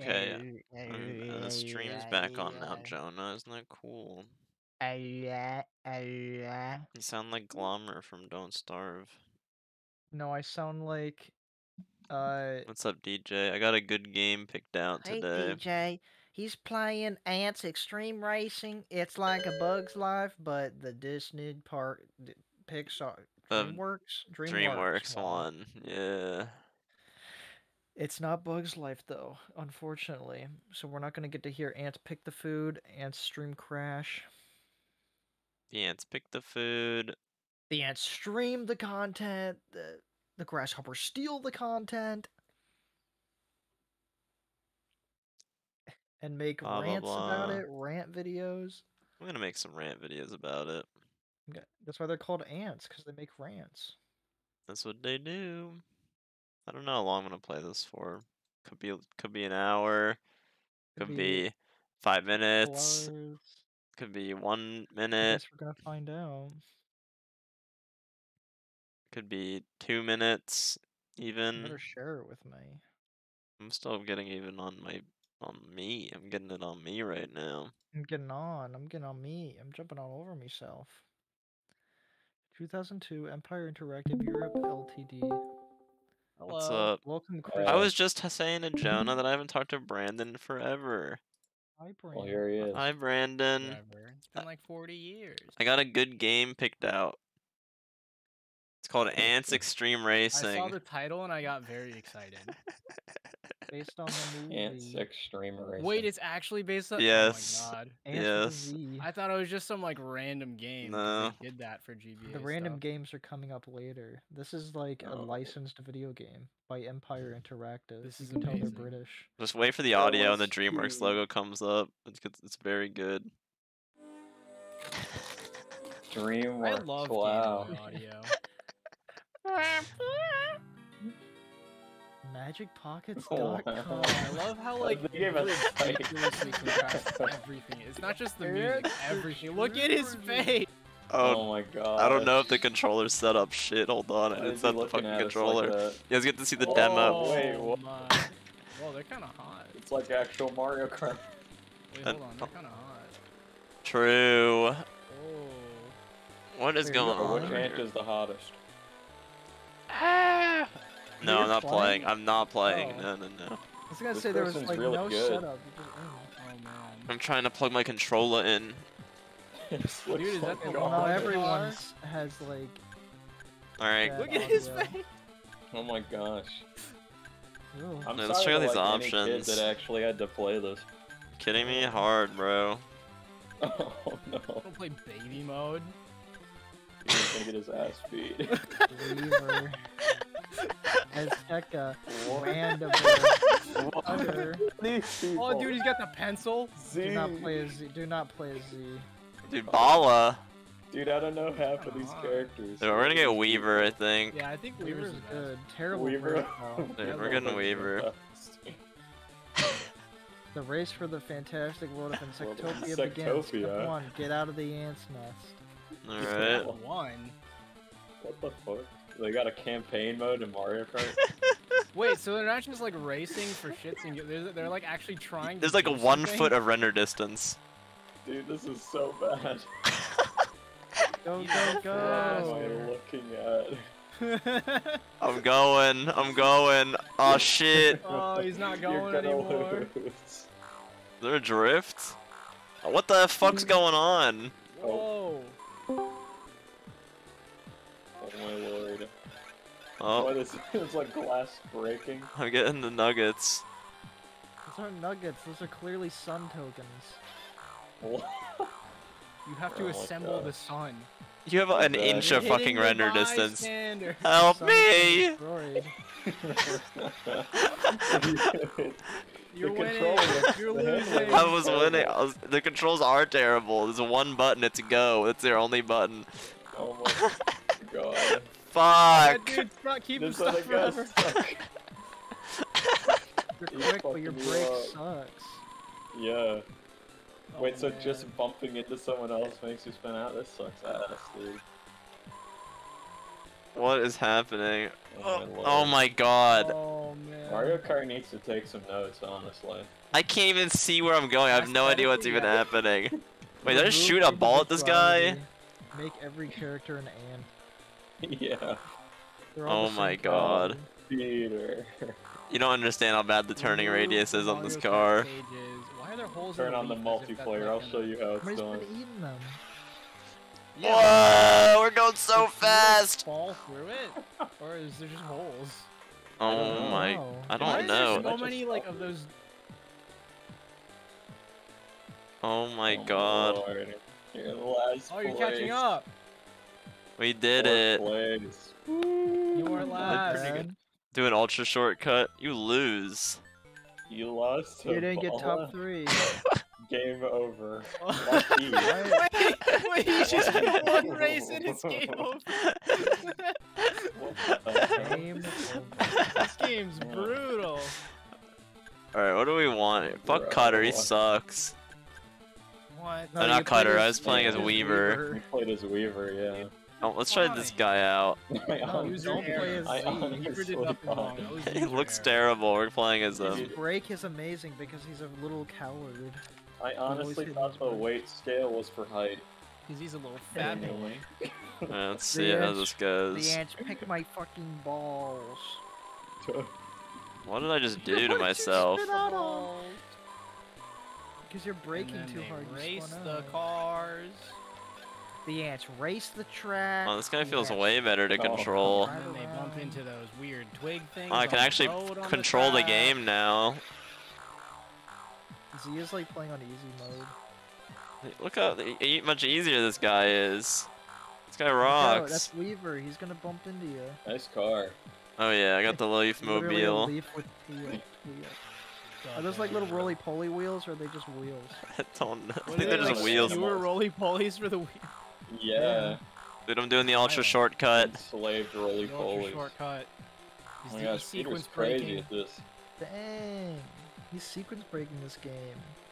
Okay. The stream's back on now, Jonah. Isn't that cool? You sound like Glommer from Don't Starve. No, I sound like. Uh, What's up, DJ? I got a good game picked out today. hey. DJ, he's playing Antz Extreme Racing. It's like a Bug's Life, but the Disney part, Pixar, The DreamWorks, DreamWorks one. one. Yeah. It's not Bug's Life though, unfortunately. So we're not gonna get to hear Ants pick the food, Ants stream crash. The ants pick the food. The ants stream the content. The the grasshoppers steal the content. And make Blah, blah, rants about it, rant videos. I'm gonna make some rant videos about it. That's why they're called ants, because they make rants. That's what they do. I don't know how long I'm gonna play this for. Could be could be an hour. Could Could be be five minutes. hours. Could be one I minute. guess we're gonna find out. Could be two minutes. You Even. better share it with me. I'm still getting even on my on me. I'm getting it on me right now. I'm getting on. I'm getting on me. I'm jumping all over myself. 2002 Empire Interactive Europe Ltd. What's up? Welcome, Chris. I was just saying to Jonah that I haven't talked to Brandon forever. Hi, Well, Brandon. here he is. Hi, Brandon. Forever. It's been like 40 years. I got a good game picked out. It's called Antz Extreme Racing. I Racing. saw the title and I got very excited. Based on the movie. Antz Extreme Racing. Wait, it's actually based on. Yes. Oh my god. Ants Yes. Z. I thought it was just some like random game. No. They did that for GBA. The random stuff. games are coming up later. This is like a Oh. licensed video game by Empire Interactive. This you is can tell they're amazing. British. Just wait for the Yeah, audio and the DreamWorks see. logo comes up. It's it's very good. DreamWorks. I love wow. Audio. MagicPockets.com. Oh. Wow. I love how like They gave us ridiculously spikes. everything. It's not just the music, everything. Look at his face. Oh, Oh my god. I don't know if the controller's set up shit. Hold on, I didn't set the fucking at us like controller. you guys get to see the oh, demo. Oh Wait, what? Oh my. Well, they're kind of hot. It's like actual Mario Kart. Wait, hold on. They're kind of hot. True. Oh. What is Wait, going on? Which Which ant is the hottest? Ah! No, You're I'm not playing. playing? I'm not playing. Oh. No, no, no. I was gonna This say there was like really no good. setup. just- oh. Man. I'm trying to plug my controller in. This Dude, looks is that like the Well, garbage. now Guitar? everyone's has like. All right. Look at his face. Oh my gosh. Ooh. I'm Yeah, let's sorry check out these like, any kid options. that actually had to play this. Kidding me? Hard, bro. Oh no. Don't play baby mode. He's gonna get his ass beat. Weaver. Azteca. Random. Under. These Oh, dude, he's got the pencil. Z. Do not play a Z. Do not play a Z. Dude, Bala. Dude, I don't know half of these characters. Dude, we're gonna get Weaver, I think. Yeah, I think Weaver's Weaver's the good. Terrible Weaver. Dude, we're getting Weaver. The race for the fantastic world of World Insectopia begins. Step one, get out of the ant's nest. Alright. One. What the fuck? They got a campaign mode in Mario Kart? Wait, so they're not just like racing for shits and gi- they're, they're like actually trying. to There's like a one something? foot of render distance. Dude, this is so bad. Go, Yeah, go, What am I looking at? I'm going. I'm going. Oh shit. oh, he's not You're going gonna anymore. lose. Is there a drift? What the fuck's mm. going on? Oh. Whoa. Oh, What is it's like glass breaking? I'm getting the nuggets. Those aren't nuggets, those are clearly sun tokens. What? You have to Oh assemble the sun. You have an You're inch of Hitting fucking render distance. bystander. Help Sun me! You're The winning. controller- You're losing. I was winning. I was, the controls are terrible. There's one button. It's go. That's their only button. oh my god. That Fuck. dude's not keeping This stuff forever. stuck. You're quick, but your fucking you brake sucks. Yeah. Oh, Wait, Oh, so just bumping into someone else makes you spin out? This sucks ass, dude. What is happening? Oh, my oh, oh my god. Oh man. Mario Kart needs to take some notes, honestly. I can't even see where I'm going. I have no idea what's even happening. Wait, did I just shoot a ball at this guy? Make every character an ant. yeah. Oh my god. quality. Peter. You don't understand how bad the turning Remove radius is on this car. Why are there holes Turn in on the leaf as if that's multiplayer, I'll show you how it's Somebody's done. been them. Yeah, Whoa, we're going so but did you, like, fast. Fall through it, or is there just holes? Oh don't my, know. I Why don't is know. there so many like of those? Oh my Oh god, Lord. You're last Oh, you're place. catching up. We did Fourth it. Place. You are Not last. bad. Do an ultra shortcut. You lose. You lost to You didn't get top three. Game over. wait, Lucky. wait, he just did one race and it's game over. What the heck? Game over. this game's brutal. Alright, what do we want? here? Fuck Cutter, he sucks. What? No, you not Cutter, I was playing as played Weaver. You played as Weaver, yeah. Oh, let's try this guy out. No, honestly- don't play as I Z. Weaver did nothing wrong. thought- That was he looks terrible. We're playing as His him. break is amazing because he's a little coward. I honestly thought the weight scale was for height. Cause he's a little fat boy. Genuinely. Let's The see how ants- this The ants pick my fucking balls. What did I just do to myself? Because you're And breaking too hard. you Race spun the cars. The ants race the track. Oh, this guy the feels ants way better to control. And they bump into those weird twig things. Oh, I can actually road control the track. game now. Z is like playing on easy mode. Look how e- much easier this guy is. This guy Look out, rocks. That's Weaver. He's gonna bump into you. Nice car. Oh yeah, I got the Leaf Mobile. leaf with wheel- wheel. Uh, uh, are those like little roly poly wheels or are they just wheels? I don't know. I think they're just like, wheels. Fewer roly polies for the wheel. Yeah. Dude, I'm doing the ultra Violent. shortcut. Enslaved roly The ultra polies. shortcut. Oh Is my the gosh, Peter's sequence crazy breaking. at this. Dang. He's sequence breaking this game.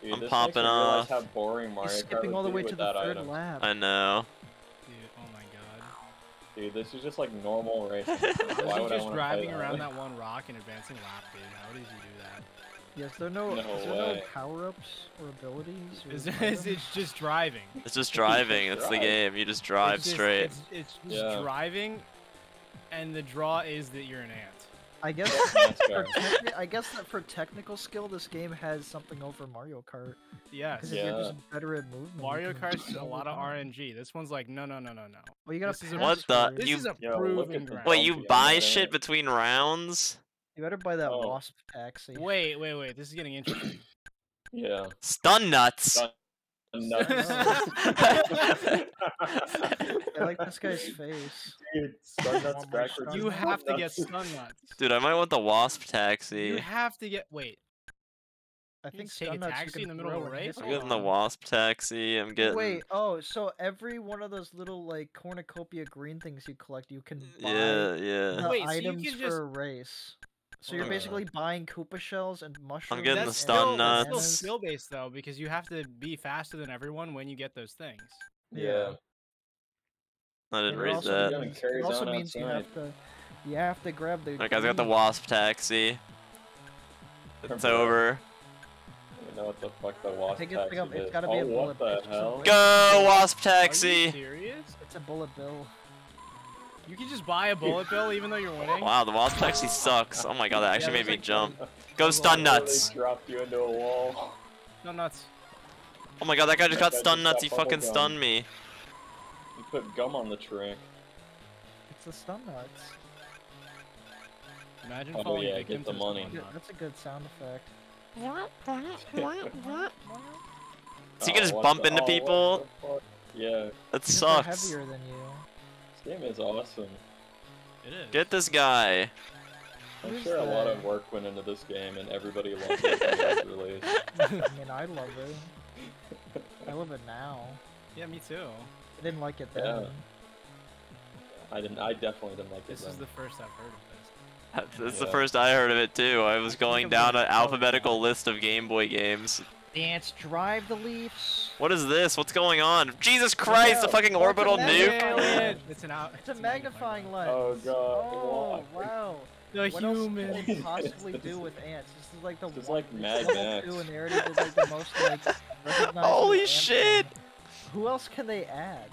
Dude, I'm this popping makes me realize off. How boring Mario He's Kart skipping would all the way with to the that third item. lap. I know. Dude, oh my god. Dude, this is just like normal racing. Why is would I just want to driving play around that? that one rock and advancing lap, dude. How does he do that? Yes, there are no, No is there no power-ups or abilities. Or Is items? it's just driving. It's just driving. It's the game. You just drive It's just- straight. It's, it's just Yeah. driving, and the draw is that you're an ant. I guess for I guess that for technical skill, this game has something over Mario Kart. Yes. Because if you're Yeah. just better at movement. Mario Kart's a lot of. RNG. This one's like, no, no, no, no, no. Well, you gotta This is a- What the- This You- is a Yo, look proving at the ground. Wait, you buy yeah. shit between rounds? You better buy that Oh. wasp taxi. Wait, wait, wait. This is getting interesting. Yeah. Stun nuts. Done. Nuts. I like this guy's face. Dude, stun nuts backwards. you have to get stun nuts. Dude, I might want the Wasp taxi. You have to get. Wait. I think take a stun nuts you taxi in the middle of a race? I'm getting the. Wasp taxi. I'm getting. Wait, oh, so every one of those little like cornucopia green things you collect, you can buy Yeah, yeah. the Wait, so you items can for a race. So you're Uh. basically buying Koopa shells and mushrooms. I'm getting the stun still, nuts. That's still skill based though, because you have to be faster than everyone when you get those things. Yeah. I didn't And it read also that. Yeah, means- it also on means you have to, you have to grab the. Alright, guys, I got the Wasp taxi. It's over. I know what the fuck the wasp think it's like a- taxi it's is. gotta be a oh, bullet- what the a hell? bullet. Go, Wasp Are you taxi! serious? It's a bullet bill. You can just buy a bullet bill even though you're winning. Wow, the Wasp taxi sucks. Oh my god, that actually Yeah, made me that's jump. Go stun nuts! They dropped you into a wall. No nuts. Oh my god, that guy just got That guy stun nuts. He fucking bubblegum. stunned me. You put gum on the tree. It's the stun nuts. Imagine Oh, falling yeah, victim get the to money. stun nuts. That's a good sound effect. So you can just oh, bump the- into oh, people? Yeah, That Because they're sucks. heavier than you. This game is awesome. It is. Get this guy. I'm Who's sure a lot of work went into this game, and everybody loved it when it was released. I mean, I love it. I love it now. Yeah, me too. I didn't like it then. Yeah. I didn't. I definitely didn't like it. This is then. the first I've heard of this. That's the Yeah. first I heard of it too. I was going down an alphabetical list of Game Boy games. Dance, drive the Leafs. What is this? What's going on? Jesus Christ, the fucking orbital that nuke! alien. Alien! It's an out. It's a magnifying oh, lens. Oh god. Oh what? wow! The What else can human. they possibly do with ants? This is like the Just one like thing Mad Max. do, and they already did like the most like Holy shit! thing. Who else can they add?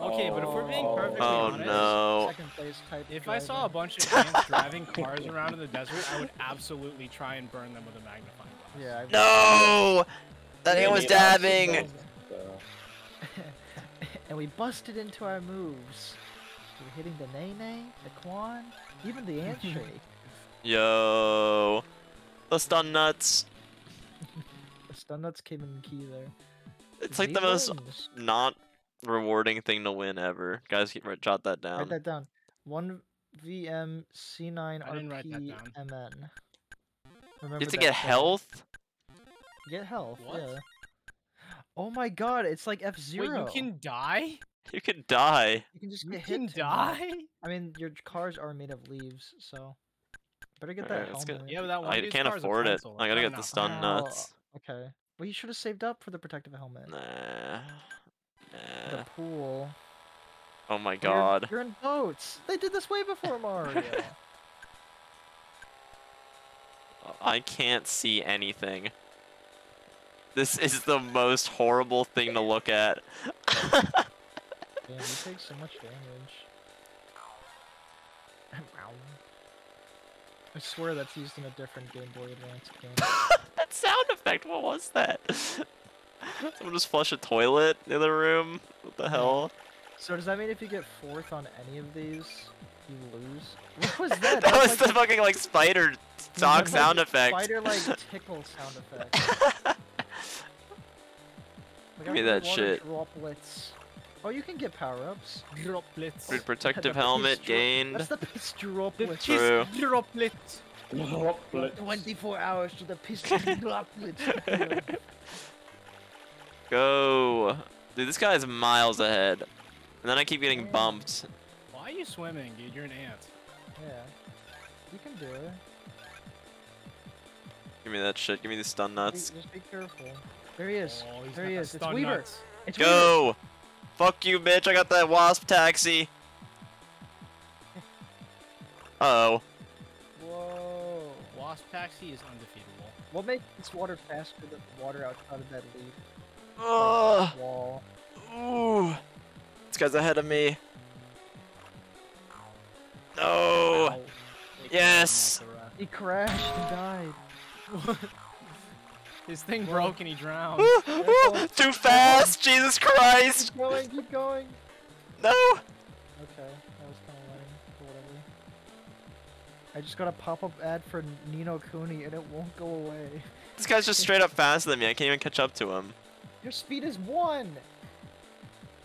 Okay, but if we're being Oh. perfectly Oh, honest, no. Second place type. if I saw a bunch of ants driving cars around in the desert, I would absolutely try and burn them with a magnifying glass. Yeah. I- No! That Yeah, ant was need lots of dabbing! so. and we busted into our moves. We're hitting the Nene, the Quan, even the ant. Yo. The stun nuts. the stun nuts came in key there. It's like Z the most not rewarding thing to win ever. Guys, keep, jot that down. Write that down. One VM C9 I didn't write that RP down. MN. You have to get thing. health? Get health. What? Yeah. Oh my god, it's like F-Zero. Wait, Zero. you can die? You can die. You can just You get can hit. too much. die? I mean, your cars are made of leaves, so better get that Alright, get- helmet. Yeah, but that one I can't car's afford it. I gotta get the stun fair. Oh, nuts. Okay. Well, you should have saved up for the protective helmet. Nah. nah. The pool. Oh my Oh, you're- god. You're, in boats. They did this way before Mario. I can't see anything. This is the most horrible thing to look at. Damn, you take so much damage. I swear that's used in a different Game Boy Advance game. that sound effect, what was that? Someone just flush a toilet in the room? What the hell? So does that mean if you get fourth on any of these, you lose? What was that? that was like the a- fucking like spider that talk sound a effect. Spider like tickle sound effect. Like, Give me that shit. Droplets. Oh, you can get power ups. Droplets. Good protective the helmet piss gained. That's the piss The droplets. True. kiss droplets. Droplet. 24 hours to the piss droplets. Go. Dude, this guy's miles ahead. And then I keep getting bumped. Why are you swimming, dude? You're an ant. yeah. You can do it. Give me that shit. Give me the stun nuts. Just be careful. There he is. Oh, there he is. It's stun Weaver. nuts. It's Weaver. Go! Fuck you, bitch. I got that wasp taxi. Uh oh. Whoa. Wasp taxi is undefeatable. What makes this water faster than the water outside of that leaf Ugh. wall? Ooh. This guy's ahead of me. No. Ow. Take Yes. that one off He crashed and died. The rack. His thing Whoa. broke and he drowned. Ooh, ooh, Too fast. Jesus Christ. Keep going, keep going. No. Okay, that was kind of lame, but whatever. I just got a pop-up ad for Nino Cooney and it won't go away. This guy's just straight up faster than me. I can't even catch up to him. Your speed is one.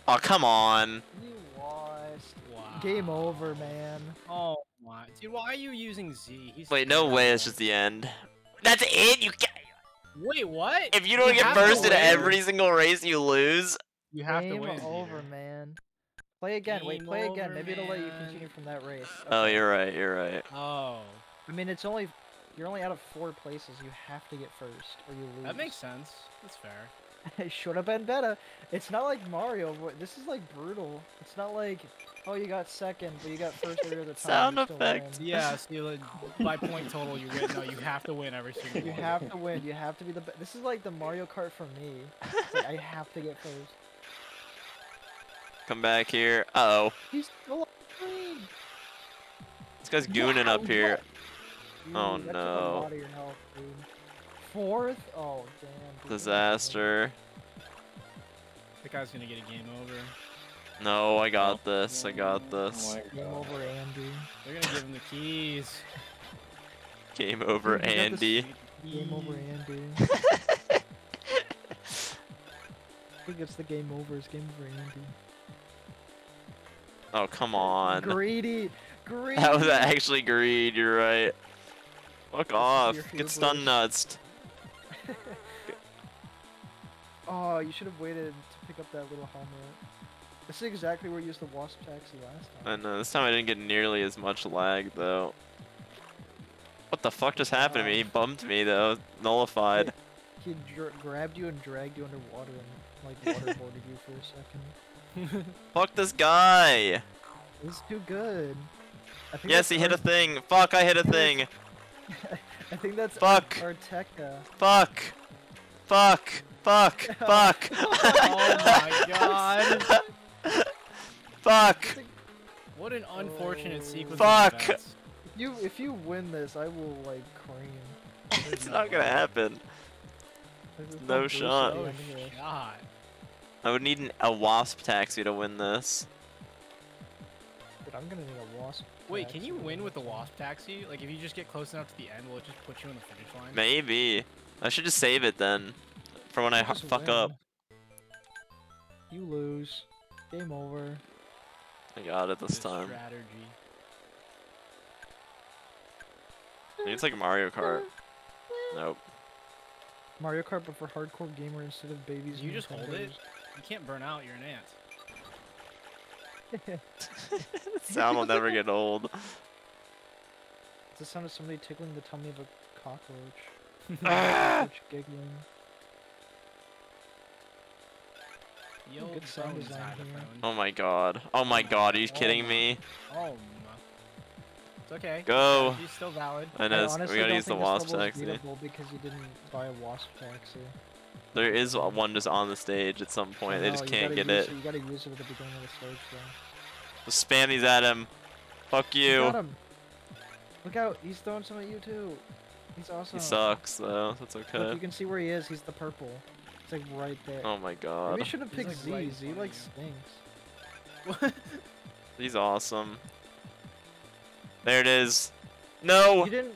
Oh, come on. You lost. Wow. Game over, man. Oh my, dude, why are you using Z? He's Wait, no way. It's just the end. That's it. You ca Wait, what? If you don't get first in every single race, you lose. You have Game to win. over, man. Play again. Wait, Game play again. over, Maybe it'll let you continue from that race. Oh, you're right. You're right. Oh, I mean, it's only you're only out of four places. You have to get first, or you lose. that makes sense. That's fair. it should have been better. It's not like Mario. but This is like brutal. It's not like oh you got second, but you got first every other time. Sound you effect. win. Yeah, see, like, by point total, you win. No, you have to win every single You one. have to win. You have to be the best. This is like the Mario Kart for me. Like, I have to get first. Come back here. Uh oh. He's still on green. This guy's gooning up here. what? Oh, Dude, that took no. Fourth? Oh damn. dude. Disaster. The guy's gonna get a game over. No, I got this. I got Oh this. my Game over, Andy. They're gonna give him the keys. Game over, Dude, you got the Andy. Game over, Andy. I think it's the game over. It's game over, Andy. Oh, come on. Greedy. Greedy. That was actually greed. You're right. Fuck off. Get stun hubris. nuts. oh, you should have waited to pick up that little helmet. This is exactly where you used the wasp taxi last time. And uh, this time I didn't get nearly as much lag though. What the fuck just happened to me? He bumped me though. Nullified. He dr- grabbed you and dragged you underwater and like waterboarded you for a second. Fuck this guy. It's too good. I think Yes, that's he hit a thing. Fuck, I hit a thing. I think that's Fuck. Ar- Arteca. Fuck. Fuck. Fuck. Fuck. Oh my god. Fuck. What an unfortunate Oh. sequence. Fuck. Of events. If you if you win this, I will like cream. It's not gonna happen. No shot. the Oh end of shot. I would need an, a wasp taxi to win this. Dude, I'm gonna need a wasp. Wait, can you win with the wasp taxi? Like, if you just get close enough to the end, will it just put you on the finish line? Maybe. I should just save it then. For when I You hu- just fuck up. You lose. Game over. I got it this Good time. Strategy. I think it's like Mario Kart. Nope. Mario Kart, but for hardcore gamer instead of babies. You just hold it? You can't burn out. You're an ant. Sound will never get old. It's the sound of somebody tickling the tummy of a cockroach. Ah! Cockroach giggling. Yo, good sound design here. Oh my god. Oh my god, are you kidding me? Oh my. It's okay. Go. She's still valid. I I know, honestly we gotta use the wasp level taxi. because you didn't buy a wasp taxi. There is one just on the stage at some point. They just can't get use it. You gotta use it at the beginning of the stage though. Just spam these at him. Fuck You you. got him. Look out, he's throwing some at you too. He's awesome. He sucks though. That's Look, you can see where he is. He's the purple. It's like right there. Oh my Maybe god. we should have He's, picked like, Z. in Z front like of stinks. He's awesome. There it is. No! You didn't.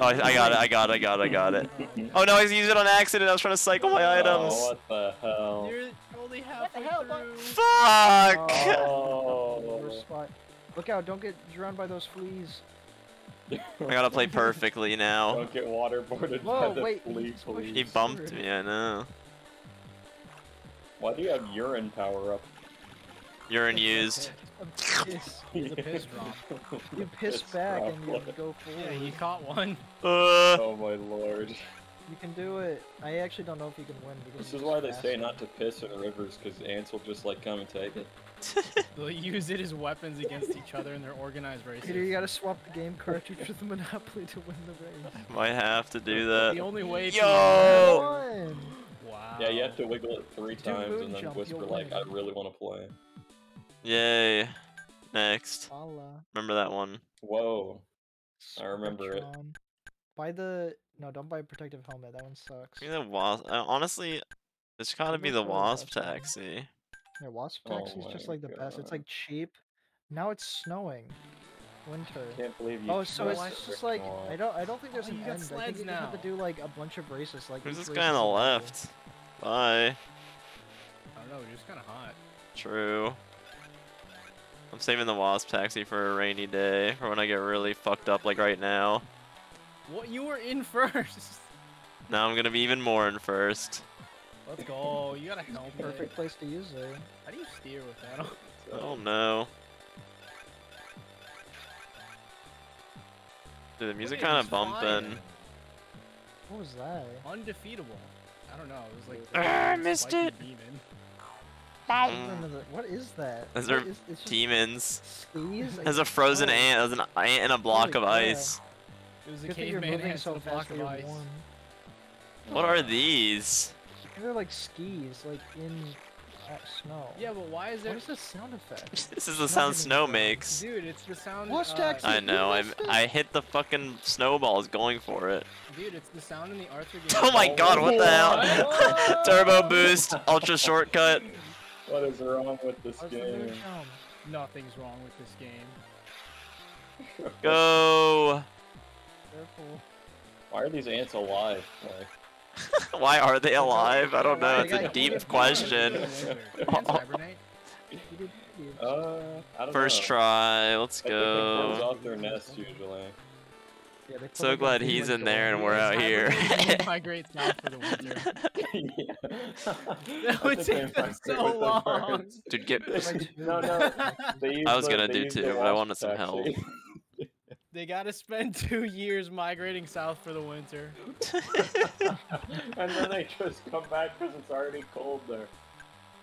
Oh, I I got it, I got it, I got it, I got it. Oh no, I used it on accident. I was trying to cycle my Oh, items. what the hell? You're only halfway hell, through. Fuck! Oh. Worst spot. Look out! Don't get drowned by those fleas. I gotta play perfectly now. Don't get waterboarded Whoa, by the wait, he flea just police. He bumped me, I know. Why do you have urine power up? Urine used. A piss. He's a piss drop. You piss Piss back drop, and you what? go Yeah, forward. he caught one. Uh, Oh my lord. You can do it. I actually don't know if you can win because This is why they say enough. not to piss in rivers, because ants will just like come and take it. They'll use it as weapons against each other in their organized races. Peter, you gotta swap the game cartridge with the Monopoly to win the race. might have to do that. the only way to Yo! Won! Wow. Yeah, you have to wiggle it three Do times and then jump, whisper you'll like, I really want to play. Yay. Next. Allah. Remember that one. Whoa. I remember it. Buy the no, don't buy a protective helmet. That one sucks. Give me the wasp. Uh, honestly, it's gotta be the the wasp wasp taxi. Yeah, wasp Oh taxi is just like the best. It's like cheap. Now it's snowing. Winter. I Can't believe you. Oh, so it's just with like all. I don't I don't think there's Oh, an end. I think you just have to do like a bunch of races. Like Who's this race guy on is the a left? Bye. I don't know, just kind of hot. True. I'm saving the wasp taxi for a rainy day, for when I get really fucked up like right now. What? You were in first. Now I'm gonna be even more in first. Let's go. You got a helmet. Perfect place to use it. How do you steer with that? on? Oh no. Dude, the music kind of he's flying. bumping. What was that? Undefeatable. I don't know. It was like. Ah, I missed it. Demon. I Mm. don't remember the- What is that? Those are is- it's Demons. skis? Like- There's a frozen oh, ant. There's an ant in a block Holy of ice. It was a Good thing you're caveman ant so with a block of ice. warm. What are these? They're like skis, like in at snow. Yeah, but why is there? there? is this sound effect? This is the Not sound snow fun. makes. Dude, it's the sound. Watch uh. I know. I missed. I hit the fucking snowballs going for it. Dude, it's the sound in the Arthur game. Oh my god! What the hell? Turbo boost, ultra shortcut. What is wrong with this What's the new game? Nothing's wrong with this game. Go. Careful. Why are these ants alive? Like, Why are they alive? I don't know. It's a deep question. Can hibernate? You did idiots. uh, I don't First know. try. Let's I think go. off their nest usually. Yeah, So glad he's like, in there and we're out here. Hibernate and migrate south for the winter. yeah. That would take them so long. Dude, get. No, no. I was gonna do too, but I wasp wanted some taxi. help. They gotta spend two years migrating south for the winter. and then they just come back because it's already cold there.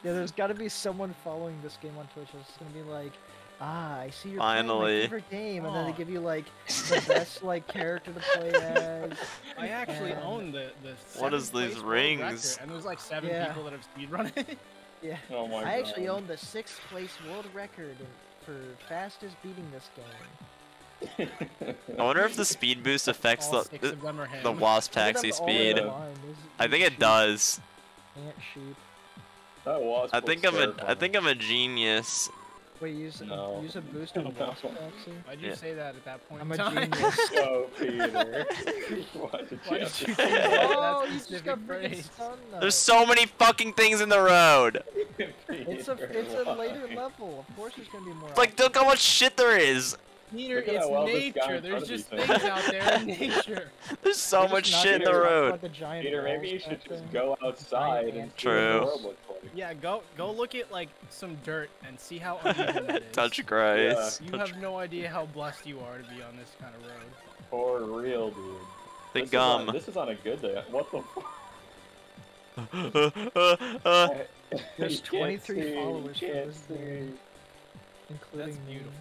Yeah, there's got to be someone following this game on Twitch. It's gonna be like, Ah, I see you're Finally. playing my favorite game, and then they give you like the best like character to play as. I actually And- own the the. What is seventh these rings? record, And there's like seven Yeah. people that have speedrun it. Yeah. Oh my god. I actually own the sixth place world record for fastest beating this game. I wonder if the speed boost affects All the the, of them are him. the wasp taxi speed. in line. There's- I think it does. Ant sheep. that was. I think I'm a I think I'm a genius. Wait, use No. use a boost of a No. Why'd you Yeah. say that at that point I'm in a genius. Go, Peter. Why did Why you have did you say say that? oh, That's you just got freaking phrase. stunned. There's so many fucking things in the road. It's a Peter, it's a later level. Of course, there's gonna be more. Like look how much shit there is. Peter, Look it's well nature. There's just things out there in nature. There's so They're much shit in the road. Like a Peter, maybe you should just there. go outside and see what True. the world looks like. Yeah, go go look at like some dirt and see how uneven that is. Touch Christ. You Touch have no idea how blessed you are to be on this kind of road. For real, dude. the This is on- this is on a good day. What the fuck? Uh, There's 23 followers you for this see. game. including That's me. beautiful.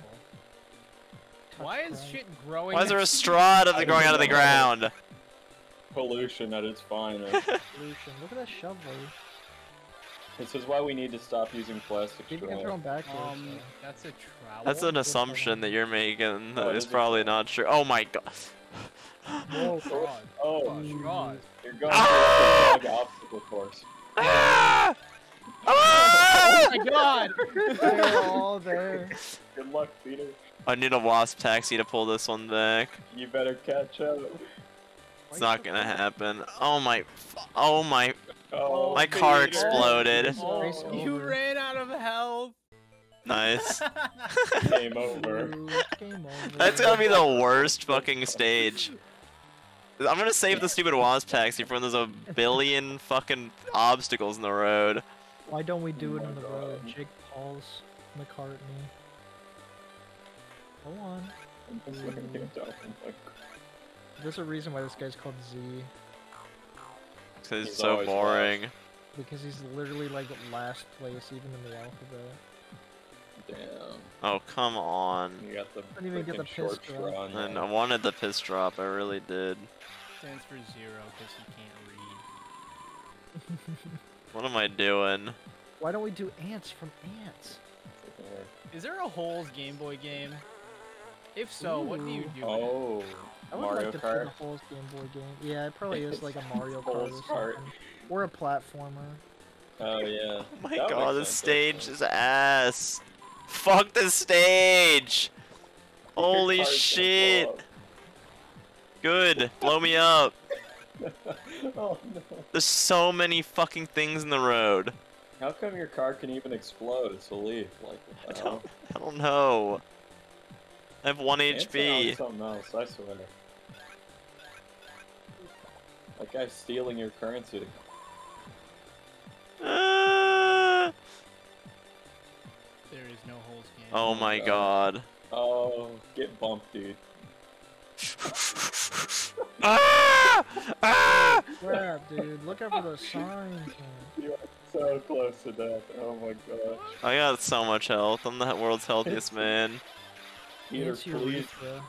Touch Why is shit growing? Why is there a straw out of the growing out of the ground? Pollution at its finest. Pollution. Look at that shovel. this is why we need to stop using plastic See if you can throw straw. back. Um, so. that's a trowel. That's an assumption that you're making that Oh, it is is probably straw. not true. Oh my god. Whoa. straws. Oh, Oh, straws. you're going Ah! to the obstacle course. Ah! Oh my god! They're all there. Good luck, Peter. I need a wasp taxi to pull this one back. You better catch up. It's not gonna happen. Oh my. Oh my. Oh, My car Peter. exploded. Oh, you ran out of health. Nice. Game over. Game over. That's gonna be the worst fucking stage. I'm gonna save the stupid wasp taxi for when there's a billion fucking obstacles in the road. Why don't we do Oh it on the road? Jake Paul's McCartney. Go on. It's like a game down. Like, There's a reason why this guy's called Z. Cause it's He's so always boring. Because he's literally like last place even in the alphabet. Damn. Oh come on. You got the Couldn't even get the piss drop. straw And. I wanted the piss drop. I really did. Stands for zero because he can't read. What am I doing? Why don't we do ants from ants? Is there a Holes Game Boy game? If so, what do you do? Oh, I would Mario like to play Kart. the Holes Game Boy game. Yeah, it probably is like a Mario Kart or something. Or a platformer. Oh yeah. Oh my That god, makes this sense, stage is ass. Fuck the stage. Holy shit. Good. Blow me up. up. oh no. There's so many fucking things in the road. How come your car can even explode? It's a leaf. Like, I what the hell? don't, I don't know. I have one Ants HP. Something else, I swear. That guy's stealing your currency. Ah. There is no Holes game. Oh my god. Oh, get bumped, dude. ah! Ah! Crap, dude. Look out for those signs. man. You are so close to death. Oh my gosh. I got so much health. I'm the world's healthiest man. Peter, Ants please. urethra.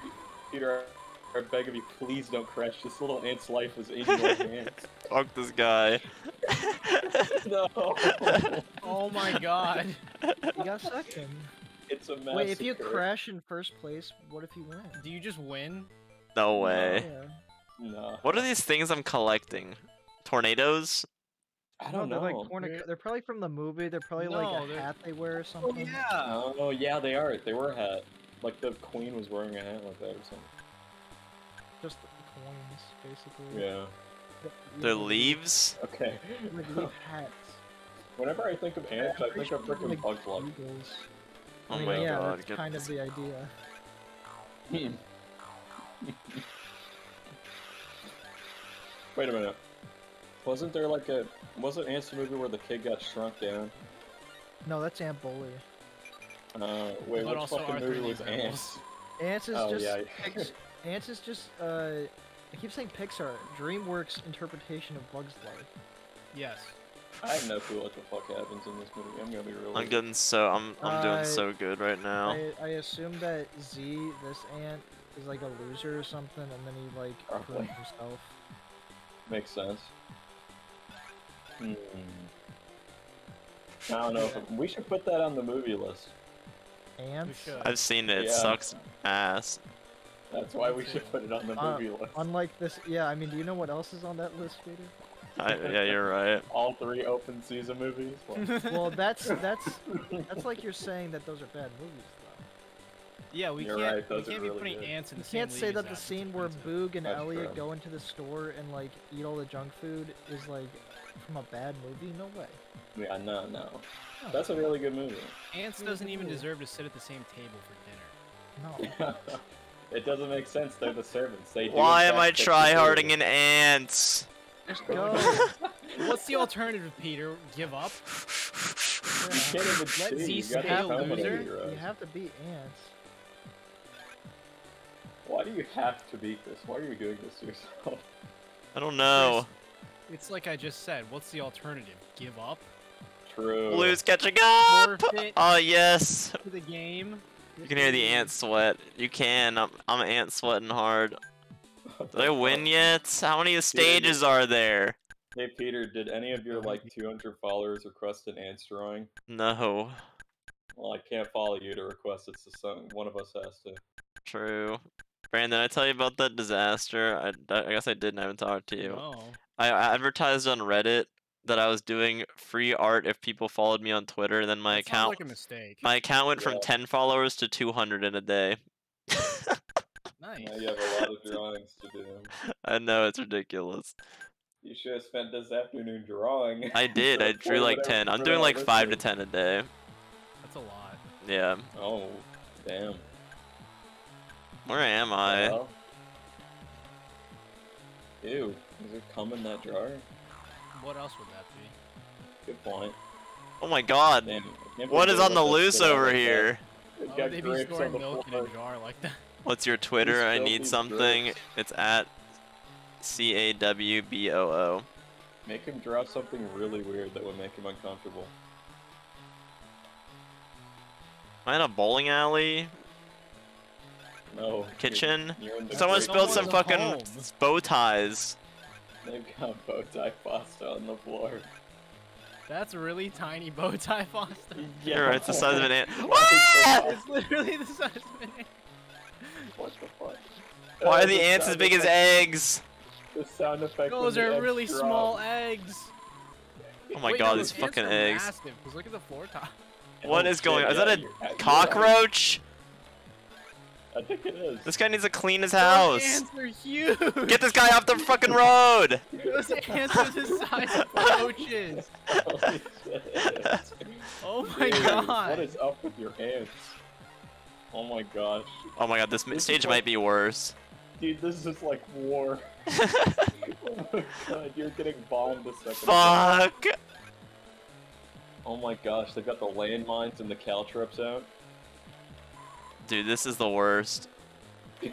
Peter, I beg of you, please don't crash. This little ant's life is in your hands. Fuck this guy. no. Oh my god. You got second. It's a massacre. Wait, if you crash in first place, what if you win? Do you just win? No way. Yeah. No. What are these things I'm collecting? Tornadoes? I No, don't they're know. like cornic- They're- they're probably from the movie. They're probably No, like a they're- hat they wear or something. Oh, yeah. Oh yeah, they are. They were a hat. Like the queen was wearing a hat like that or something. Just the coins, basically. Yeah. The- They're leaves? Okay. Like leaf hats. Whenever I think of ants, I think of freaking like Bugs Life. eagles. Oh I mean, my yeah, god. that's Get kind this- of the idea. Hmm. Wait a minute. Wasn't there like a wasn't Ants the movie where the kid got shrunk down? No, that's Ant Bully. Uh, wait, But what also fucking Arthur movie was. Ants? Ants is Oh just yeah. Pix- Ants is just uh, I keep saying Pixar. DreamWorks interpretation of Bugs Life. Yes. I have no clue what the fuck happens in this movie. I'm gonna be real. I'm getting so I'm I'm doing so good right now. I, I assume that Z, this ant, is like a loser or something, and then he like Probably. himself. Makes sense. Hmm. I don't know. If we should put that on the movie list. Ants. I've seen it. It Yeah. sucks ass. That's why we should put it on the Uh, movie list. Unlike this, yeah. I mean, do you know what else is on that list, Peter? I, yeah, you're right. All three open season movies. Well, Well, that's that's that's like you're saying that those are bad movies, though. Yeah, we You're can't. right, those we can't be really putting good. ants in You the same can't say that the scene where. Boog and That's Elliot true. go into the store and like eat all the junk food is like from a bad movie. No way. yeah, no, no. That's a really good movie. Ants doesn't even deserve to sit at the same table for dinner. No. it doesn't make sense. They're the servants. They. do Why in am I fact take tryharding in ants? Just go. What's the alternative, Peter? Give up? You can't even Let see. Z You stay a loser? You have to beat ants. Why do you have to beat this? Why are you doing this to yourself? I don't know. It's like I just said. What's the alternative? Give up? True. Blue's catching up. Forfeit Oh yes. to the game? You can hear the ant sweat. You can. I'm I'm ant sweating hard. What Did I win yet? How many stages are there? Hey Peter, did any of your like 200 followers request an ants drawing? No. Well, I can't follow you to request it, so some, one of us has to. True. Brandon, I tell you about that disaster. I, I guess I didn't. I haven't talked to you. No. I I advertised on Reddit that I was doing free art if people followed me on Twitter. and Then my That account like a mistake. my account went from 10 followers to 200 in a day. Nice. Now you have a lot of drawings to do. I know it's ridiculous. You should have spent this afternoon drawing. I did. I drew like 10. I'm doing like 5 to 10 a day. That's a lot. Yeah. Oh, damn. Where am I? Well. Ew, is it cum in that jar? What else would that be? Good point. Oh my god. Damn, I can't What believe is they on the loose over here? It's Why would they be grapes on storing the milk in a jar like that? What's your Twitter? I need something. grapes. It's at C A W B O O. Make him draw something really weird that would make him uncomfortable. Am I in a bowling alley? No. Kitchen? You're in the Someone spilled some fucking home. bow ties. They've got bow tie pasta on the floor. That's a really tiny bow tie pasta. You're right, it's the size of an ant. Why is it so hot? It's literally the size of an ant. What the fuck? Why Uh, are the ants as sound big as eggs? The sound effect. Those are really drop. small eggs. Oh my Wait, god, no, these fucking eggs. Massive, 'cause look at the floor top. What Oh, is going on? Is that a you're- you're Cockroach? Right. I think it is. This guy needs to clean his Those house. ants are huge. Get this guy off the fucking road! Those ants are the size of roaches. Holy shit. Oh my Dude, god. What is up with your ants? Oh my gosh. Oh my god, this This is stage like- might be worse. Dude, this is like war. oh my god, you're getting bombed a second. ago. Fuck! Oh my gosh, they've got the landmines and the caltrops out. Dude, this is the worst.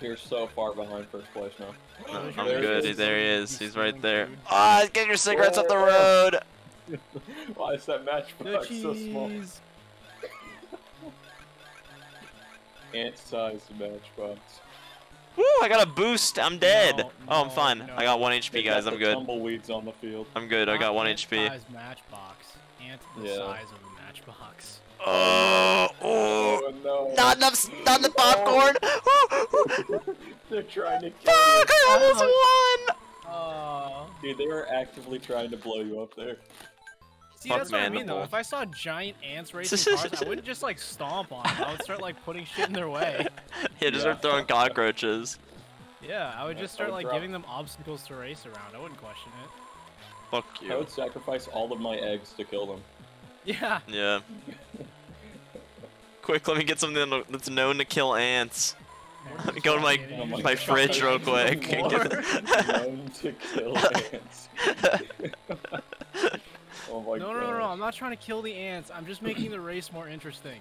You're so far behind first place now. No, I'm are good. eggs. There he is. He's He's right there. food. Ah, get your cigarettes off the road! Why is that matchbox so small? Ant-sized matchbox. Woo, I got a boost. I'm dead. No, oh, I'm fine. no. I got 1 They HP, guys. I'm good. Tumbleweeds on the field. I'm good. I got 1 ant HP. matchbox. Ant the Yeah. size of a matchbox. Oh, oh. Oh no! Not enough, not enough popcorn. They're trying to kill Fuck, you. I almost oh. won. Oh. Dude, they were actively trying to blow you up there. See, Fuck that's what I mean though. If I saw giant ants racing cars, I wouldn't just like stomp on them. I would start like putting shit in their way. Yeah, just Yeah. start throwing cockroaches. Yeah, I would Yeah, just start would like drop- giving them obstacles to race around. I wouldn't question it. Fuck you. I would sacrifice all of my eggs to kill them. Yeah. Yeah. Quick, let me get something that's known to kill ants. Let me Go to my- Oh my My fridge real quick. and get Known to kill ants. oh my No, no, no, no, I'm not trying to kill the ants. I'm just making the race more interesting.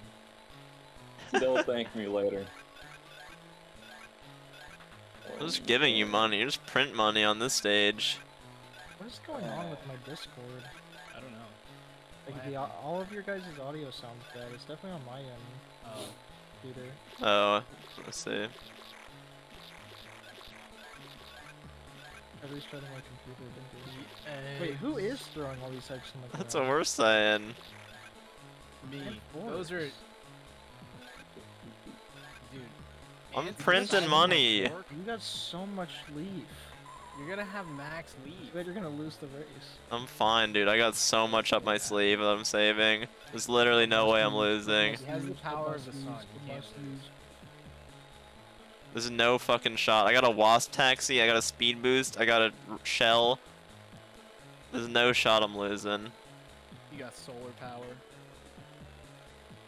They'll thank me later. I'm just giving you money. You just print money on this stage. What is going on with my Discord? I don't know. Like the all of your guys' audio sounds bad. It's definitely on my end, Oh. Peter. Oh, let's see. At least tried on my computer, didn't you? Wait, who is throwing all these exclamation That's what we're saying. Me. And Those are. Dude. I'm printing inside of my money. You got so much leaf. You're gonna have max leave. Bet you're gonna lose the race. I'm fine, dude. I got so much up my sleeve that I'm saving. There's literally no way I'm losing. He has the power of the sun, you can't lose. There's no fucking shot. I got a wasp taxi. I got a speed boost. I got a shell. There's no shot I'm losing. You got solar power.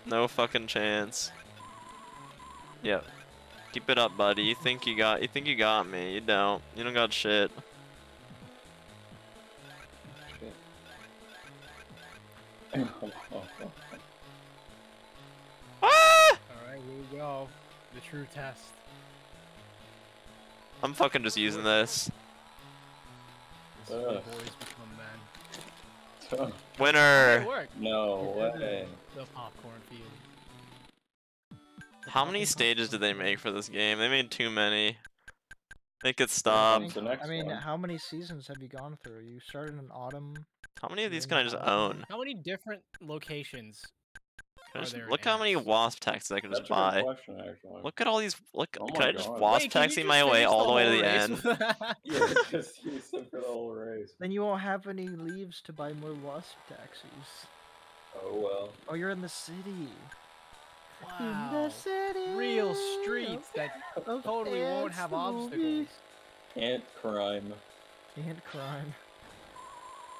No fucking chance. Yep. Keep it up, buddy. You think you got you think you got me. You don't. You don't got shit. Ah! Alright, here we go. The true test. I'm fucking just using this. This is where Ugh. boys become men. It Winner! no You way. The popcorn field. How many stages did they make for this game? They made too many. They could I stop. What's the next I mean, how many seasons have you gone through? You started in autumn. How many of these can I just own? How many different locations? Can I just- look how many wasp taxis I can just That's a buy. question. Look at all these. Look, Oh can I just God. wasp Wait, taxi just my way all the way to the end? with? Yeah, just use them for the whole race. Then you won't have any leaves to buy more wasp taxis. Oh well. Oh, you're in the city. In wow. the city. Real streets that of totally won't ants, have the movie. obstacles. Ant crime. Ant crime.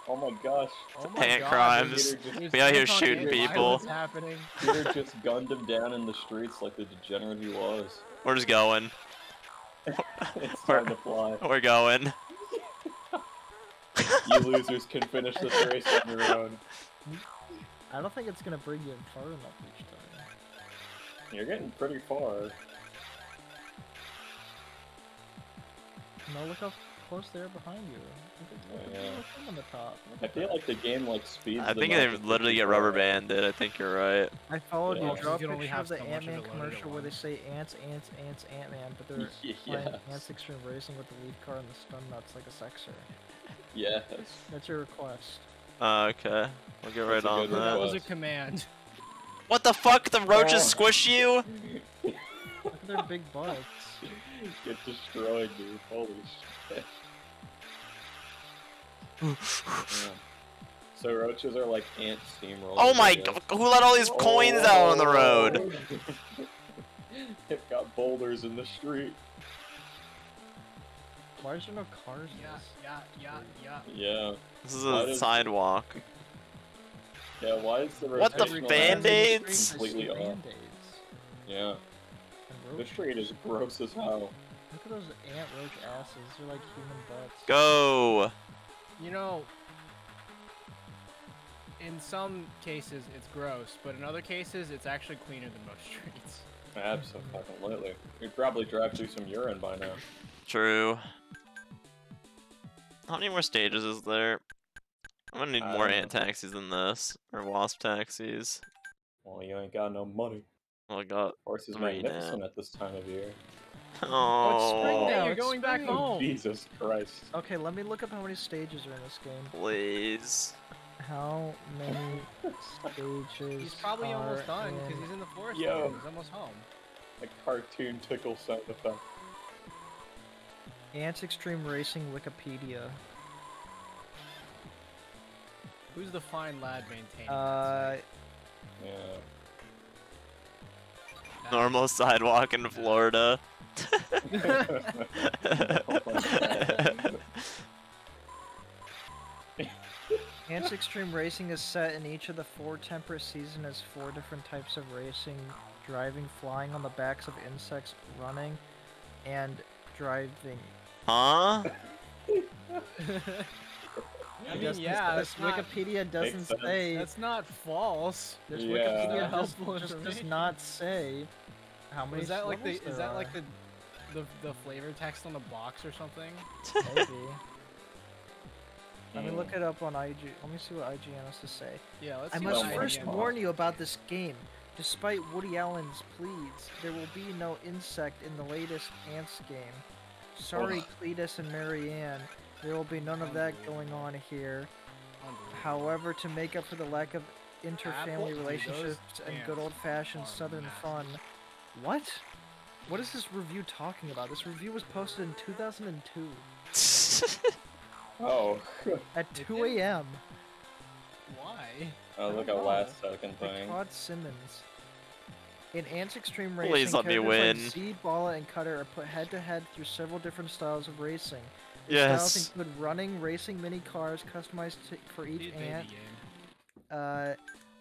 Oh my gosh. Oh my Ant God, crimes. Peter We out here shooting people. violence happening. Peter just gunned him down in the streets like the degenerate he was. We're just going. it's We're- time to fly. We're going. You losers can finish this race on your own. I don't think it's gonna bring you in far enough each time. You're getting pretty far. No, look how close they are behind you. Look at, look Yeah. look on the top. Look I feel that. like the game like speeds. I think up they literally too get far. rubber banded. I think you're right. I followed Yeah. you. Well, Draw a you only have of the so Ant-Man it loaded at commercial where they say ants, ants, ants, Ant-Man, but they're Yes. playing Antz Extreme Racing with the lead car and the stun nuts like a sexer. Yes. That's your request. Uh, okay. We'll get right That's a on good That that. was a command. What the fuck? The roaches Oh. squish you? Look at their big butts. Get destroyed, dude. Holy shit. Yeah. So roaches are like ant steamrollers. Oh my god! Who let all these coins out on the oh. road? They've got boulders in the street. Why is there no cars Yeah, this? yeah, yeah, yeah. Yeah. This is a sidewalk. Yeah, why is the What the Band-Aids? completely off? Band-Aids. Yeah. This roach. street is gross as hell. Look at those ant roach asses. They're like human butts. Go! You know, in some cases it's gross, but in other cases it's actually cleaner than most streets. Absolutely. You'd probably drive through some urine by now. True. How many more stages is there? I'm gonna need more don't ant taxis than this. Or wasp taxis. Well, you ain't got no money. Oh I got. Horse is magnificent now. at this time of year. Oh, it's spring Oh, day, now, you're it's going back home. Jesus Christ. Okay, let me look up how many stages are in this game. please. How many stages He's probably are almost done because in- he's in the forest. Yo. already, He's almost home. A cartoon tickle sound effect. Antz Extreme Racing Wikipedia. Who's the fine lad maintaining? that Uh, Yeah. Normal sidewalk in Florida. Antz Extreme Racing is set in each of the four temperate seasons as four different types of racing: driving, flying on the backs of insects, running, and driving. huh? I mean, yeah, this, that's not, Wikipedia doesn't say. that's not false. This Yeah. Wikipedia Not just, helpful just does not say how many Is that like the? Is there that like the? the the flavor text on the box or something? Maybe. Let me look hmm. it up on IG. Let me see what IGN has to say. Yeah, let's I must what first IGN warn you about this game. Despite Woody Allen's pleas, there will be no insect in the latest Ants game. Sorry. Cletus and Marianne. There will be none of that going on here. However, to make up for the lack of inter-family relationships and good old-fashioned southern massive. fun. What? What is this review talking about? This review was posted in 2002 Oh, at 2 a.m. Why? Oh, look at last second thing. Claude Simmons. In Antz Extreme Racing, Please let me characters win. like Seed, Bala, and Cutter are put head-to-head through several different styles of racing. These Styles yes. include running, racing mini cars customized to, for each Dude, ant, uh,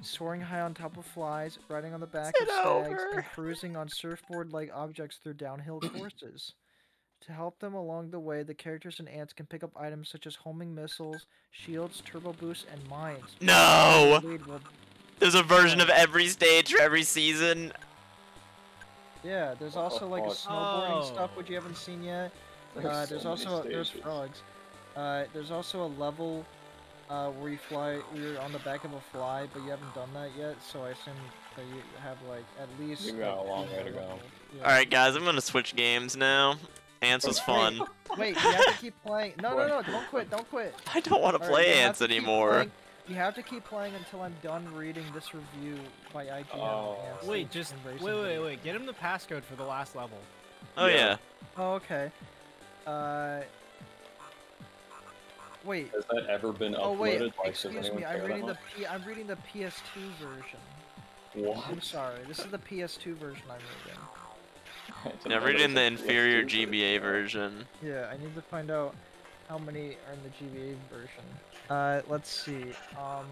soaring high on top of flies, riding on the back Sit of stags, over. and cruising on surfboard-like objects through downhill courses. To help them along the way, the characters and ants can pick up items such as homing missiles, shields, turbo boosts, and mines. No! There's a version of every stage for every season. Yeah, there's also like a fuck? snowboarding stuff Oh. which you haven't seen yet. There's Uh, so there's many also a, there's frogs. Uh, there's also a level uh, where you fly, where you're on the back of a fly, but you haven't done that yet. So I assume that you have like at least. You got like, a long way to go. Yeah. Alright, guys, I'm gonna switch games now. Ants was fun. Wait, you have to keep playing. No, no, no! Don't quit! Don't quit! I don't want to play you have Ants anymore. You have to keep playing until I'm done reading this review by IGN. Oh. Wait, just Racing wait, wait, wait. Get him the passcode for the last level. Oh Yeah. yeah. Oh, okay. Uh. Wait. Has that ever been uploaded? Oh wait, like, excuse me. I'm reading the? P. I'm reading the PS2 version. What? I'm sorry. This is the PS2 version I'm reading. I didn't Yeah, know read in the inferior GBA version. Yeah, I need to find out how many are in the GBA version. Uh, let's see. Um,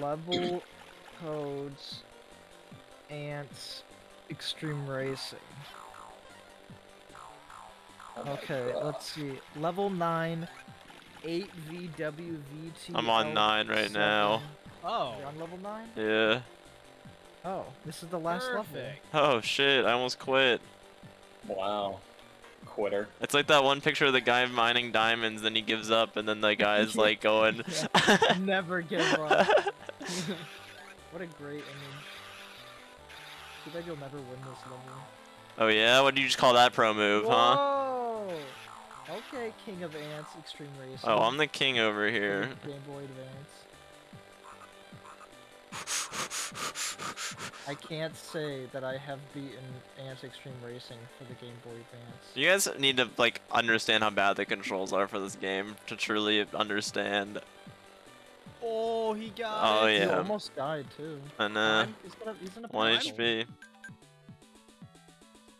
level codes, ants, extreme racing. My Okay, let's see. Level nine, eight VWVT. I'm on nine right now. Oh. You're on level nine. Yeah. Oh, this is the last level. Oh shit, I almost quit. Wow. Quitter. It's like that one picture of the guy mining diamonds, then he gives up, and then the guy's like going. Never give up. what a great image. Too bad you'll never win this level. oh yeah, what do you just call that pro move, huh? Whoa! Okay, King of Antz, Extreme Racing. Oh, I'm the king over here. Game Boy Advance. I can't say that I have beaten Antz Extreme Racing for the Game Boy Advance. You guys need to like understand how bad the controls are for this game to truly understand. Oh, he got Oh, it. He yeah. almost died too. Uh, Prime? He's, gonna, he's in a one prime. HP.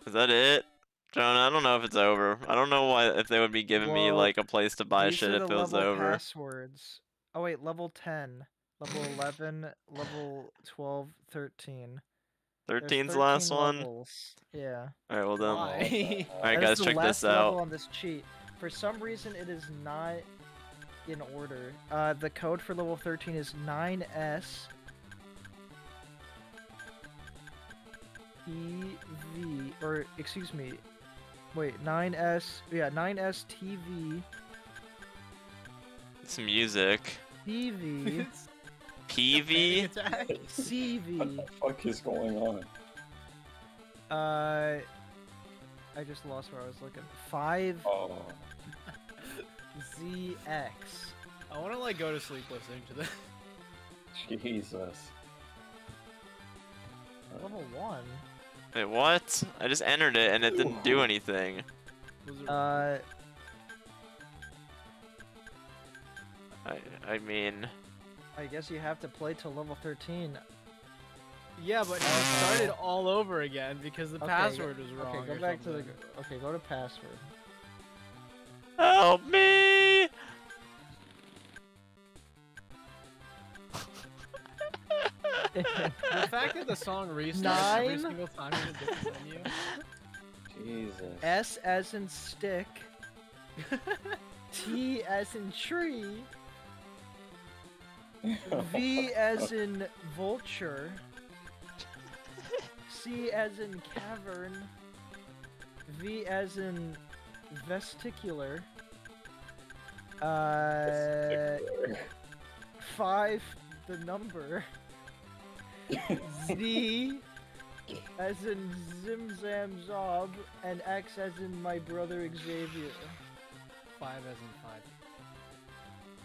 Is that it? Jonah, I don't know if it's over. I don't know why if they would be giving me like a place to buy shit if it was over. Passwords. Oh wait, level 10, level 11, level 12, 13. 13's the last 13 one. Yeah. Alright, well then. Why? Alright, That is guys, check last this level out. on this cheat. For some reason, it is not in order. Uh, the code for level 13 is 9S TV, or excuse me, wait, 9S, yeah, 9S TV, Some music. TV, PV? Attack. What the fuck is going on? Uh, I just lost where I was looking. 5ZX. Oh. I want to like go to sleep listening to this. Jesus. Level 1. Wait, what? I just entered it and it didn't do anything. Uh, I, I mean, I guess you have to play till level 13. yeah, but it Uh, started all over again because the Okay, password was wrong. Okay, go or back to the. Okay, go to password. help me! The fact that the song restarts Nine? every single time in a different menu. Jesus. S as in stick. T as in tree. V as in vulture. C as in cavern. V as in vesticular. Uh, five, the number. Z as in Zim Zam Zob, and X as in my brother Xavier. Five as in five.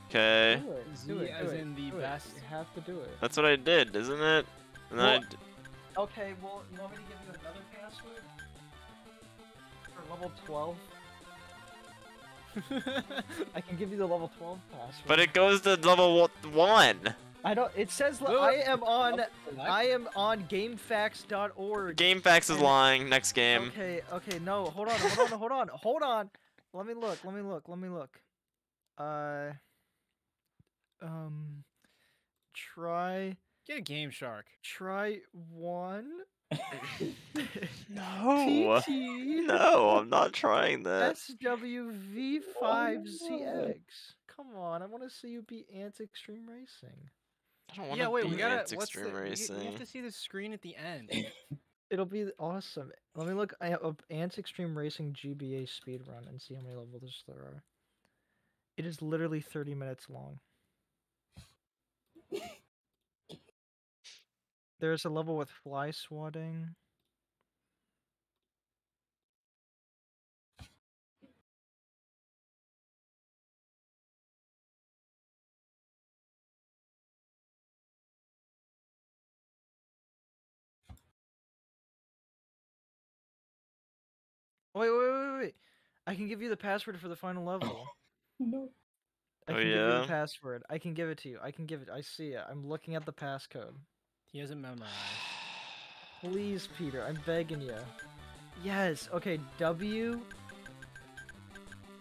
Okay. Do it, Z do it, as do it, in the do it. best. You have to do it. That's what I did, isn't it? And I Well- d- Okay, well, you want me to give you another password? For level 12? I can give you the level 12 password. but it goes to level one. I don't. It says Wait, I am on. I am on GameFAQs.org. GameFAQs is lying. Next game. Okay, okay, no, hold on, hold on, hold on, hold on. Let me look, let me look, let me look. Uh, um, try, Get a Game Shark. try one. No. TT No, I'm not trying that. SWV5CX. Come on, I want to see you beat Ant Extreme Racing. I don't want Yeah, to wait, beat we gotta. Ants What's the, Extreme we, we have to see the screen at the end. It'll be awesome. Let me look I- up Ant Extreme Racing GBA speedrun and see how many levels there are. It is literally 30 minutes long. There's a level with fly swatting. Wait, wait, wait, wait, wait. I can give you the password for the final level. No. I Oh, can give you yeah? the password. I can give it to you. I can give it. I see it. I'm looking at the passcode. He hasn't memorized. Please, Peter, I'm begging you. Yes. Okay. W.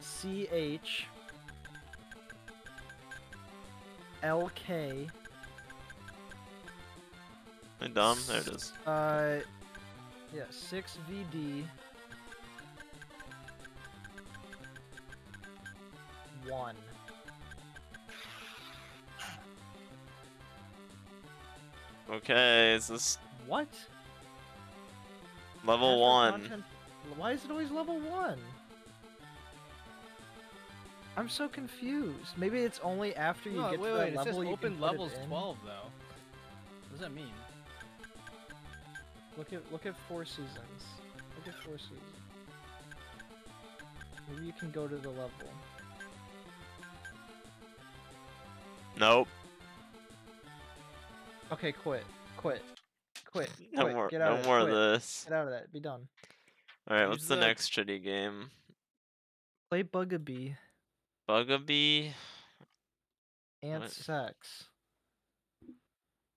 C H. L K. Am Dom. There it is. Uh. Yeah. Six V D. One. Okay, is this What? level one? content- Why is it always level one? I'm so confused. Maybe it's only after you No, get wait, to wait. that It level says you open can put it levels 12 though. What does that mean? Look at look at Four Seasons. Look at Four Seasons. Maybe you can go to the level. Nope. Okay, quit. Quit. Quit. No quit. more. Get out No of it. more of this. Get out of that. Be done. All right, what's the the- next shitty game? Play Bugabee. Bugabee. Ant What? Sex.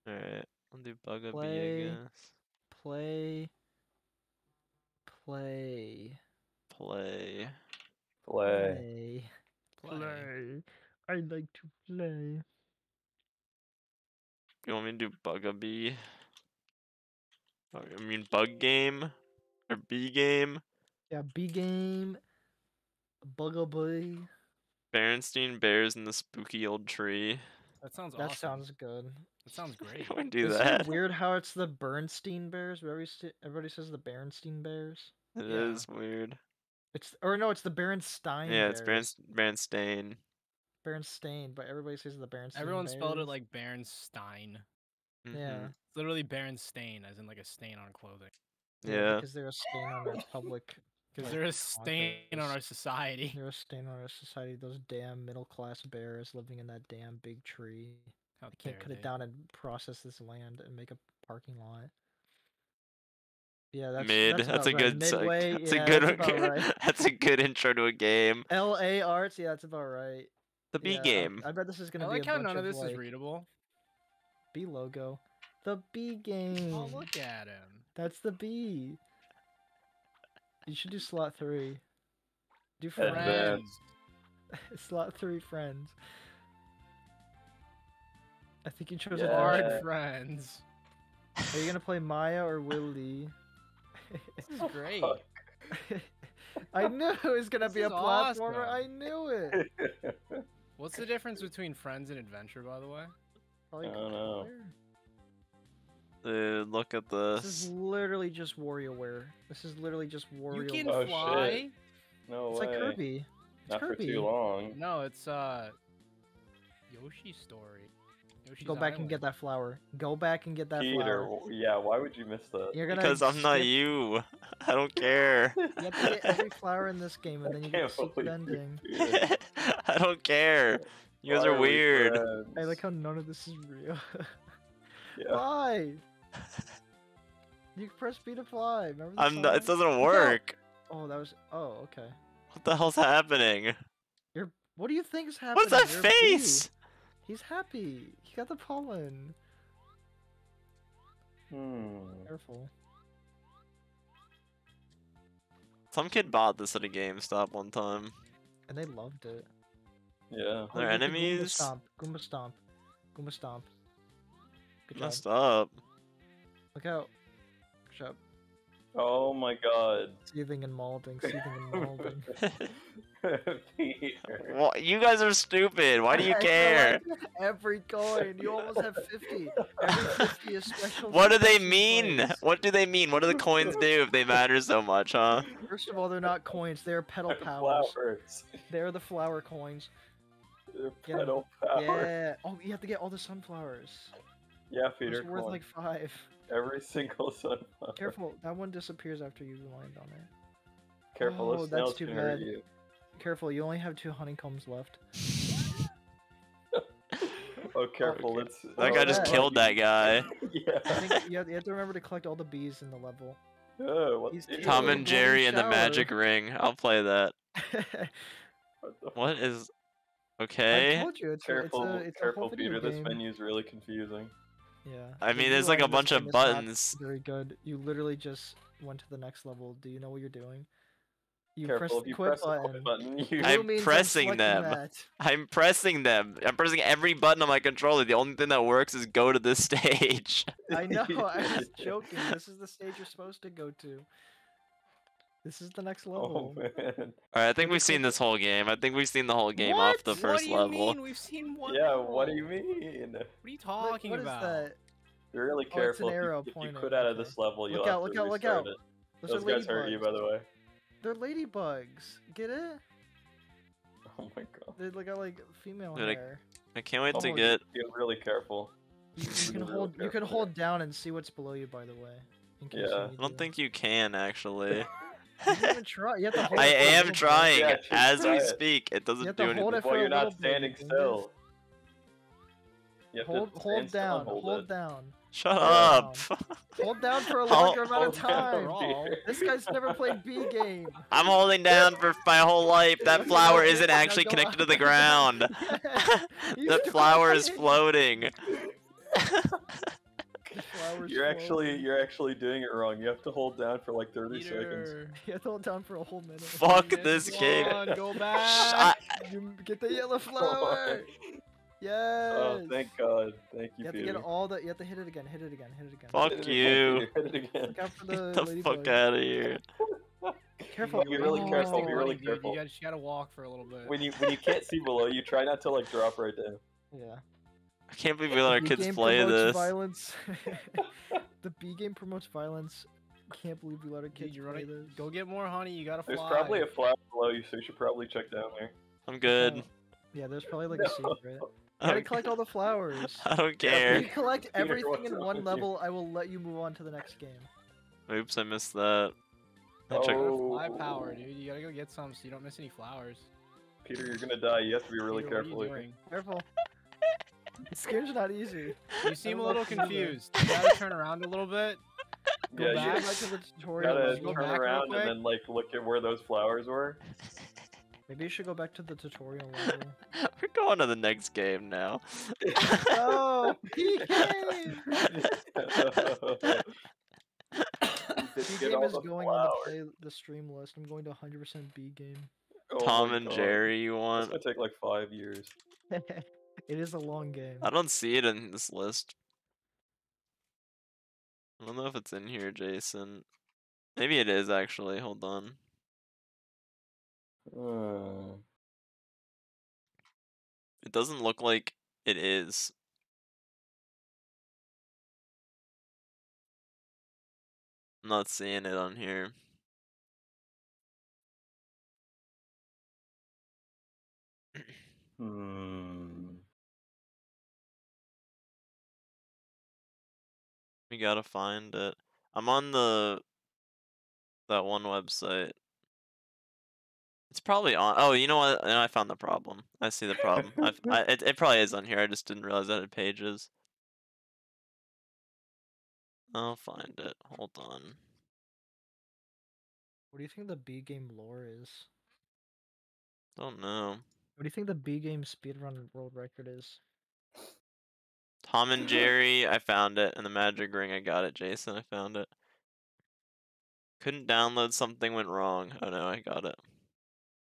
All right, I'll do Bugabee. Play. I guess. Play. Play. Play. Play. Play. Play. I like to play. You want me to do Bugabee? Oh, I mean Bug Game or B Game. Yeah, B game. Bugabee. Berenstein Bears in the spooky old tree. That sounds That awesome. sounds good. That sounds great. I want to do Isn't that. it weird how it's the Bernstein Bears? Everybody, everybody says the Bernstein Bears. It Yeah. is weird. It's or no, it's the Bernstein. yeah, it's Bears. Berens- Berenstain. Bernstein, but everybody says the Bernstein. Everyone spelled it Bears. like Bernstein. Yeah. Mhm. It's literally Berenstain, as in like a stain on clothing. Yeah. because they're a stain on our public. Because like, they're a stain on conquers. our society. They're a stain on our society. Those damn middle class bears living in that damn big tree. How They can't dare cut it down and process this land and make a parking lot. Yeah, that's Mid. That's, That's, a right. good. psych- Midway. That's yeah, a good. That's right. that's a good intro to a game. L A Arts. Yeah, that's about right. The B Yeah, game. I, bet this is gonna be like a how bunch none of of this like, is readable. B logo. The B game. Oh, look at him. That's the B. You should do slot three. Do friends. Friends. slot three friends. I think you chose Yeah. a Hard friends. Are you gonna play Maya or Willy? This is great. I knew it was gonna This be a is platformer. awesome. I knew it. What's the difference between friends and adventure, by the way? Probably I don't know. clear. Dude, look at This This is literally just WarioWare. This is literally just You WarioWare. can Oh, shit. fly. No It's way. like Kirby. It's Not Kirby. for too long. No, it's uh Yoshi's story. Yoshi's Go back and get that flower. Go back and get that Peter, flower. w- yeah, why would you miss that? You're gonna Because I'm not you. I don't care. You have to get every flower in this game, and then you get Can't the secret ending. Peter. I don't care. You guys Why are we weird. friends? I like how none of this is real. Yeah. Fly! You can press B to fly. Remember the I'm not, it doesn't Look out. work. Oh, that was. Oh, okay. What the hell's happening? You're. What do you think is happening? What's that You're a bee. face? He's happy. He got the pollen. Hmm. Careful. Some kid bought this at a GameStop one time. And they loved it. Yeah. They're you can Goomba enemies? stomp. Goomba stomp. Goomba stomp. Good job. Messed up. Look out. Good job. Oh my god. Seething and molding. Seething and molding. Peter. well, you guys are stupid. Why do you I care? collect Every coin. You almost have 50. Every 50 is special. What do they mean? coins. What do they mean? What do the coins do if they matter so much, huh? First of all, they're not coins. They're petal They're powers. Flowers. They're the flower coins. They're petal powers. Yeah. Oh, you have to get all the sunflowers. Yeah, Peter. It's worth on. like five. Every single sunflower. Careful, that one disappears after you land on it. Careful, Oh, those that's too can bad. you. Careful, you only have two honeycombs left. Oh, careful, Okay. it's. That guy Oh, just yeah. killed that guy. I Yeah. think you have, you have to remember to collect all the bees in the level. Oh, what the- Tom and Jerry and the magic ring. I'll play that. what the What is? I Okay. told you, it's Careful, a, it's a, it's a careful, whole video Peter. This game. is really confusing. Yeah. I mean, there's like a bunch of game is not buttons. Very good. You literally just went to the next level. Do you know what you're doing? You careful, press the you quit press button. the button, you. I'm pressing them. that. I'm pressing them. I'm pressing every button on my controller. The only thing that works is go to this stage. I know. I was joking. This is the stage you're supposed to go to. This is the next Oh level. man. Alright, I think we've seen this whole game. I think we've seen the whole game off the What? first what do you level. Mean? We've seen one. Yeah, what do you mean? What are you What- talking what is about? that? Be really Oh, it's an careful. if you- if you, pointing, quit out of this level, you'll Look have to look out, look restart out. it. Those, Those are guys hurt you, by the way. They're ladybugs. Get it? Oh my god. They look like female Dude, I- hair. I can't wait oh, to Oh, get. Be really careful. You, you can hold. You can hold down and see what's below you. By the way. In case Yeah. you I need I don't to. think you can actually. You can even try. You have to hold I it am little trying Yeah, as try we it. speak. It doesn't do to hold anything. it for Well, you're not little bit, standing still. You Hold, hold stand still down. Hold, hold down. Shut Hold up. Hold down for a longer amount of time. This guy's never played B game. I'm holding down for my whole life. That flower isn't actually connected to the ground. You that flower is floating. The flower's You're actually floating. you're actually doing it wrong. You have to hold down for like 30 seconds. Peter. You have to hold down for a whole minute. Fuck Peter, this game. on, go back. You get the yellow flower. Oh, yes. Oh, thank God. Thank you, You have to get all the. You have to hit it again. Hit it again. Hit it again. Fuck Hit it you. again, Hit it again. Look out for the, Get the ladybug. fuck out of here. Careful. Be really oh. careful, be Running, really dude. careful. You gotta, you gotta walk for a little bit. When you when you can't see below, you try not to like drop right down. Yeah. I can't believe we let our B kids game play promotes this. Violence. the B game promotes violence. I can't believe we let our kids Dude, you're play this. Go get more honey. You gotta fly. There's probably a flower below you, so you should probably check down there. I'm good. Oh, Yeah, there's probably like a secret. I gotta collect all the flowers. I don't care. If you collect everything in one level, I will let you move on to the next game. Oops, I missed that. I Oh. checked- Fly power, dude. You gotta go get some so you don't miss any flowers. Peter, you're gonna die. You have to be really Peter, careful. What are you doing? Careful. This game's not easy. You seem a little know if you know. confused. You gotta turn around a little bit. Go Yeah, back. you Go to the tutorial. gotta go turn back around and then like look at where those flowers were. Maybe you should go back to the tutorial level. We're going to the next game now. oh, B game! B game is the going on the play the stream list. I'm going to 100% B game. Oh Tom and God. Jerry, you want? It's want? gonna take like five years. it is a long game. I don't see it in this list. I don't know if it's in here, Jason. Maybe it is actually. Hold on. Uh, It doesn't look like it is. I'm not seeing it on here. Hmm. We gotta find it. I'm on the that one website. It's probably on. Oh, you know what? And I found the problem. I see the problem. I, I, it, it probably is on here. I just didn't realize that it had pages. I'll find it. Hold on. What do you think the B game lore is? Don't know. What do you think the B game speedrun world record is? Tom and Jerry, I found it, and the Magic Ring, I got it. Jason, I found it. Couldn't download something went wrong. Oh no, I got it.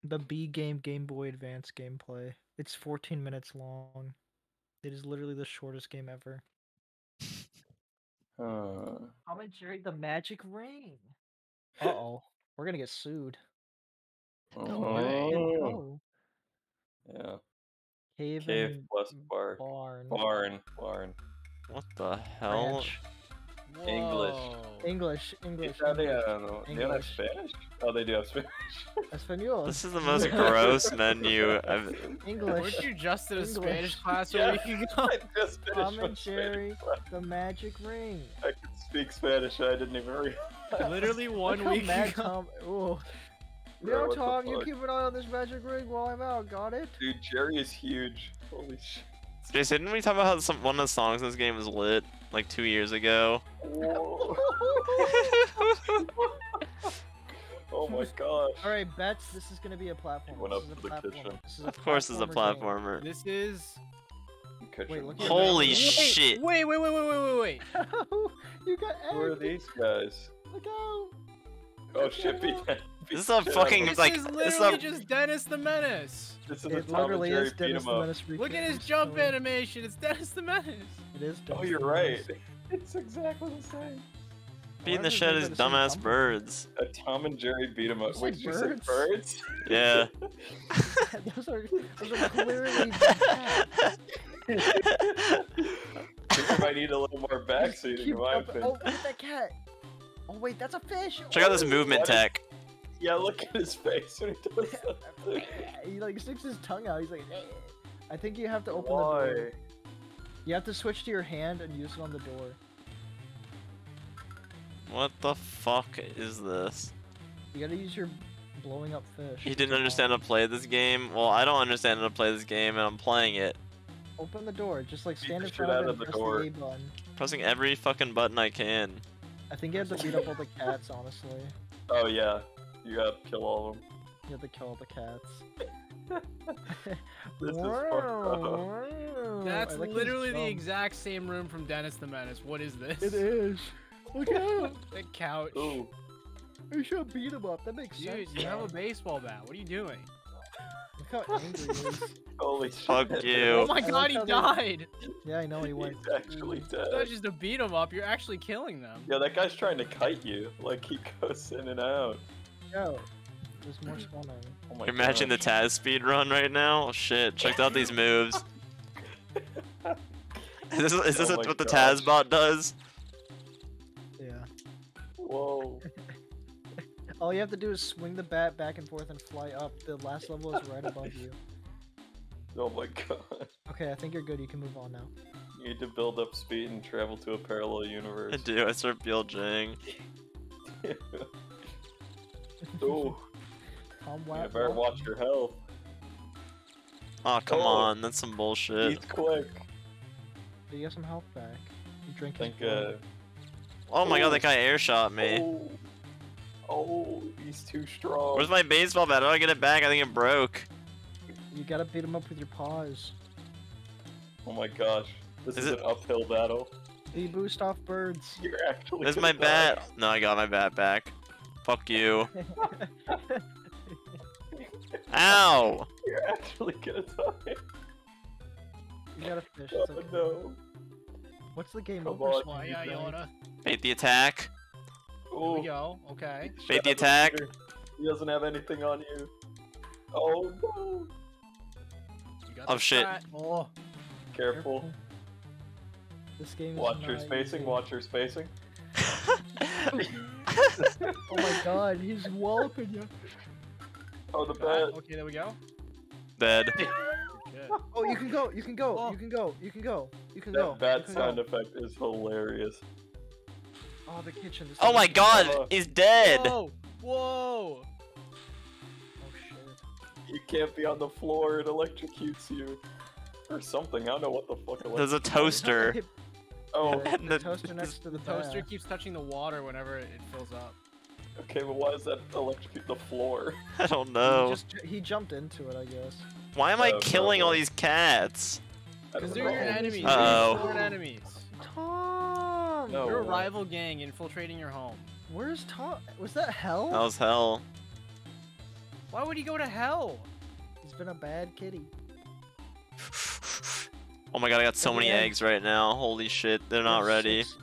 The B game Game Boy Advance gameplay. It's 14 minutes long. It is literally the shortest game ever. Huh. Tom and Jerry, the Magic Ring. Uh oh, we're gonna get sued. No way. Oh. No. Yeah. Cave, Cave plus bark. barn. Barn. Barn. What the hell? Ranch. English. English, English. Yeah, they, English. have, they don't have Spanish? Oh, they do have Spanish. Espanol. This is the most gross menu I've. English. Weren't you just in a English. Spanish class a week ago? I just finished Tom and Jerry, the Magic Ring. I can speak Spanish. I didn't even realize. Literally one week mad ago. Tom. Ooh. Bro, Yo, what Tom, you keep an eye on this Magic Ring while I'm out. Got it? Dude, Jerry is huge. Holy shit. Jason, didn't we talk about how some one of the songs in this game was lit like two years ago? Oh my gosh. All right, bets. This is gonna be a platform. Went this up is a to the platform. kitchen. This is of course, it's a platformer game. This is. Kitchen. look at Holy Wait, shit! Wait, wait, wait, wait, wait, wait, wait. you got Who are these guys? Look out. Oh shit, at beat This is a fucking This like is this is literally a just Dennis the Menace. This is a It Tom and literally Jerry is beat Dennis 'em the up. Menace. Look at his jump story. animation. It's Dennis the Menace. It is. Oh, you're right. It's exactly the same. being Why the does it shed is like the same dumbass company? birds. A Tom and Jerry beat 'em up. You Wait, said did you say birds? birds? Yeah. those are those are clearly cats. you might need a little more backseating, in my opinion. Oh, look at that cat. Oh wait, that's a fish. Check out this Oh. movement what is- tech. Yeah, look at his face when he does that. he like sticks his tongue out. He's like, "Eh." I think you have to open the Why? door. You have to switch to your hand and use it on the door. What the fuck is this? You gotta use your blowing up fish. He didn't understand how to play this game. Well, I don't understand how to play this game, and I'm playing it. Open the door. Just like Beat stand in front of it and the press door. the A button. Pressing every fucking button I can. I think you have to beat up all the cats. Honestly, Oh yeah, you gotta kill all of them. you have to kill all the cats. This is fucked up. Wow. That's like literally the exact same room from Dennis the Menace. What is this? It is. Look out! That couch. Ooh, We should beat him up. That makes Dude, sense. Dude, you have a baseball bat. What are you doing? Look how angry he is. holy shit. Fuck you. Oh my I god, he died! Yeah, I know he went. He's actually dead. It's not just to beat him up, you're actually killing them. Yeah, that guy's trying to kite you. Like he goes in and out. Yo, there's more spawning. Oh my Imagine the gosh. TAS speed run right now. Oh shit! Checked out these moves. Is this, is this Oh my what the gosh. TAS bot does? Yeah. Whoa. All you have to do is swing the bat back and forth and fly up. The last level is right above you. Oh my god. Okay, I think you're good. You can move on now. You need to build up speed and travel to a parallel universe. I do. I start building. Ooh, Tom you Watt. better watch your health. Oh come Oh. on, that's some bullshit. He's bullshit. quick. Do you have some health back? You drink I think, uh. Oh my god, Oh. that guy air shot me. Oh. Oh, he's too strong. Where's my baseball bat? How do I get it back? I think it broke. You gotta beat him up with your paws. Oh my gosh. This Is is, it- an uphill battle. The boost off birds. You're actually. Where's gonna my die. bat? No, I got my bat back. Fuck you. Ow! You're actually gonna die. you got a fish. Oh It's okay. no. What's the game Come over? on, Swan? Why, yeah, you Yoda. Bait the attack. There Oh, we go. Okay. Bait the attack. He doesn't have anything on you. Oh no. Oh, shit. Oh, Careful. This game is Watch your not spacing. easy. Watch your spacing. Oh my god, he's walloping you. Oh, the Got bed. Okay, there we go. Bed. Oh, you can go, you can go, Oh. you can go, you can go, you oh. can go. That bat you can sound go. effect is hilarious. Oh, the kitchen. this Oh my the- god, Uh, he's dead. Whoa! Whoa! Oh shit. You can't be on the floor, it electrocutes you. Or something, I don't know what the fuck There's a toaster. Oh, the, And the the- toaster next to the, The toaster bath. keeps touching the water whenever it fills up. okay, but why does that electrocute the floor? I don't He know. just he jumped into it, I guess. Why am I Uh, killing all these cats? Because they're your enemies. Uh-oh. They're your enemies. Tom. No. You're a way. rival gang infiltrating your home. Where's Tom? Was that hell? That was hell. Why would he go to hell? He's been a bad kitty. Oh my god, I got so many Yeah. eggs right now. Holy shit, they're not There's ready. six-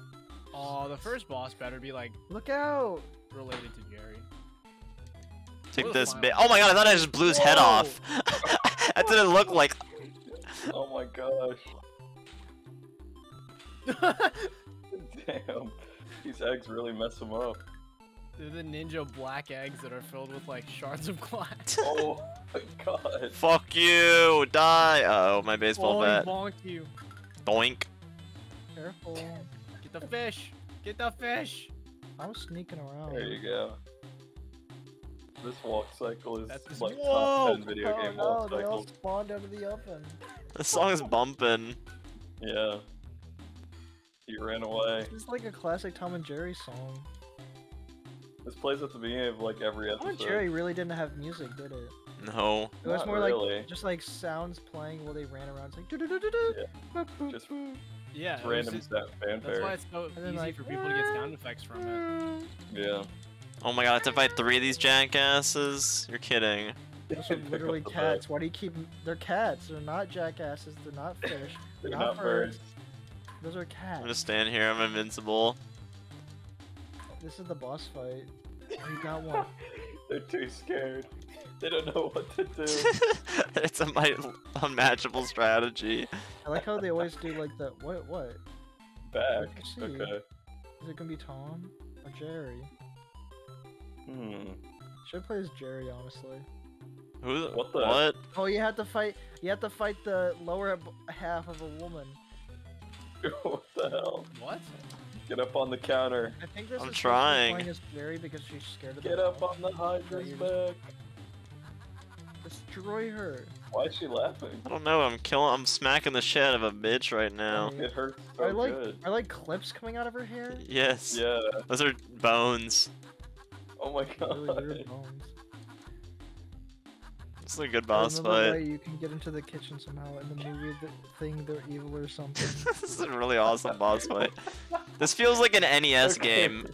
Oh, the first boss better be like Look out! related to Jerry. Take this clown. bit. Oh my god, I thought I just blew his head off. that didn't look like. Oh my gosh. Damn. These eggs really mess them up. They're the ninja black eggs that are filled with like shards of glass. Oh my god. Fuck you, die. Uh oh, my baseball oh, bat. he bonked you. Doink. Careful. Get the fish. Get the fish. I was sneaking around. There you go. This walk cycle is That's- like Whoa! top 10 video oh, game no, walk they all cycles. spawned out of the oven. This song is bumping. Yeah. He ran away. This is like a classic Tom and Jerry song. This plays at the beginning of like every Tom and. Jerry really didn't have music, did it? No. It was Not more really. like just like sounds playing while they ran around. It's like do do do do do. Yeah, boop, boop, just boop. Yeah. It's it was random just- sound that's why fanfare. it's so And then easy like, for people to get sound effects from it. Yeah. Oh my god, I have to fight three of these jackasses? You're kidding. Those are Pick up literally the cats. Why do you keep? They're cats. They're not jackasses. They're not fish. bag. They're They're not not birds. birds. Those are cats. I'm gonna stand here, I'm invincible. This is the boss fight. You got one. They're too scared. They don't know what to do. it's a my unmatchable strategy. I like how they always do like the what what? Back. Okay. Is it gonna be Tom or Jerry? Hmm. Should I play as Jerry, honestly. Who? What the- What? Oh, you have to fight. You have to fight the lower half of a woman. what the hell? What? Get up on the counter. I think this I'm is supposed to be trying. playing as because she's scared of Get up on the Hydra's back. Destroy her. Why is she laughing? I don't know. I'm killing. I'm smacking the shit out of a bitch right now. It hurts so I like good. I like clips coming out of her hair. Yes. Yeah. Those are bones. Oh my Really weird god. bones. This is a good boss remember fight. why you can get into the kitchen somehow in the movie the thing they're evil or something. this is a really awesome boss fight. This feels like an NES Okay. game.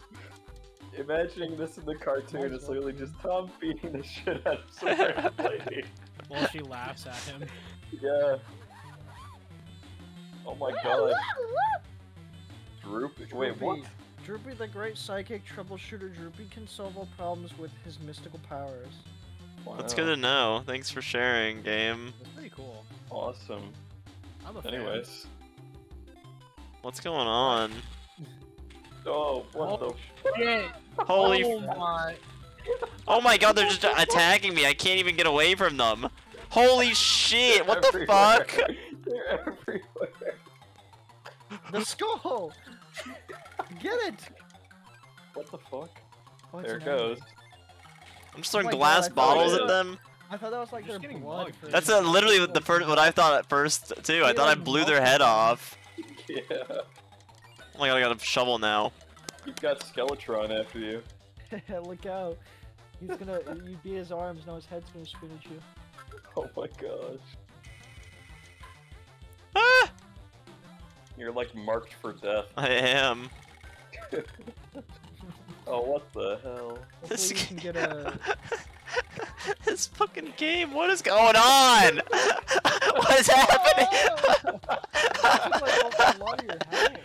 Imagining this in the cartoon is literally just Tom beating the shit out of some random lady. While she laughs at him. Yeah. Oh my god. Droopy. Wait, what? Droopy. Droopy, the great psychic troubleshooter, Droopy can solve all problems with his mystical powers. That's good to know. Thanks for sharing, game. It's pretty cool. Awesome. I'm a fan. Anyways. What's going on? Oh, what Oh, the? Shit. Holy! Oh my. Oh my god, they're just attacking me. I can't even get away from them. Holy shit! What the fuck? They're everywhere. The skull! Get it! What the fuck? Oh, There it goes. I'm just throwing Oh glass God, bottles it at them. I thought that was like You're their getting blood. mugged. That's uh, literally what the first what I thought at first too. I thought I blew their head off. Yeah. Oh my god, I got a shovel now. You've got Skeletron after you. Look out. He's gonna. you beat his arms, now his head's gonna spin at you. Oh my gosh. Ah! You're like marked for death. I am. Oh, what the hell? This Hopefully can game. get a. this fucking game. What is going on? what is happening? It's like off a lot of your hair.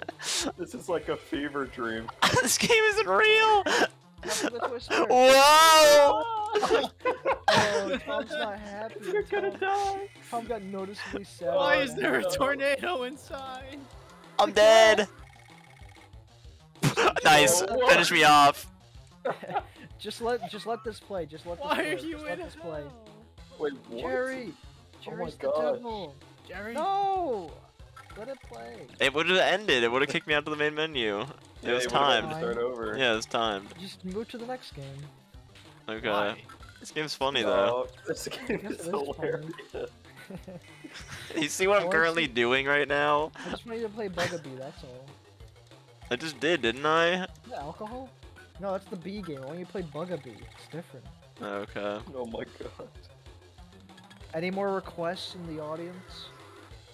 This is like a fever dream. this game isn't real. After. Whoa! Oh, Tom's not happy. You're gonna die. Tom got noticeably sad. Why is Oh, there a oh, no. tornado inside? I'm dead. nice. Whoa. Finish me off. just let just let this play. Just let this Why play. are you just in let this play. Oh, Wait, what? Jerry! Oh Jerry's the devil! Jerry? No! Let it play. It would have ended. It would have kicked me out to the main menu. It was you timed. to Start over. Yeah, it was timed. Just move to the next game. Okay. Why? This game's funny though. Oh, this game is it is funny. hilarious. You see what I I'm currently see- doing right now? I just want you to play Bugaboo, that's all. I just did, didn't I? Is that alcohol? No, that's the B game. I want you play Bugaboo. It's different. Okay. Oh my god. Any more requests in the audience?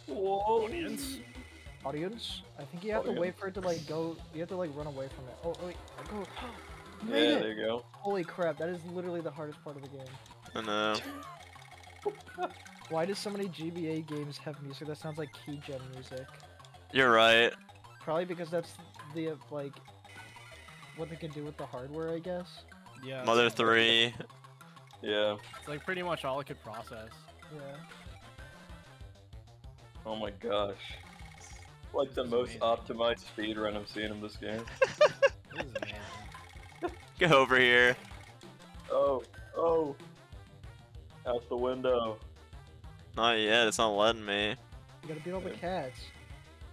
Whoa. Audience? Audience? I think you have to wait for it to like go. You have to like run away from it. Oh, oh wait, go. You made Yeah, it! there you go. Holy crap, that is literally the hardest part of the game. I know. Why do so many GBA games have music that sounds like keygen music? You're right. Probably because that's the like what they can do with the hardware, I guess. Yeah. Mother 3. Yeah. It's like pretty much all it could process. Yeah. Oh my gosh. Like the This is most amazing. optimized speed run I've seen in this game. This is amazing. Go over here. Oh, oh. Out the window. Not yet. It's not letting me. You gotta beat all the cats.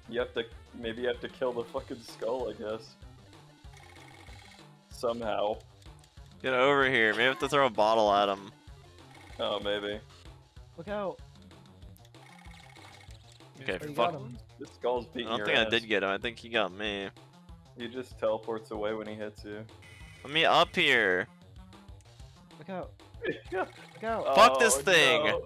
You have to, maybe you have to kill the fucking skull, I guess. Somehow. Get over here. Maybe I have to throw a bottle at him. Oh, maybe. Look out! Okay, Oh, fuck. him. This skull's beating I don't your think I did get him. I think he got me. He just teleports away when he hits you. Let me up here. Look out! Look out! Fuck this Oh, thing. no.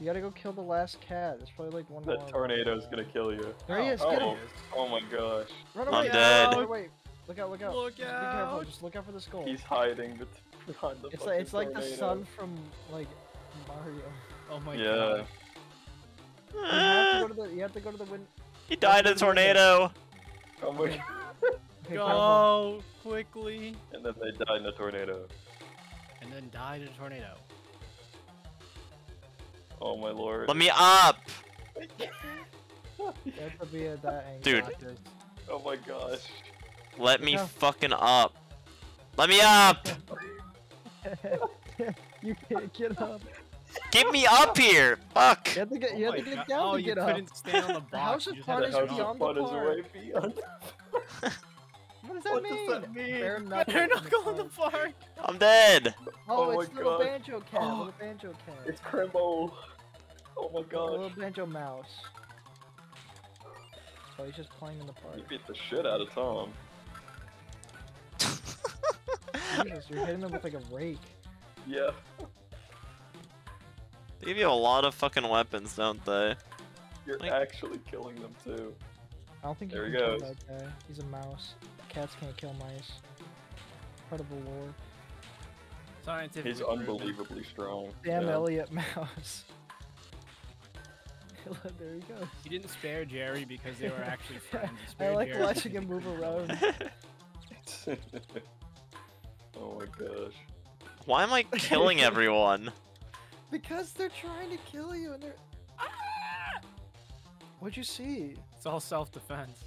You gotta go kill the last cat. There's probably like one more. That tornado's gonna kill you. There he is. oh, Get him! oh, oh my gosh. Run I'm away! dead. Wait, wait. Look out! Look out! Look Just be careful. out. Just look out for the skull. He's hiding behind the It's like it's like the sun from like Mario. Oh my Yeah. god. You have to go to the. You have to go to the win. he died in a tornado. Oh my Okay. Okay, careful. Go quickly. And then they die in a tornado. And then die in a tornado. Oh my lord. Let me up. You have to be at that angle. Dude. Got. Oh my gosh. Let me Yeah. fucking up. Let me up. you can't get up. Get me up here. Fuck. You have to get. You Oh have to get God. down oh, to get up. couldn't stand on the box. house of just fun had is The to house beyond of the fun is park. way beyond. What does that What mean? does that mean? Bare knuckle They're in the not going to park. park. I'm dead. Oh, Oh it's my little God. banjo cat. Oh. Little banjo cat. It's Crimbo. Oh my god. Little gosh. banjo mouse. Oh, he's just playing in the park. You park. beat the shit out of Tom. Jesus, you're hitting him with like a rake. Yeah. They give you a lot of fucking weapons, don't they? You're Like- actually killing them too. I don't think you There can he kill goes. that guy. He's a mouse. Cats can't kill mice. Part of the lore. Scientific. He's unbelievably strong. Damn yeah. Elliot Mouse. There he goes. He didn't spare Jerry because they were actually friends. I spared like Jerry watching him move around. oh my gosh. Why am I killing everyone? Because they're trying to kill you and they're. Ah! What'd you see? It's all self-defense.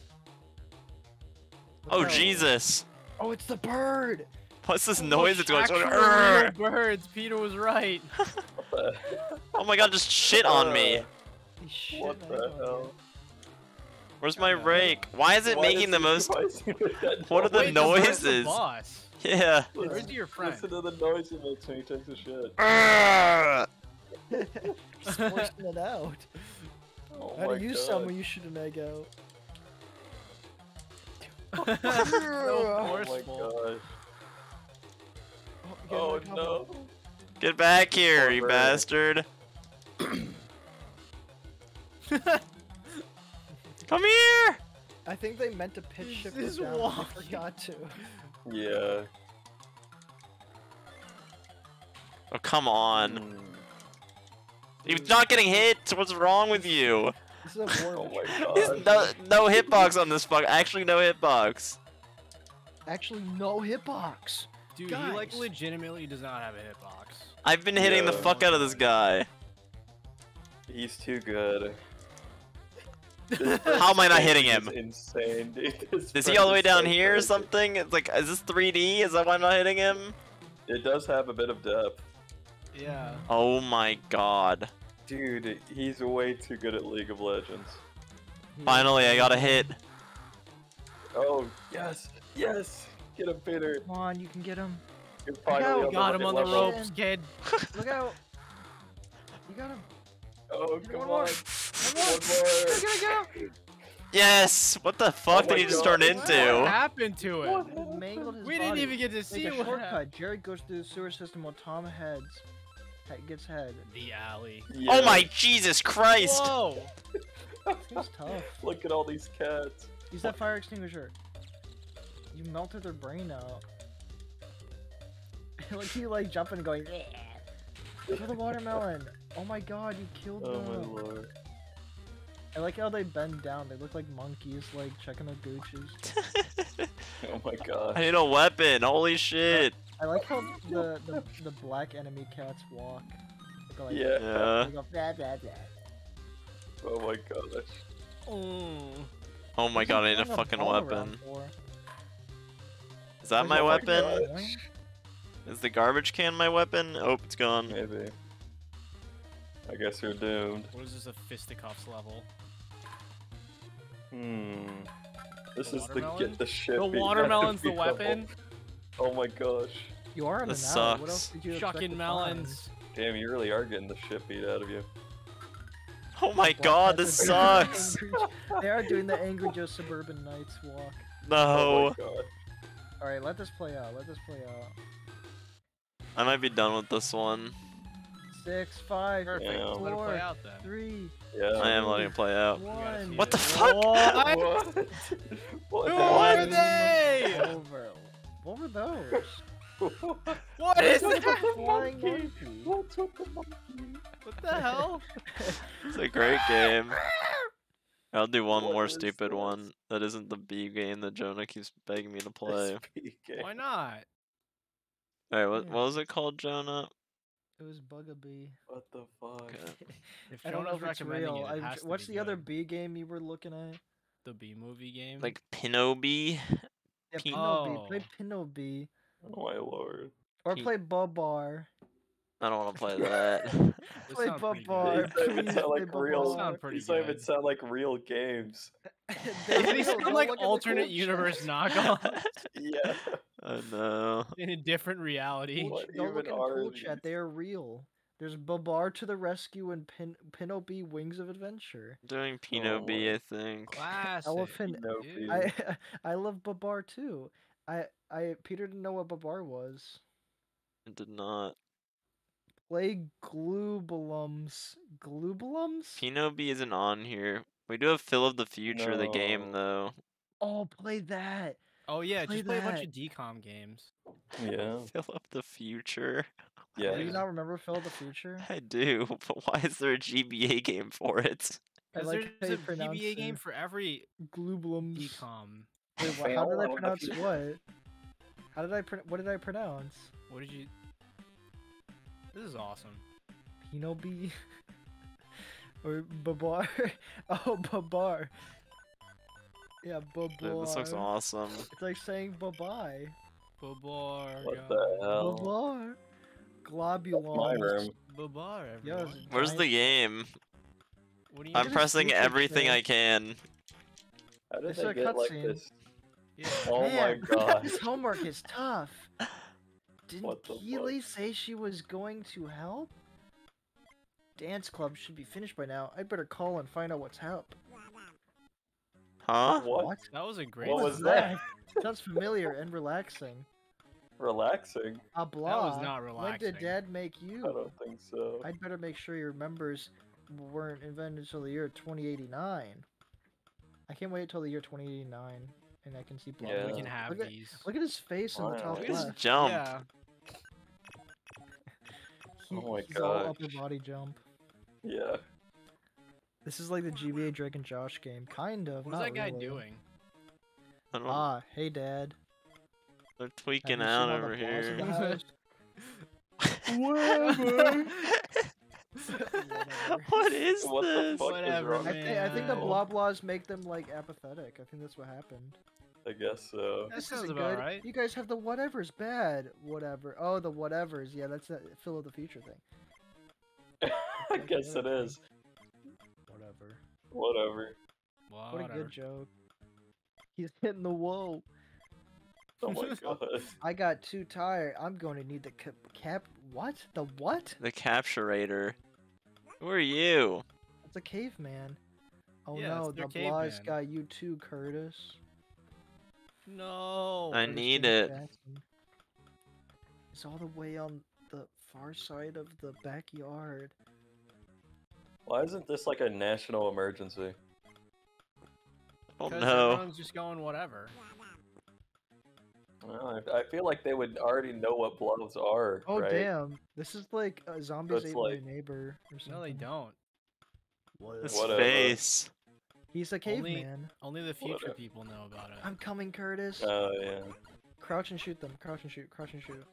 Look Oh out. Jesus! Oh, it's the bird! What's this Oh, noise that's going? actual Arrgh! birds. Peter was right. Oh my god! Just shit on me. What the on you. hell? Where's my rake? Why is it Why making is the most? surprising What are the? Wait, the bird's the noises? boss. Yeah. Where's Listen- your friend? Listen to the noise he makes when he takes a shit. Arrgh! Just forcing it out. Oh How my do you god. sound when you shoot an egg out? so Oh my forceful. gosh. get Oh, oh no. Get back here, Poor you bastard! Come here! I think they meant to pitch He's shift just it down, walking. they forgot to. Yeah. Oh come on! Mm. He's not getting hit. What's wrong with you? This is a war. Oh my There's no no hitbox on this fuck. Actually, no hitbox. Actually, no hitbox. Dude, he like legitimately does not have a hitbox. I've been hitting the fuck out of this guy. He's too good. This How am I not hitting him? is Insane, dude. This Is he all the way down presentation here or something? It's like, is this 3D? Is that why I'm not hitting him? It does have a bit of depth. Yeah. Oh my god. Dude, he's way too good at League of Legends. Finally, I got a hit. Oh, yes, yes! Get him, Peter. Come on, you can get him. You're go. finally Got him on the level. ropes, kid. Look out. You got him. Oh, Get come one on. more. One more. Yes! What the fuck Oh did he just God. turn What What into? happened to it? He mangled We didn't even get to see Take a what shortcut. happened. Jared goes through the sewer system while Tom heads. he- Gets head. The alley. Oh my Jesus Christ! Whoa! He's tough. Look at all these cats. Use that fire extinguisher. You melted their brain out. Look, at you like jumping and going. "Yeah." For the watermelon. Oh my god, you killed Oh them. my lord. I like how they bend down. They look like monkeys, like checking their gooches. Oh my god. I need a weapon, holy shit! I like how the, the, the black enemy cats walk. They go like, Yeah. Yeah. They go, blah, blah, blah. Oh my gosh. Mm. Oh my god, I need a fucking weapon. Is that my Oh my weapon? Is the garbage can my weapon? Oh, it's gone. Maybe. I guess you're doomed. What is this, a fisticuffs level? Hmm. This The is the get the shit. The beat out of watermelon's the people. weapon? Oh my gosh. You are in This an alley. What sucks. else did you Shucking melons. Damn, you really are getting the shit beat out of you. Oh my Black god, this are the sucks! They are doing the Angry Joe Suburban Nights walk. Oh No! my god. Alright, let this play out. Let this play out. I might be done with this one. Six, five, Perfect. Yeah. Four, play out then. three, Yeah. I am letting it play out. one. What the fuck? What? What? what? Who are they? Over. What were those? What is What's that? the flying monkey? monkey? What's with the monkey? What the hell? It's a great game. I'll do one What more stupid this? one that isn't the B game that Jonah keeps begging me to play. Why not? Alright, what, hmm. what was it called, Jonah? It was Bugabee. What the fuck? If I don't know if it's real. it, it I- what's be the other. B game you were looking at? The B movie game? Like Pinobee? Yeah, P- Pinobee. Oh. Play Oh. Pinobee. Oh my lord. Or P- play Babar. I don't want to play that. Play sound pretty Babar. good. These don't even sound like real. Sound pretty These don't even sound like real games. They're They real, like look at the alternate universe chat. knockoffs Yeah. I know. in a different reality. Cool What ch- Go look even in are cool these? chat. They are real. There's Babar to the rescue and Pin Pinobee Wings of Adventure. doing Pinobee, Oh. I think. Classic. Elephant- No, dude. dude. I I love Babar too. I I Peter didn't know what Babar was. I did not. Play Gloobalums. Gloobalums? Pinobee isn't on here. We do have Phil of the Future, the game, though. Oh, play that. Oh yeah, Play just play a bunch of DCOM games. Yeah. Phil of the Future. Yeah. Do you not remember Phil of the Future? I do, but why is there a GBA game for it? Because like there's a GBA game for every Gloobalums. DCOM. Wait, wha- how did I Phil of the pronounce what? How did I pro- what did I pronounce? What did you? This is awesome. Pinobee? Or Babar? oh, Babar. Yeah, Babar. Dude, this looks awesome. It's like saying bye-bye. Babar. What the hell? Babar. That's Globulons. my room. Babar. Everyone. it's- Where's the game? What do you I'm at mean? his pressing everything shit. I can. How did It's they a get like cutscene. this? Yeah. Oh my god. This homework is tough. Didn't What Keely say she was going to help? Dance club should be finished by now. I'd better call and find out what's up. Huh? What? That was a great. What What was was that? Sounds familiar and relaxing. Relaxing? Ah, blah. not relaxing. When relaxing. did Dad make you? I don't think so. I'd better make sure your members weren't invented until the year 2089. I can't wait until the year 2089, and I can see blah. Yeah. We can have look at, these. look at his face in the top Look at his jump. Yeah. He, Oh my he's all upper body jump. Yeah. This is like the GBA Drake and Josh game, kind of. What is that guy really. doing? I don't, Ah, hey Dad. they're tweaking you out over balls in the here. Whatever. Whatever. what is What the this? fuck is Whatever, wrong? I think I think the blah blahs make them like apathetic. I think that's what happened. I guess so. That This sounds isn't about good. right. You guys have the whatevers bad. Whatever. Oh, the whatevers. Yeah, that's that Phil of the Future thing. I guess it is. Whatever. Whatever. What a good joke. He's hitting the wall. Oh my god. I got too tired. I'm going to need the cap. cap what? The what? The capturator. Who are you? It's a caveman. Oh Yeah, no, the blah's caveman. got you too, Curtis. No. I need it. Jackson. It's all the way on the far side of the backyard. Why isn't this like a national emergency? Oh Because no. everyone's just going whatever. Well, I I feel like they would already know what blobs are, Oh right? damn! This is like a zombies it's ate like- my neighbor or something. No, they don't. His Whatever. face. He's a Only- caveman. Only the future Whatever. people know about it. I'm coming, Curtis. Oh yeah. Crouch and shoot them. Crouch and shoot. Crouch and shoot.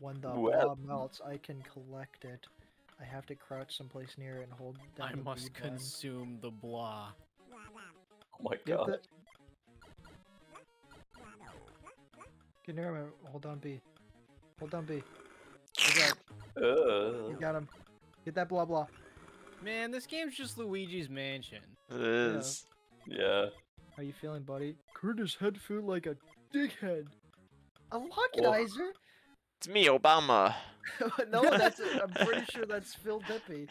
When the Well- blob melts, I can collect it. I have to crouch someplace near it and hold down I the must B button. consume the blah. Oh my Get god. the... Get near him. Hold down B. Hold down B. You got, you got him. Get that blah blah. Man, this game's just Luigi's Mansion. It is. Yeah. How you feeling, buddy? Curtis head food like a dickhead. A locketizer? It's me, Obama. no, that's I'm pretty sure that's Phil Diffy.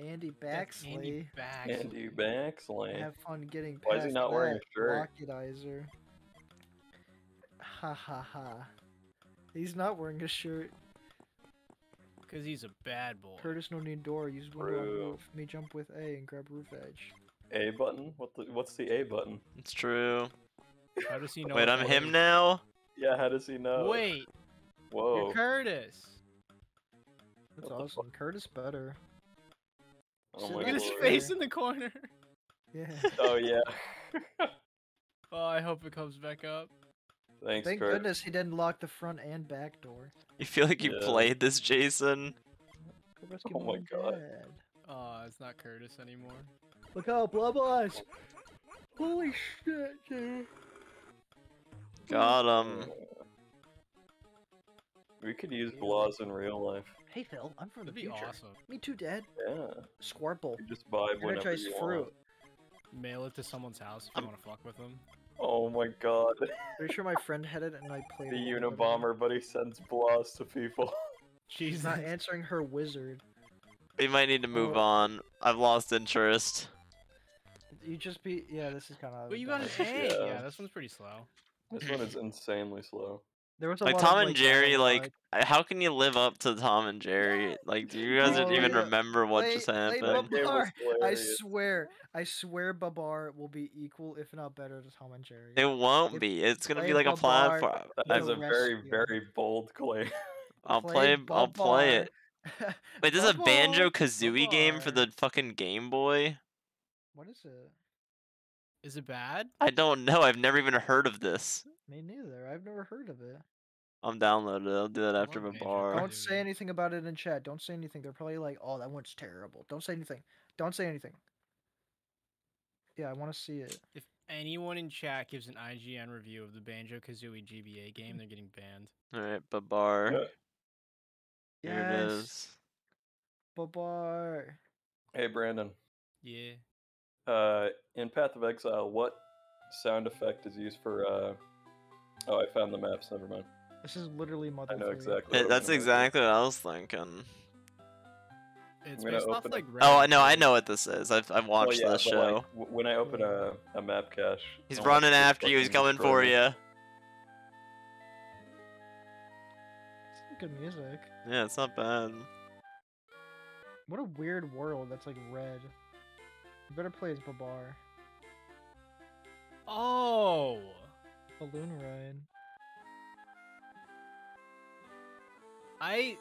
Andy Baxley. Andy Bax. Andy Baxley. Have fun getting Why past is he not wearing a shirt? Locketizer. Ha ha ha. He's not wearing a shirt. Because he's a bad boy. Curtis no need door. Use window on True. roof. Me jump with A and grab roof edge. A button? What the, what's the A button? It's true. How does he know? Wait, I'm him is? now? Yeah, how does he know? Wait, Whoa. you're Curtis. That's What awesome. Curtis better. Oh my Look at his face in the corner. Yeah. Oh yeah. Oh, I hope it comes back up. Thanks, Thank Kurt. goodness he didn't lock the front and back door. You feel like you Yeah. played this, Jason? Oh my God. dad. Oh, it's not Curtis anymore. Look out, blah blahs! Holy shit, dude. Got him. Um, we could use blahs in real life. Hey Phil, I'm from That'd the be future. awesome. Me too, Dad. Yeah. Squirtle. You just vibe whenever Energized you fruit. want. Mail it to someone's house if you want to fuck with them. Oh my god. Pretty sure my friend had it and I played The along. Unabomber, but he sends blahs to people. She's not answering her wizard. We might need to move Oh. on. I've lost interest. You just be yeah. This is kind of. But you got an A. Yeah. Yeah, this one's pretty slow. This one is insanely slow. There was a Like lot Tom of, and Jerry, dialogue. like, uh, how can you live up to Tom and Jerry? Like, do you guys Oh, even yeah. remember what Wait, just happened? Bob- Game was Babar, I swear, I swear, Babar will be equal, if not better, to Tom and Jerry. It won't If- be. It's gonna be like a Babar, platform. That uh, I've- is the a very, rescue. very bold claim. I'll play. I'll play it. Babar. Wait, this is a Banjo Kazooie game for the fucking Game Boy. What is it? Is it bad? I don't know. I've never even heard of this. Me neither. I've never heard of it. I'm downloaded. I'll do that after love a Banjo bar. Don't say anything about it in chat. Don't say anything. They're probably like, "Oh, that one's terrible." Don't say anything. Don't say anything. Yeah, I want to see it. If anyone in chat gives an IGN review of the Banjo Kazooie GBA game, mm. they're getting banned. All right, Babar. Yeah. Here it Yes, is. Babar. Hey, Brandon. Yeah. Uh, in Path of Exile, what sound effect is used for? Uh... Oh, I found the maps. Never mind. This is literally Mother. I know 3. exactly. What That's I'm exactly what I was thinking. It's gonna based off open it. like. Oh, I know. I know what this is. I've I've Well, watched yeah, this show. like, when I open a, a map cache, He's running after you. He's coming for you. Good music. Yeah, it's not bad. What a weird world that's like red. You better play as Babar. Oh. Balloon ride. I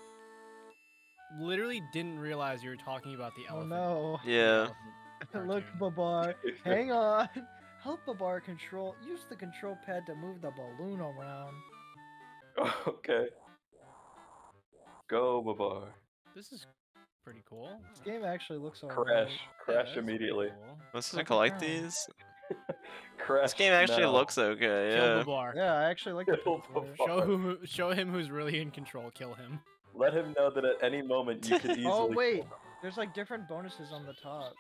literally didn't realize you were talking about the oh, elephant. Oh no. Yeah. Look. Babar. Hang on. Help Babar control. Use the control pad to move the balloon around. okay. Go, Babar. This is pretty cool. This game actually looks alright. Crash. Yeah, Crash this is pretty immediately. cool. Let's Fucking collect hell. these. Crash. This game actually now. looks okay. Kill Yeah. Babar. Yeah, I actually like the Kill picture. the Show who, show him who's really in control. Kill him. Let him know that at any moment you could easily. Oh kill wait, him. there's like different bonuses on the top.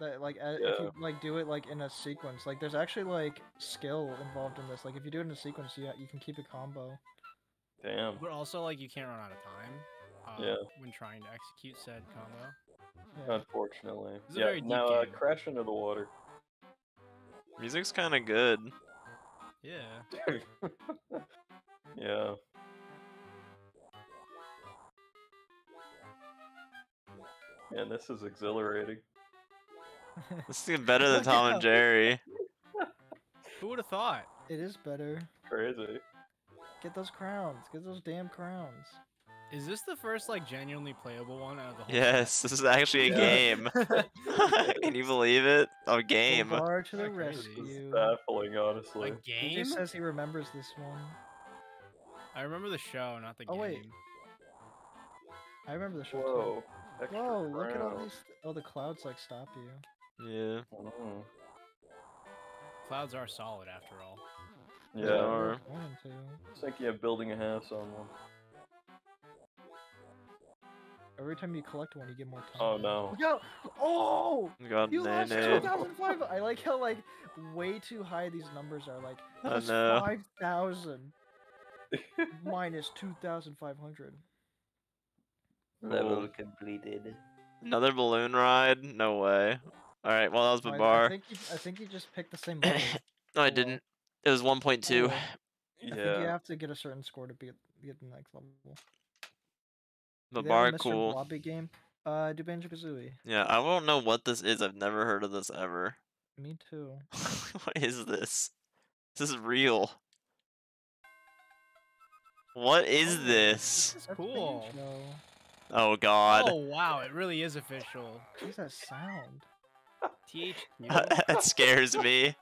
That like uh, if you like do it like in a sequence, like there's actually like skill involved in this. Like if you do it in a sequence, you you can keep a combo. Damn. But also, like, you can't run out of time. Uh, Yeah. When trying to execute said combo. Yeah. Unfortunately. Yeah. now uh, crash into the water. Music's kind of good. Yeah. yeah. Man, this is exhilarating. This is better than Tom and Jerry. Who would have thought? It is better. Crazy. Get those crowns. Get those damn crowns. Is this the first like genuinely playable one out of the whole? Yes, this is actually a Yeah. game. Can you believe it? A game. Bar to the Kinda rescue. Baffling, honestly. A DJ game? says he remembers this one. I remember the show, not the Oh, game. wait. I remember the show too. Whoa. Extra Whoa, look at all crown. these. Oh, the clouds like stop you. Yeah. Mm. Clouds are solid after all. Yeah. They I are. We're going to. was thinking of building a house on one. Every time you collect one, you get more time. Oh no. Look out! Oh! God, You lost Nene. 2005. I like how like way too high these numbers are. Like I plus know. 5,000 minus 2,500. Level completed. Another balloon ride? No way. All right. Well, that was I, I Babar. think you, I think you just picked the same level. No, I didn't. It was 1.2. Oh, I think you have to get a certain score to be get the next level. But Do they have a bar Mr. cool. Blobby game. Uh, do Banjo Kazooie. Yeah, I don't know what this is. I've never heard of this ever. Me too. what is this? This is real. What is this? This is cool. Oh God. Oh wow, it really is official. What's that sound? THQ. that scares me.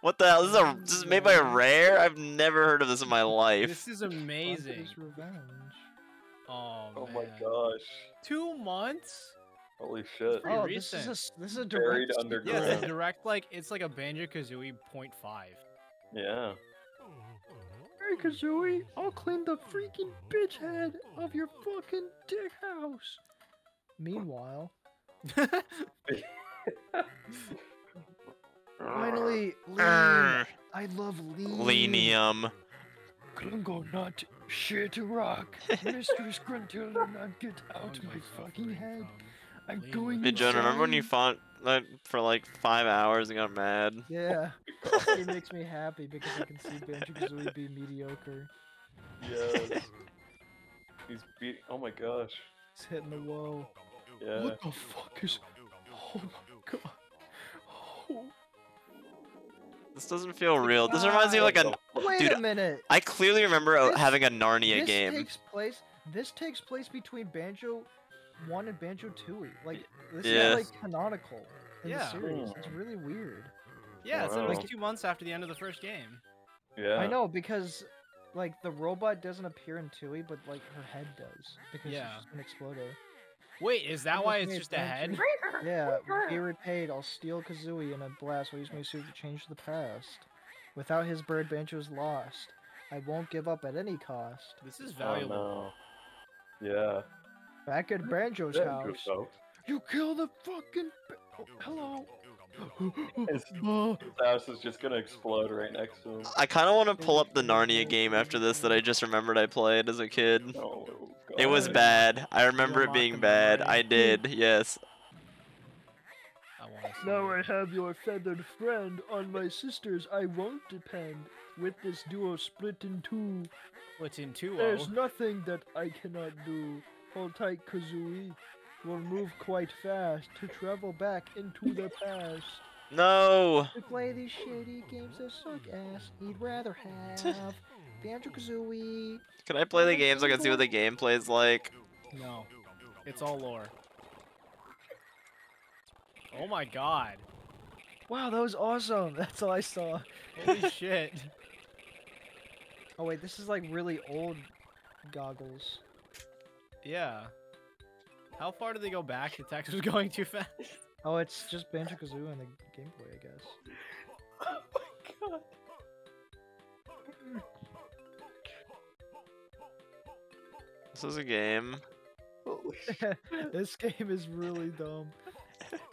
What the hell? This is a this is made by Rare. I've never heard of this in my life. this is amazing. Revenge. Oh, Oh my gosh. Two months? Holy shit. Pretty Oh, this is a this is a direct. sequel. underground. Yeah, it's a direct like it's like a Banjo Kazooie point five. Yeah. Hey Kazooie, I'll clean the freaking bitch head of your fucking dick house. Meanwhile, finally, ah. lean. I love lean. Lenium. Klungo nut, shit rock. Mistress Gruntilda not get out of my fucking head. Um, I'm going Hey Jonah, remember when you fought like for like five hours and got mad? Yeah, it makes me happy because I can see Banjo Kazooie be mediocre. Yes. He's beat. Oh my gosh. He's hitting the wall. Yeah. What the fuck is? Oh my god. Oh. This doesn't feel real. This reminds me of like a. Wait Dude, a minute. I clearly remember uh, This- having a Narnia this game. takes place. This takes place between Banjo One and Banjo Tooie. Like this Yeah. is like canonical in Yeah. the series. Hmm. It's really weird. Yeah, it's like two months after the end of the first game. Yeah. I know because like the robot doesn't appear in Tooie, but like her head does because Yeah. she's just an exploder. Wait, is that why it's just a head? Yeah, be repaid. I'll steal Kazooie in a blast while use my suit to change the past. Without his bird, Banjo's lost. I won't give up at any cost. This is Oh valuable. no. Yeah. Back at Banjo's That house. goes out. You kill the fucking. Oh, hello. His, Oh, his house is just gonna explode right next to him. I kind of want to pull up the Narnia game after this that I just remembered I played as a kid. Oh, It was bad. I remember it being bad. I did. Yes. Now. I have your feathered friend. On my sisters, I won't depend. With this duo split in two, What's in two oh. there's nothing that I cannot do. Hold tight, Kazooie. We'll move quite fast to travel back into the past. No. To play these shitty games that suck ass, he'd rather have Banjo Kazooie. Can I play the games? so I can see what the gameplay's like? No, it's all lore. Oh my god! Wow, that was awesome. That's all I saw. Holy shit! Oh wait, this is like really old goggles. Yeah. How far did they go back? The text was going too fast. Oh, it's just Banjo Kazooie and the Game Boy, I guess. Oh my god. This is a game. This game is really dumb.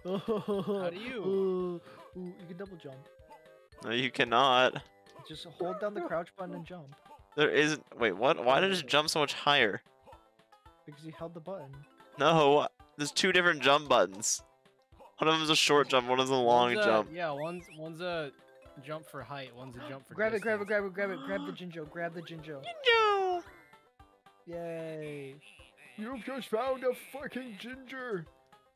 How do you? Ooh, ooh, you can double jump. No, you cannot. Just hold down the crouch button and jump. There isn't. Wait, what? Why did it jump so much higher? Because you held the button. No, there's two different jump buttons. One of them's a short jump, one is a long One's a- jump. Yeah, one's one's a jump for height, one's a jump for Grab it, grab it, grab it, grab it, grab the Jinjo, grab the Jinjo. No. Yay. You've just found a fucking ginger.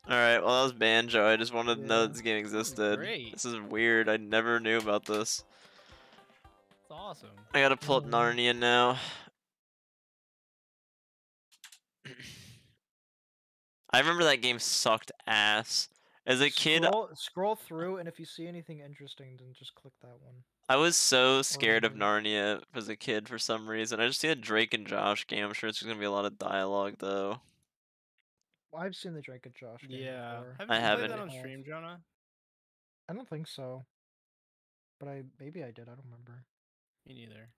All right, well that was Banjo. I just wanted to know Yeah. this game existed. great. This is weird. I never knew about this. It's awesome. I gotta pull up Mhm. Narnia now. I remember that game sucked ass. As a kid, Scroll, scroll through, and if you see anything interesting, then just click that one. I was so scared of Narnia. Narnia as a kid for some reason. I just see a Drake and Josh game. I'm sure it's gonna be a lot of dialogue though. I've seen the Drake and Josh game Yeah. before. Have I you played haven't. that on stream, Jonah? I don't think so. But I maybe I did. I don't remember. Me neither.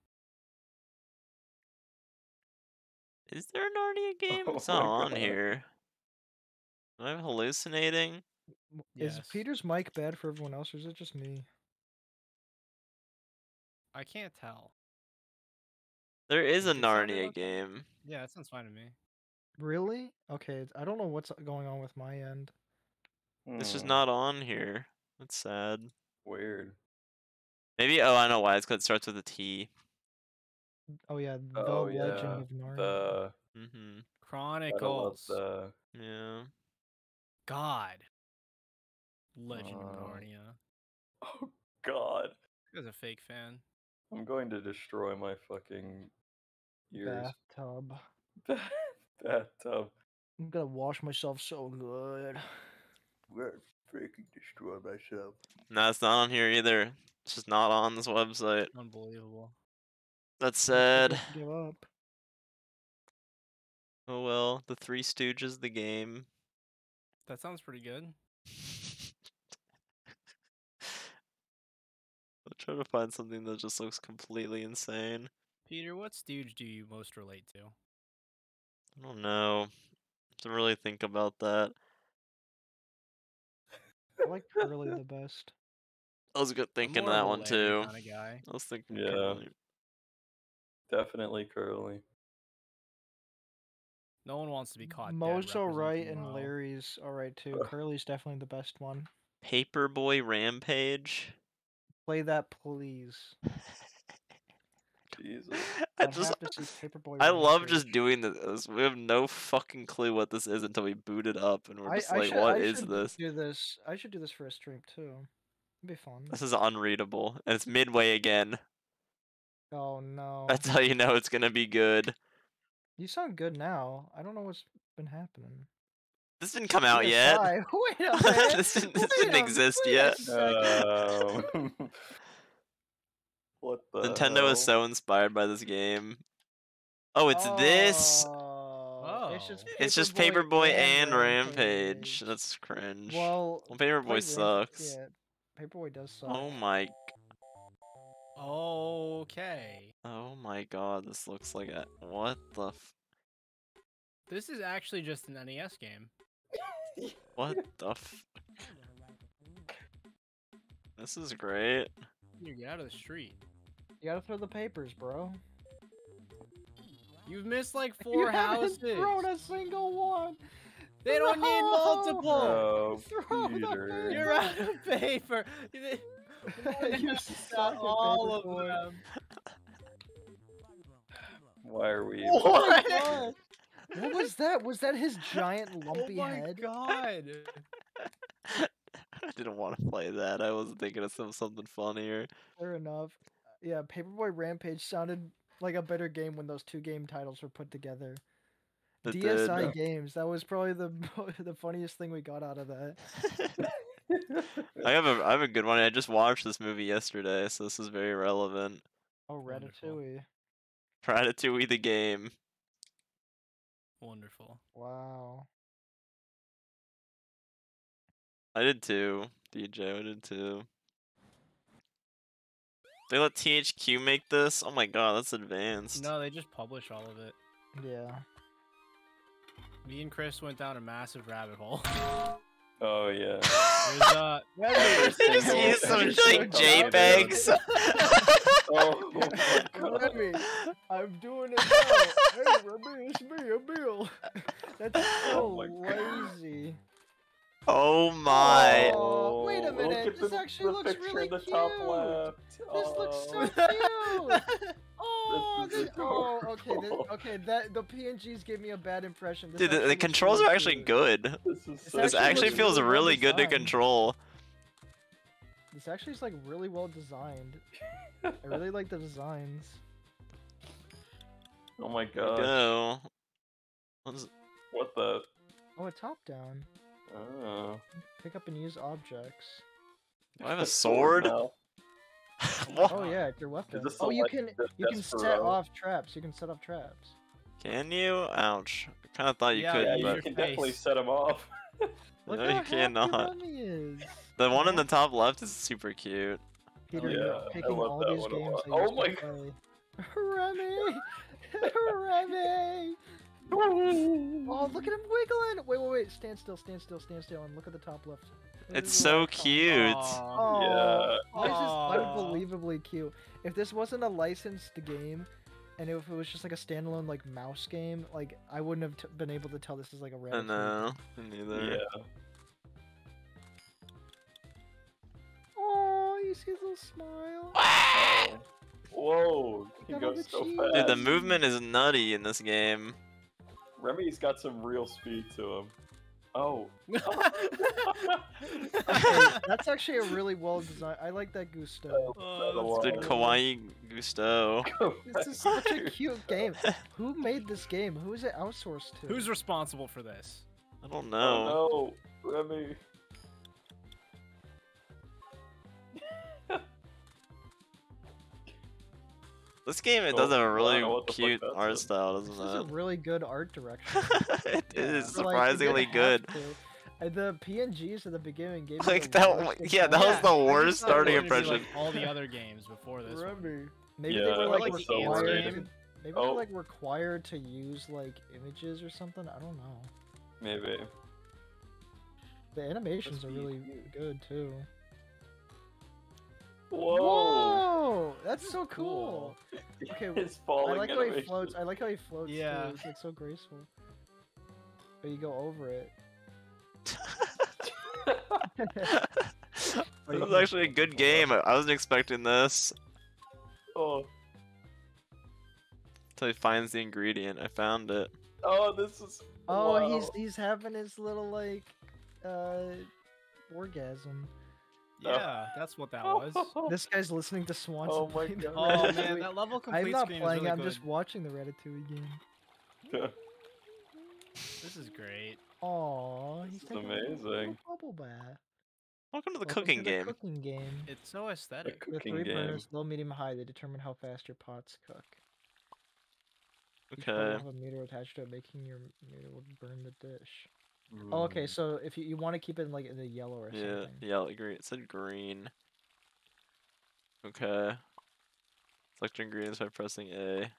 Is there a Narnia game? Oh it's not on God. here. Am I hallucinating? W- Is Peter's mic bad for everyone else, or is it just me? I can't tell. There is a Narnia game. Yeah, that sounds fine to me. Really? Okay, I don't know what's going on with my end. This just Hmm, not on here. That's sad. weird. Maybe oh I know why. It's 'cause it starts with a T. Oh yeah, the Oh, Legend yeah, of Narnia. The Mm-hmm. Chronicles. the Yeah. God. Legend of Uh, Narnia. oh god. You guys a fake fan. I'm going to destroy my fucking ears. Bathtub. Bathtub. Um, I'm gonna wash myself so good. Where freaking destroy myself. No, it's not on here either. It's just not on this website. Unbelievable. That's Makes me sad. Give up. Oh well, the Three Stooges, the game. That sounds pretty good. I'm trying to find something that just looks completely insane. Peter, what stooge do you most relate to? I don't know. To really think about that. I like Curly the best. I was good thinking that one too. Kinda guy. I was thinking Yeah. Curly. Definitely curly. No one wants to be caught. dead Mo's alright and Mo. Larry's alright too. Ugh. Curly's definitely the best one. Paperboy Rampage. Play that, please. Jesus. I I just have Paperboy. I love just doing this. We have no fucking clue what this is until we boot it up and we're just I like, should, "What I is should this? Do this. I should do this for a stream too. It'd be fun. This is unreadable. And it's midway again. Oh no. That's how you know it's gonna be good. You sound good now. I don't know what's been happening. This didn't come out yet. PSI, Wait a minute. This didn't- this Wait didn't a- exist wait yet. second. What the Nintendo hell? is so inspired by this game. Oh, it's this. Oh, It's just Oh. It's just Paperboy Paperboy and Rampage. That's cringe. Well, Well, Paperboy Ramp- sucks. Yeah, Paperboy does suck. Oh my. Okay. Oh my god, this looks like a. What the. F- This is actually just an NES game. what the. F- this is great. You get out of the street. You gotta throw the papers, bro. You've missed like You four haven't houses. thrown a single one. They don't need multiple. Oh, Throw the Peter. You're out of paper. You got suck all of Paperboy. them. Why are we? Oh What? God. What was that? Was that his giant lumpy Oh lumpy my head? god. I didn't want to play that. I was thinking of some something funnier. Fair enough. Yeah, Paperboy Rampage sounded like a better game when those two game titles were put together. It did. DSi games. That was probably the the funniest thing we got out of that. I have a I have a good one. I just watched this movie yesterday, so this is very relevant. Oh, Wonderful. Ratatouille. Ratatouille the game. Wonderful. Wow. I did too. DJ, I did too. They let THQ make this? Oh my god, that's advanced. No, they just publish all of it. Yeah. Me and Chris went down a massive rabbit hole. Oh yeah. There's uh, They just Single- use some like JPEGs. Oh my god. Remy, I'm doing it now. hey, Remy, it's me, Emile. That's so Oh my God. Lazy. oh my. Oh, wait a oh, look minute, at this the- actually the looks picture really in the top cute. left. This looks so Oh. cute. Oh, This is this, oh, okay, this, okay. That the PNGs gave me a bad impression. This Dude, the, the controls really are actually cute. good. This is so This actually actually feels really really good to control. This actually is like really well designed. I really like the designs. Oh my god. Go. What's- What the? Oh, a top down. Oh. Pick up and use objects. Do I have a sword? now. Oh yeah, it's your weapon. Oh, you like can you can set Despero? off traps. You can set off traps. Can you? Ouch. I kind of thought you Yeah, could, Yeah, use you can definitely set them off. Look No, how you happy cannot. Remy the one in the top left is super cute. Peter, Yeah, you're picking all these games Oh my supposed to play. Remy! Remy! Oh, oh, look at him wiggling! Wait, wait, wait. Stand still, stand still, stand still, and look at the top left. It's This so cute. Aw. Oh, Yeah. This is unbelievably cute. If this wasn't a licensed game, and if it was just like a standalone like mouse game, like I wouldn't have t- been able to tell this is like a I Rabbit. know. Me neither. Yeah. Oh, you see his little smile. Oh. Whoa, he goes so cheese. fast. Dude, the movement is nutty in this game. Remy's got some real speed to him. Oh. Okay, that's actually a really well designed. I like that Gusteau. Oh, Dude, that's Kawaii Gusteau. This is such a cute game. Who made this game? Who is it outsourced to? Who's responsible for this? I don't know. Oh no, Remy. This game, it does have a I don't really know what the fuck cute art in. style, This is a doesn't it? It's a really good art direction. it Yeah. is For, like, surprisingly good. have to. And the PNGs at the beginning gave Like the that worst yeah, that impression. was the I worst starting was be impression. Like all the other games before this. one. Maybe Yeah, they were like, like the ants required. game. To, maybe Oh. they're like required to use like images or something. I don't know. Maybe. The animations are really good too. Whoa. Whoa, that's so cool. Okay, It's I falling like how he floats. I like how he floats. Yeah. too. it's like so graceful. But you go over it. this is actually a good game. I I wasn't expecting this. oh. Until he finds the ingredient. I found it. Oh, this is. Oh, wow. he's he's having his little like uh orgasm. Oh. Yeah, that's what that was. This guy's listening to Swanson. Oh my God. Oh man, that level complete I'm not screen playing. is really I'm good. just watching the Ratatouille game. This is great. Aw, he's This is taking a amazing. bubble bath. Welcome to the Welcome cooking to the game. Cooking game. It's so aesthetic. The cooking three game. burners, low, medium, high, they determine how fast your pots cook. Okay. pot will Okay. have a meter attached to it, making your meter will burn the dish. Oh, okay. Mm. So if you, you want to keep it in, like in the yellow or something. Yeah, something. yellow, green. It said green. Okay. Select ingredients by pressing A.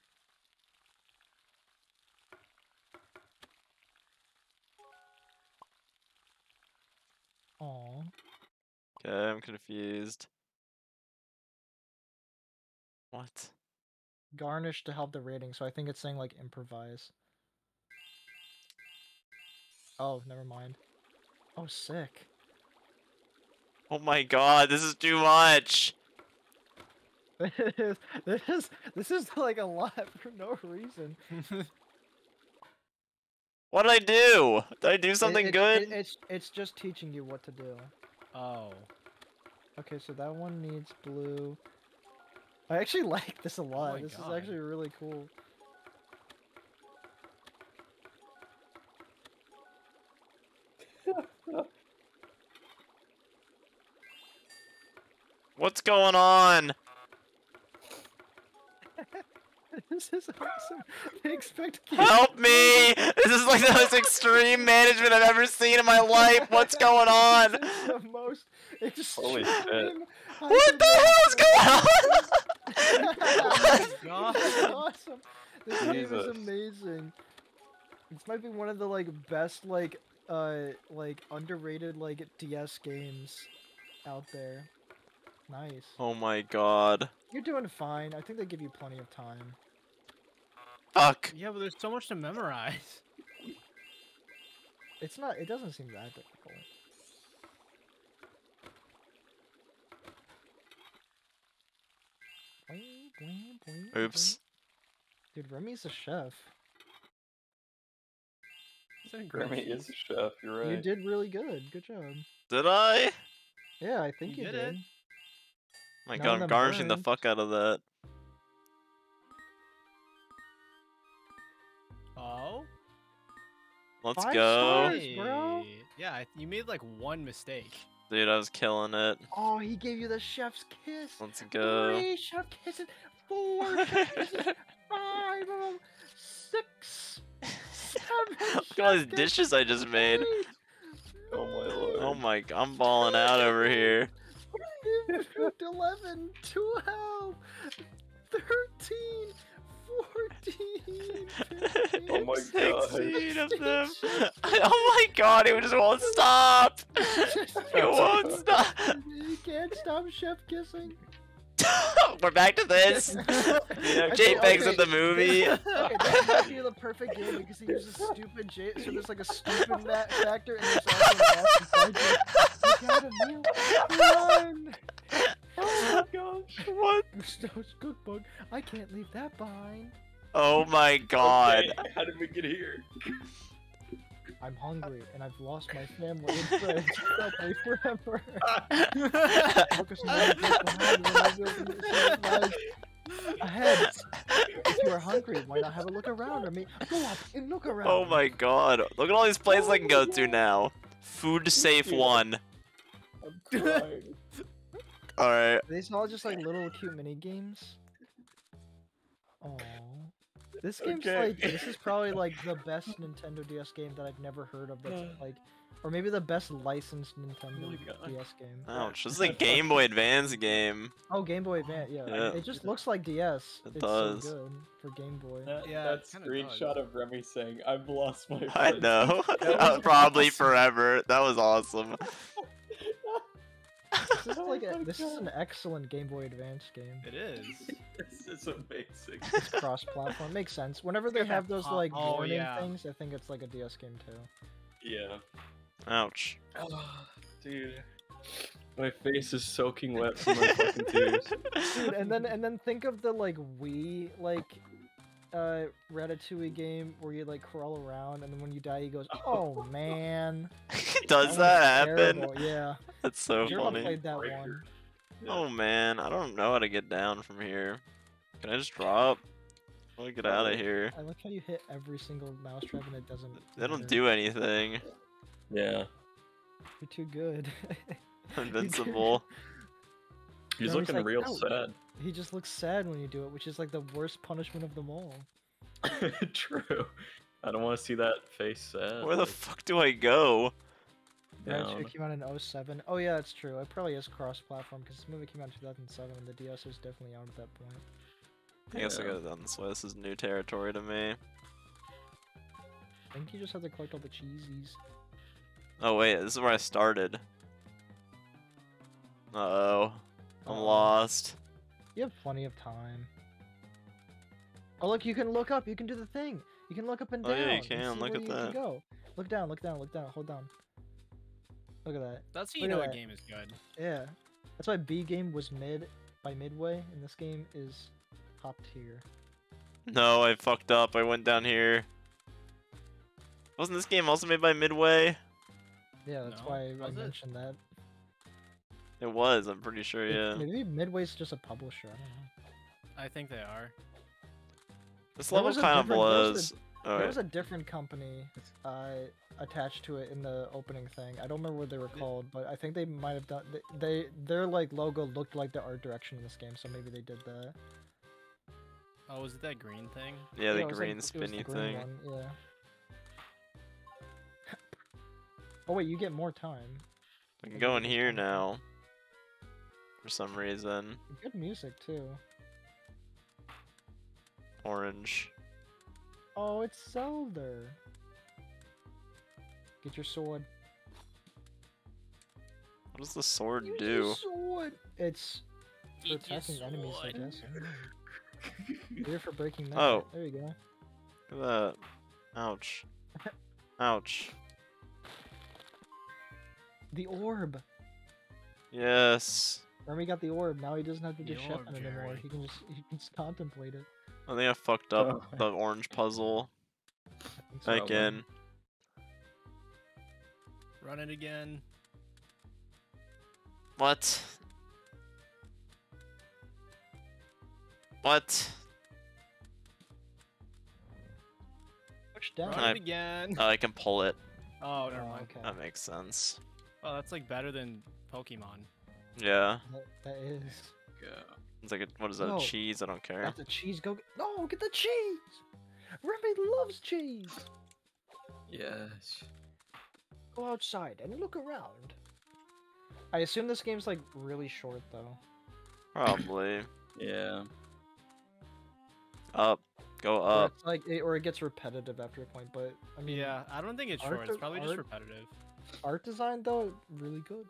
Aw. Okay, I'm confused. What? Garnish to help the rating, so I think it's saying like improvise. Oh, never mind. Oh, sick. Oh my god, this is too much! this is this is this is like a lot for no reason. What did I do? Did I do something it- good? it- it's it's just teaching you what to do. oh. Okay, so that one needs blue. I actually like this a oh lot. my this is actually really cool. What's going on? this is awesome. They expect. Help me! This is like the most extreme management I've ever seen in my life. What's going on? This is the most extreme. Holy shit. What the hell is going on? God. This is awesome. This game is amazing. This might be one of the like best like uh like underrated like DS games out there. Nice. oh my god. You're doing fine. I think they give you plenty of time. Fuck. Yeah, but there's so much to memorize. It's not. It doesn't seem that difficult. Oops. boing. Dude, Remy's a chef. Is that Grammy Grammy? is a chef. You're right. You did really good. Good job. Did I? Yeah, I think You you, did it. did. My None god, I'm them garnishing the fuck out of that. Oh. Let's Five go. stars. bro. Yeah, you made like one mistake. Dude, I was killing it. Oh, he gave you the chef's kiss. Let's go. Three chef kisses. Four chef kisses. Five of them. Six. Seven. Look at all these dishes I just made. Oh my lord. Oh my, g- I'm balling out over here. 11, 12, 13, 14, 15, Oh my god. 16 of 16 them. chef Oh my god, it just won't stop. It won't stop. You can't stop chef kissing. We're back to this. Okay, JPEGs of the movie. Okay, this might be the perfect game because he uses stupid J. So there's like a stupid ma- factor and there's also an F you. You gotta. Run! Oh my gosh, what? Gusteau's cookbook. I can't leave that behind. Oh my god. Okay, How did we get here? I'm hungry and I've lost my family and friends. Help me forever. Focus on what is you and I will be civilized ahead. If you are hungry, why not have a look around or me? Go up and look around. Oh my god. Look at all these places I can go to oh now. Food safe one. I'm crying. Alright. Are these all just like little cute mini games? Oh. This game's Okay. like this is probably like the best Nintendo DS game that I've never heard of that's like or maybe the best licensed Nintendo Oh. DS game. Ouch. This is a Game Boy Advance game. Oh, Game Boy Advance, yeah. Yeah. It just looks like DS. It it's does. so good for Game Boy. That, Yeah, that it kinda screenshot of Remy saying, I've lost my I know. That was Probably awesome. forever. That was awesome. This is Oh like a, oh this is an excellent Game Boy Advance game. It is. This is amazing. It's cross-platform. Makes sense. Whenever they have those like oh, warning yeah. things, I think it's like a DS game too. Yeah. Ouch. Dude. My face is soaking wet from my fucking tears. Dude, and then and then think of the like Wii like uh Ratatouille game where you like crawl around and then when you die he goes, Oh man. Does was that happen? terrible, Yeah. That's so Everyone funny. played that Breaker. one. Oh man, I don't know how to get down from here. Can I just drop? I want to get out of here. I like how you hit every single mousetrap and it doesn't They don't do anything. Yeah. You're too good. Invincible. He's looking like, real "No." sad. He just looks sad when you do it, which is like the worst punishment of them all. True. I don't want to see that face sad. Where the fuck do I go? Ratatouille down. came out in 07. Oh yeah, it's true. It probably is cross-platform because this movie came out in 2007 and the DS was definitely out at that point. I guess I Yeah. go down this way. This is new territory to me. I think you just have to collect all the cheesies. Oh wait, this is where I started. Uh oh. I'm Uh-oh. lost. You have plenty of time. Oh look, you can look up. You can do the thing. You can look up and Oh, down. yeah, you can, look at that. Go. Look down. Look down. Look down. Hold down. Look at that. That's how you know at a game is good. Yeah. That's why B game was mid by midway, and this game is top tier. No, I fucked up. I went down here. Wasn't this game also made by Midway? Yeah, that's No, why I was it? mentioned that. It was, I'm pretty sure, yeah. Maybe Midway's just a publisher. I don't know. I think they are. This There level kind of different- there was was. There Alright. was a different company uh, attached to it in the opening thing. I don't remember what they were called, but I think they might have done. They, they their like logo looked like the art direction in this game, so maybe they did that. Oh, was it that green thing? Yeah, the it was like- green the spinny green thing. one, yeah. oh wait, you get more time. We can Like, go in here now. For some reason. Good music too. Orange. Oh, it's Zelda. Get your sword. What does the sword Use do? sword. It's for Eat attacking enemies, I guess. I don't know. Here for breaking that. Oh. There you go. Look at that. Ouch. Ouch. The orb. Yes. Remy got the orb. Now he doesn't have to do The chef orb, anymore. Jerry. He can just he can just contemplate it. I think I fucked up Oh. the orange puzzle I think so. Again. Run it again. What? What? Push down. Run Can I- it again. Oh, I can pull it. Oh, never Oh, mind. okay. That makes sense. Oh, that's like better than Pokemon. Yeah. That, that is. It's like a, what is that? No. A cheese? I don't care. That's a cheese. Go. Get, no, get the cheese. Remy loves cheese. Yes. Go outside and look around. I assume this game's like really short though. Probably. Yeah. Up. Go up. it's like it, or it gets repetitive after a point. But I mean, Yeah, I don't think it's short. It's de- probably just repetitive. art design though really good.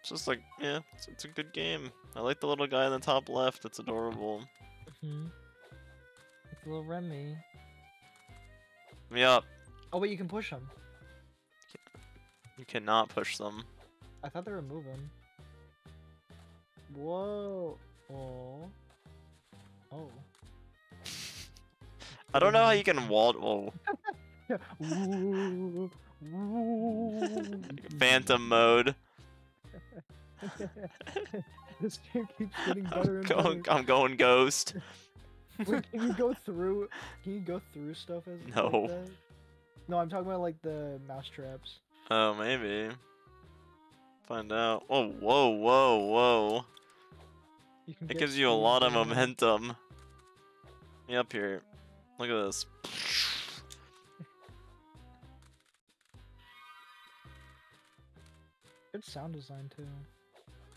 It's just like, yeah, it's, it's a good game. I like the little guy in the top left. It's adorable. hmm It's little Remy. Me up. Oh wait, you can push him. You cannot push them. I thought they were moving. Whoa. Oh. Oh. I don't know how you can wall. Whoa. Ooh, ooh. Phantom mode. this game keeps getting better I'm and going, better. I'm going ghost. Wait, can you go through? Can you go through stuff as like No. that? No, I'm talking about like the mouse traps. Oh, maybe. Find out. Oh, whoa, whoa, whoa. It gives you a lot of momentum. Me up here. Look at this. Good sound design too.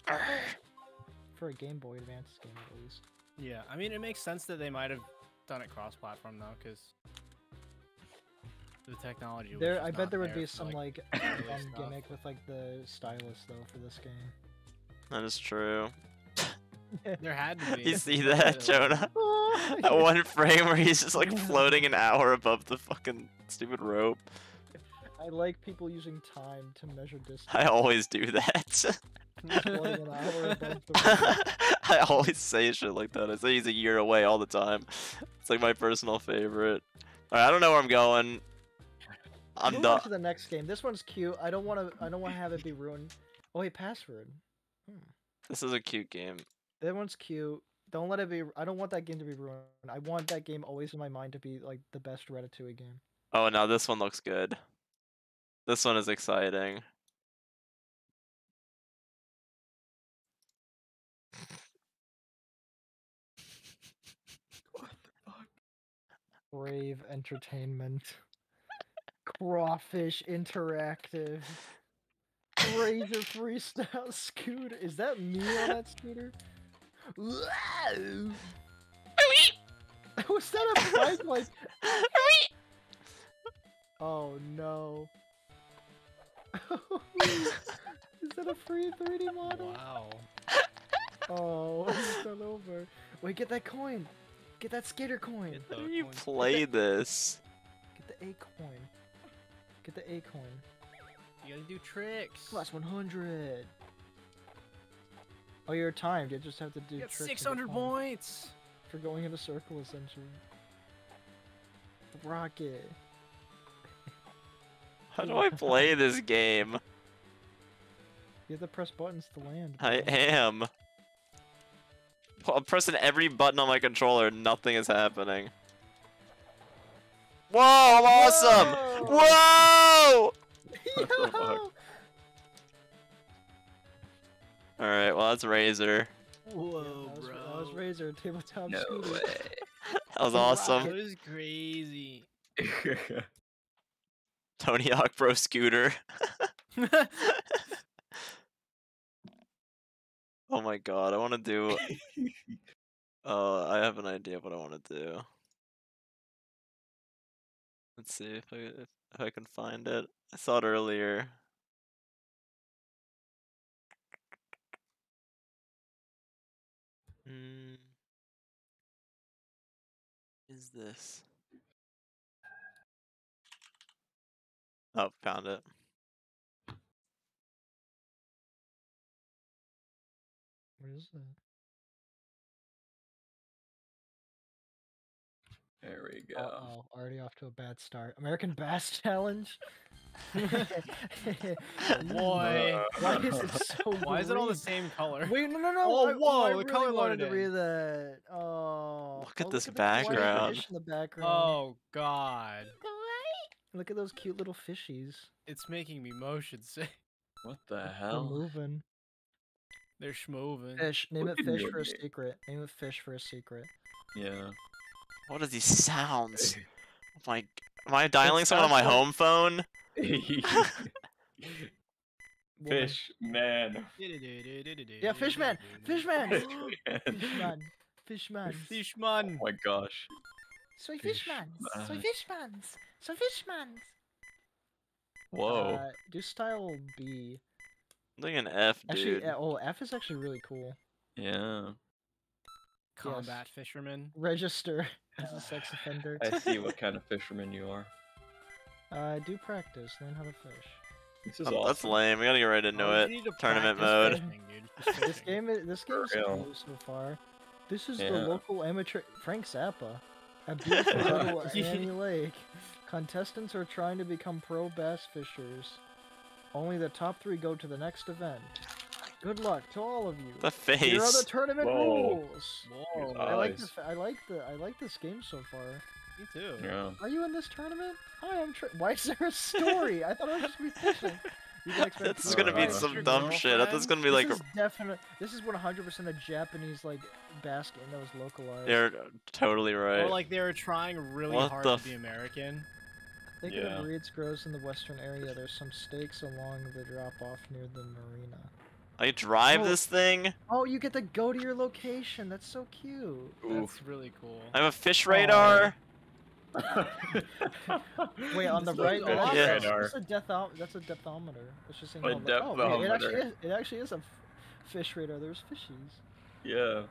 For a Game Boy Advance game at least. Yeah, I mean, it makes sense that they might have done it cross-platform though, because the technology. There, just I bet there would there be some like, like fun gimmick with like the stylus though for this game. That is true. There had to be. You see that, Jonah? That one frame where he's just like floating an hour above the fucking stupid rope. I like people using time to measure distance. I always do that. Floating an hour above the I always say shit like that. I say he's a year away all the time. It's like my personal favorite. Alright, I don't know where I'm going. I'm done. to the next game. This one's cute. I don't want to. I don't want to have it be ruined. Oh wait, password. Hmm. This is a cute game. That one's cute. Don't let it be. I don't want that game to be ruined. I want that game always in my mind to be like the best Ratatouille game. Oh, now this one looks good. This one is exciting. Crave Entertainment. Crawfish Interactive. Razor Freestyle Scooter. Is that me on that scooter? Was that a bike like? Oh no. Is that a free 3D model? Wow. Oh, it's all over. Wait, get that coin. Get that skater coin. How do you coins. play this? Get the A coin. Get the A coin. You gotta do tricks. Plus 100. Oh, you're timed. You just have to do You got tricks 600 points points. for going in a circle, essentially. The rocket. How do I play this game? You have to press buttons to land. I am. Well, I'm pressing every button on my controller, and nothing is happening. Whoa, I'm awesome! Whoa! What the fuck? Yo! Alright, well that's Razor. Whoa, that was, bro. That was Razor tabletop No scooter. way. That was awesome. That was crazy. Tony Hawk Pro Scooter. oh my god, I want to do. Uh, I have an idea of what I want to do. Let's see if I if, I can find it. I saw it earlier. Mm. Is this? Oh, found it. What is that? there we go. Uh oh, already off to a bad start. American Bass Challenge. Boy. Why is it so? Why is it all the same color? Wait, no, no, no. Oh, I, I whoa, the really color wanted to loaded read that. Oh, Look at oh, this the kawaii background. fish in the background. Oh god. Look at those cute little fishies. It's making me motion sick. What the hell? They're moving. They're schmoving. Fish. Name it fish your for a secret. Name it fish for a secret. Yeah. What are these sounds? Oh my, am I dialing someone on my sounds like- home phone? Woman. Fish man. Yeah, Fishman! Fishman! Fishman! Fishman! Fishman. Oh my gosh. Soy Fish fishmans! Soy fish man. Fishmans! Soy fishmans! Whoa. Uh, do style B. Look at an F, Actually, dude. uh, oh, F is actually really cool. yeah. Combat fisherman. Register as a sex offender. I see what kind of fisherman you are. Uh, do practice. Learn how to fish. This is Um, awesome. That's lame. We gotta get right into Oh, it. to Tournament mode. fishing, dude. Just This game, is, this For game's real. cool so far. This is the local amateur Frank Zappa at beautiful little Annie Lake. Contestants are trying to become pro bass fishers. Only the top three go to the next event. Good luck to all of you. The Here are the face. tournament Whoa. rules. Whoa. I like Nice. this. I like the. I like this game so far. Me too. Yeah. Are you in this tournament? Hi, I'm. Tri- Why is there a story? I thought I was just be fishing. You This is gonna be to- some your dumb shit. This is gonna be like this is definite. This is 100% a Japanese like bass game that was localized. you're totally right. Or like they were trying really What hard to be American. Thinking Yeah. of reeds grows in the western area. There's some stakes along the drop off near the marina. I drive Oh. this thing. Oh, you get to go to your location. That's so cute. Oof. That's really cool. I have a fish oh. radar. Wait, on the right, is that's, Yeah. that's, that's a deptho- That's a depthometer. It's just saying. A how the- oh, wait, it actually depthometer. is. It actually is a f- fish radar. There's fishies. yeah.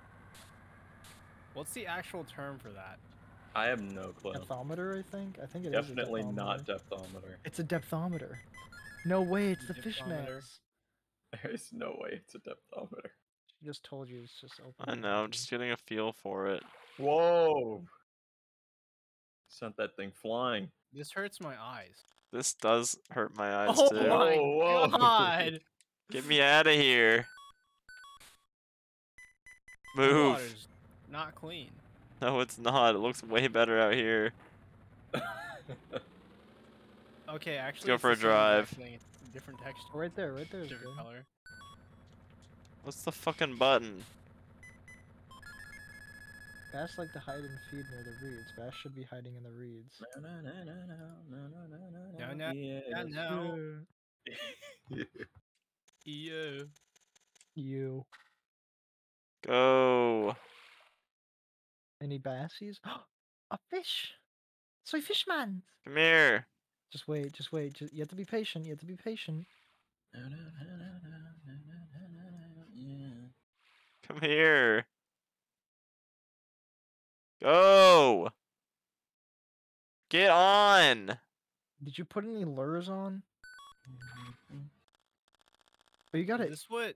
What's the actual term for that? I have no clue. Depthometer, I think. I think it is. a Definitely not depthometer. depthometer. It's a depthometer. No way, it's the Depthometer? fishman's. There's no way it's a depthometer. She just told you it's just open. I know. I'm just getting a feel for it. Whoa! Sent that thing flying. This hurts my eyes. This does hurt my eyes oh too. my Whoa, whoa. god! Get me out of here. The Move. water's not clean. No, it's not. It looks way better out here. Okay, actually. go for a drive. thing, It's a different texture, right there, right there. different color. What's the fucking button? Bass like to hide and feed near the reeds. Bass should be hiding in the reeds. No, no, no, no, no, no, no, no, No, no, no, yes. Yeah, no. Yeah. You. Go. Any bassies? a fish! Soy fishman! Come here! Just wait, just wait. Just, you have to be patient. You have to be patient. Come here. Go! Get on! Did you put any lures on? Oh, you got it. Is this what?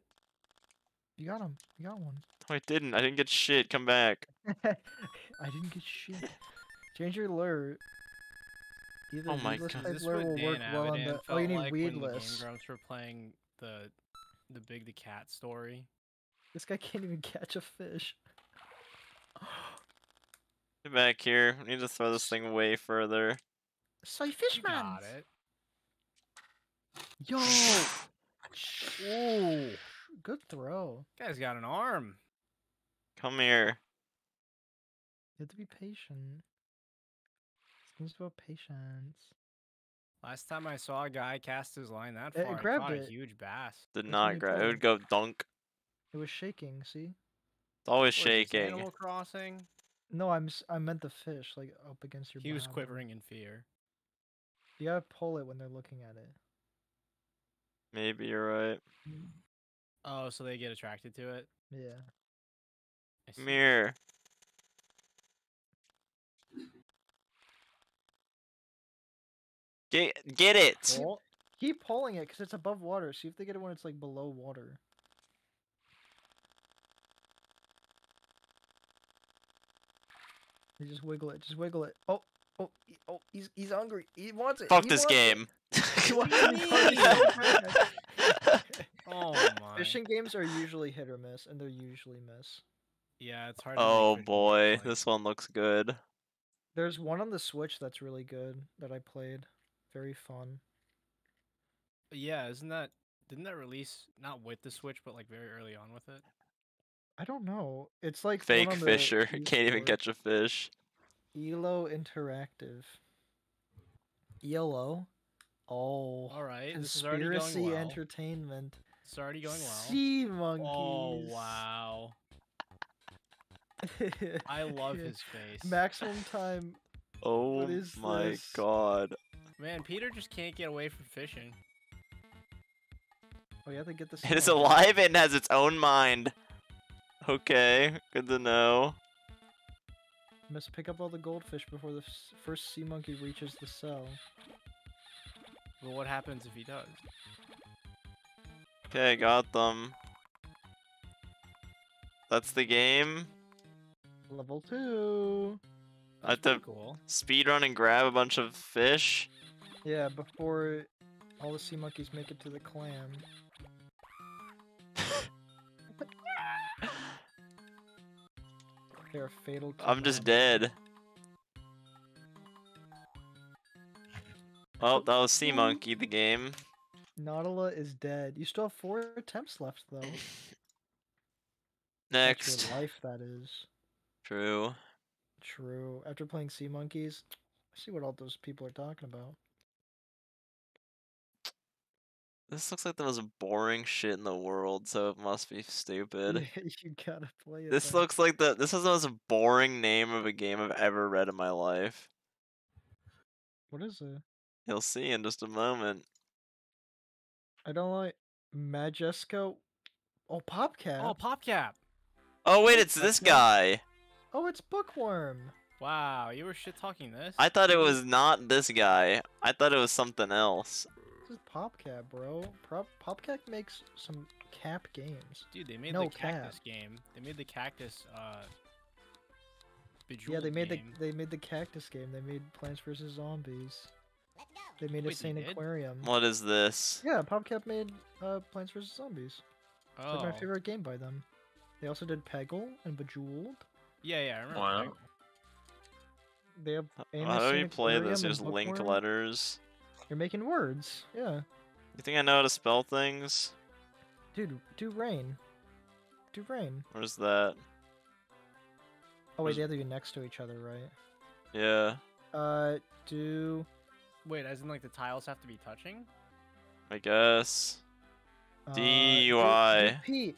You got him. You got one. No, I didn't. I didn't get shit. Come back. I didn't get shit. Change your lure. Either Oh my weedless God. this lure what will Dan work well on the. Oh, you need like when the Game weedless. Grumps were playing the the Big the Cat story? This guy can't even catch a fish. Get back here. We need to throw this thing way further. Soy You fishman. got it. Yo. Ooh. Good throw. Guy's got an arm. Come here. You have to be patient. This game's about patience. Last time I saw a guy cast his line that far, I grabbed caught it. a huge bass. Did That's not grab. It play. would go dunk. It was shaking. See? It's always What is shaking. Animal Crossing. No, I'm s- I meant the fish like up against your. He was quivering in fear. You gotta pull it when they're looking at it. Maybe you're right. Mm. Oh, so they get attracted to it. Yeah. I see. Come here. Get get it. Pull. Keep pulling it because it's above water. See if they get it when it's like below water. You just wiggle it. Just wiggle it. Oh, oh, oh! He's he's hungry. He wants it. Fuck he this game. He What wants do it you so mean? bad. Oh my. Fishing games are usually hit or miss, and they're usually miss. Yeah, it's hard. oh fishing boy, this one looks good. There's one on the Switch that's really good that I played. Very fun. Yeah, isn't that? Didn't that release not with the Switch, but like very early on with it? I don't know. It's like Fake on the fisher can't even catch a fish. Elo Interactive. ELO. Oh. All right, this is already Conspiracy going well. Entertainment. It's already going well. Sea monkeys. Oh wow, I love his face. Maximum time. Oh is my this? god. Man, Peter just can't get away from fishing. Oh, you have to get the. It is alive and has its own mind. Okay, good to know. Must pick up all the goldfish before the first sea monkey reaches the cell. But what happens if he does? Okay, got them. That's the game. Level two. I That's have pretty to- cool. Speedrun and grab a bunch of fish. Yeah, before all the sea monkeys make it to the clam. They are fatal. I'm just dead. Oh, that was Sea Monkey, the game. Nautila is dead. You still have four attempts left, though. Next. life, that is. True. True. After playing Sea Monkeys, I see what all those people are talking about. This looks like the most boring shit in the world, so it must be stupid. you gotta play it. This looks like the this is the most boring name of a game I've ever read in my life. What is it? You'll see in just a moment. I don't like Majesco. Oh, oh PopCap. Oh, PopCap! Oh wait, it's this guy. Oh, it's Bookworm. Wow, you were shit talking this. I thought it was not this guy. I thought it was something else. This is PopCap, bro. Prop- PopCap makes some cap games. Dude, they made No the cap. cactus game. They made the cactus. Uh. yeah, they made game. the they made the cactus game. They made Plants vs Zombies. They made a Wait, they Sane did? Aquarium. What is this? Yeah, PopCap made uh, Plants vs Zombies. It's like my Oh. favorite game by them. They also did Peggle and Bejeweled. Yeah, yeah, I remember. Wow. that. They have. Amos How do you play Aquarium this? You and just link Bookworm. letters. You're making words. Yeah. You think I know how to spell things? Dude, do rain. Do rain. Where's that? Oh wait, Where's- they have to be next to each other, right? Yeah, Uh, do. Wait, as in like the tiles have to be touching? I guess. Uh, D do- U do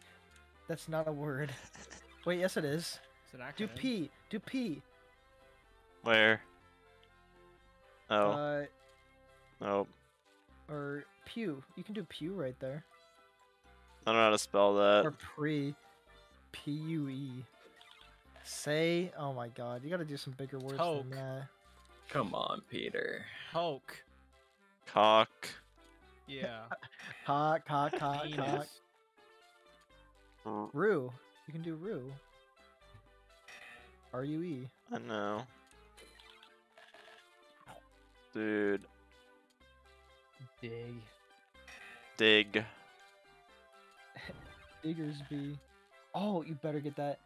That's not a word. Wait, yes it is. It's an Do acronym. P. Do P. Where? Oh, Uh, nope. or pew. You can do pew right there. I don't know how to spell that. Or pre. P U E. Say. Oh my God, you got to do some bigger words Toke. than that. Come on, Peter. Poke. Cock. Yeah. Cock, cock, cock, cock. Penis. R- Rue. You can do Rue. R U E. I know. Dude, Dig. dig. Diggersby. Oh, you better get that.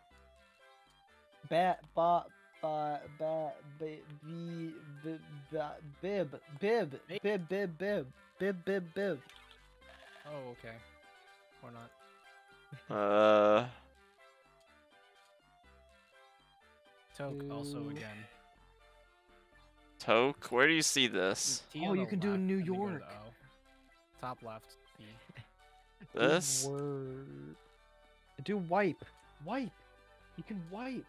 Bat, ba, ba, ba, ba, be, b, ba, bib, bib, bib, bib, bib, bib, bib, bib. Oh, okay. Or not. Uh, Toke also again. Toke, where do you see this? Oh, you can do New and then go to York. Top left. This? Word. Do wipe. Wipe. You can wipe.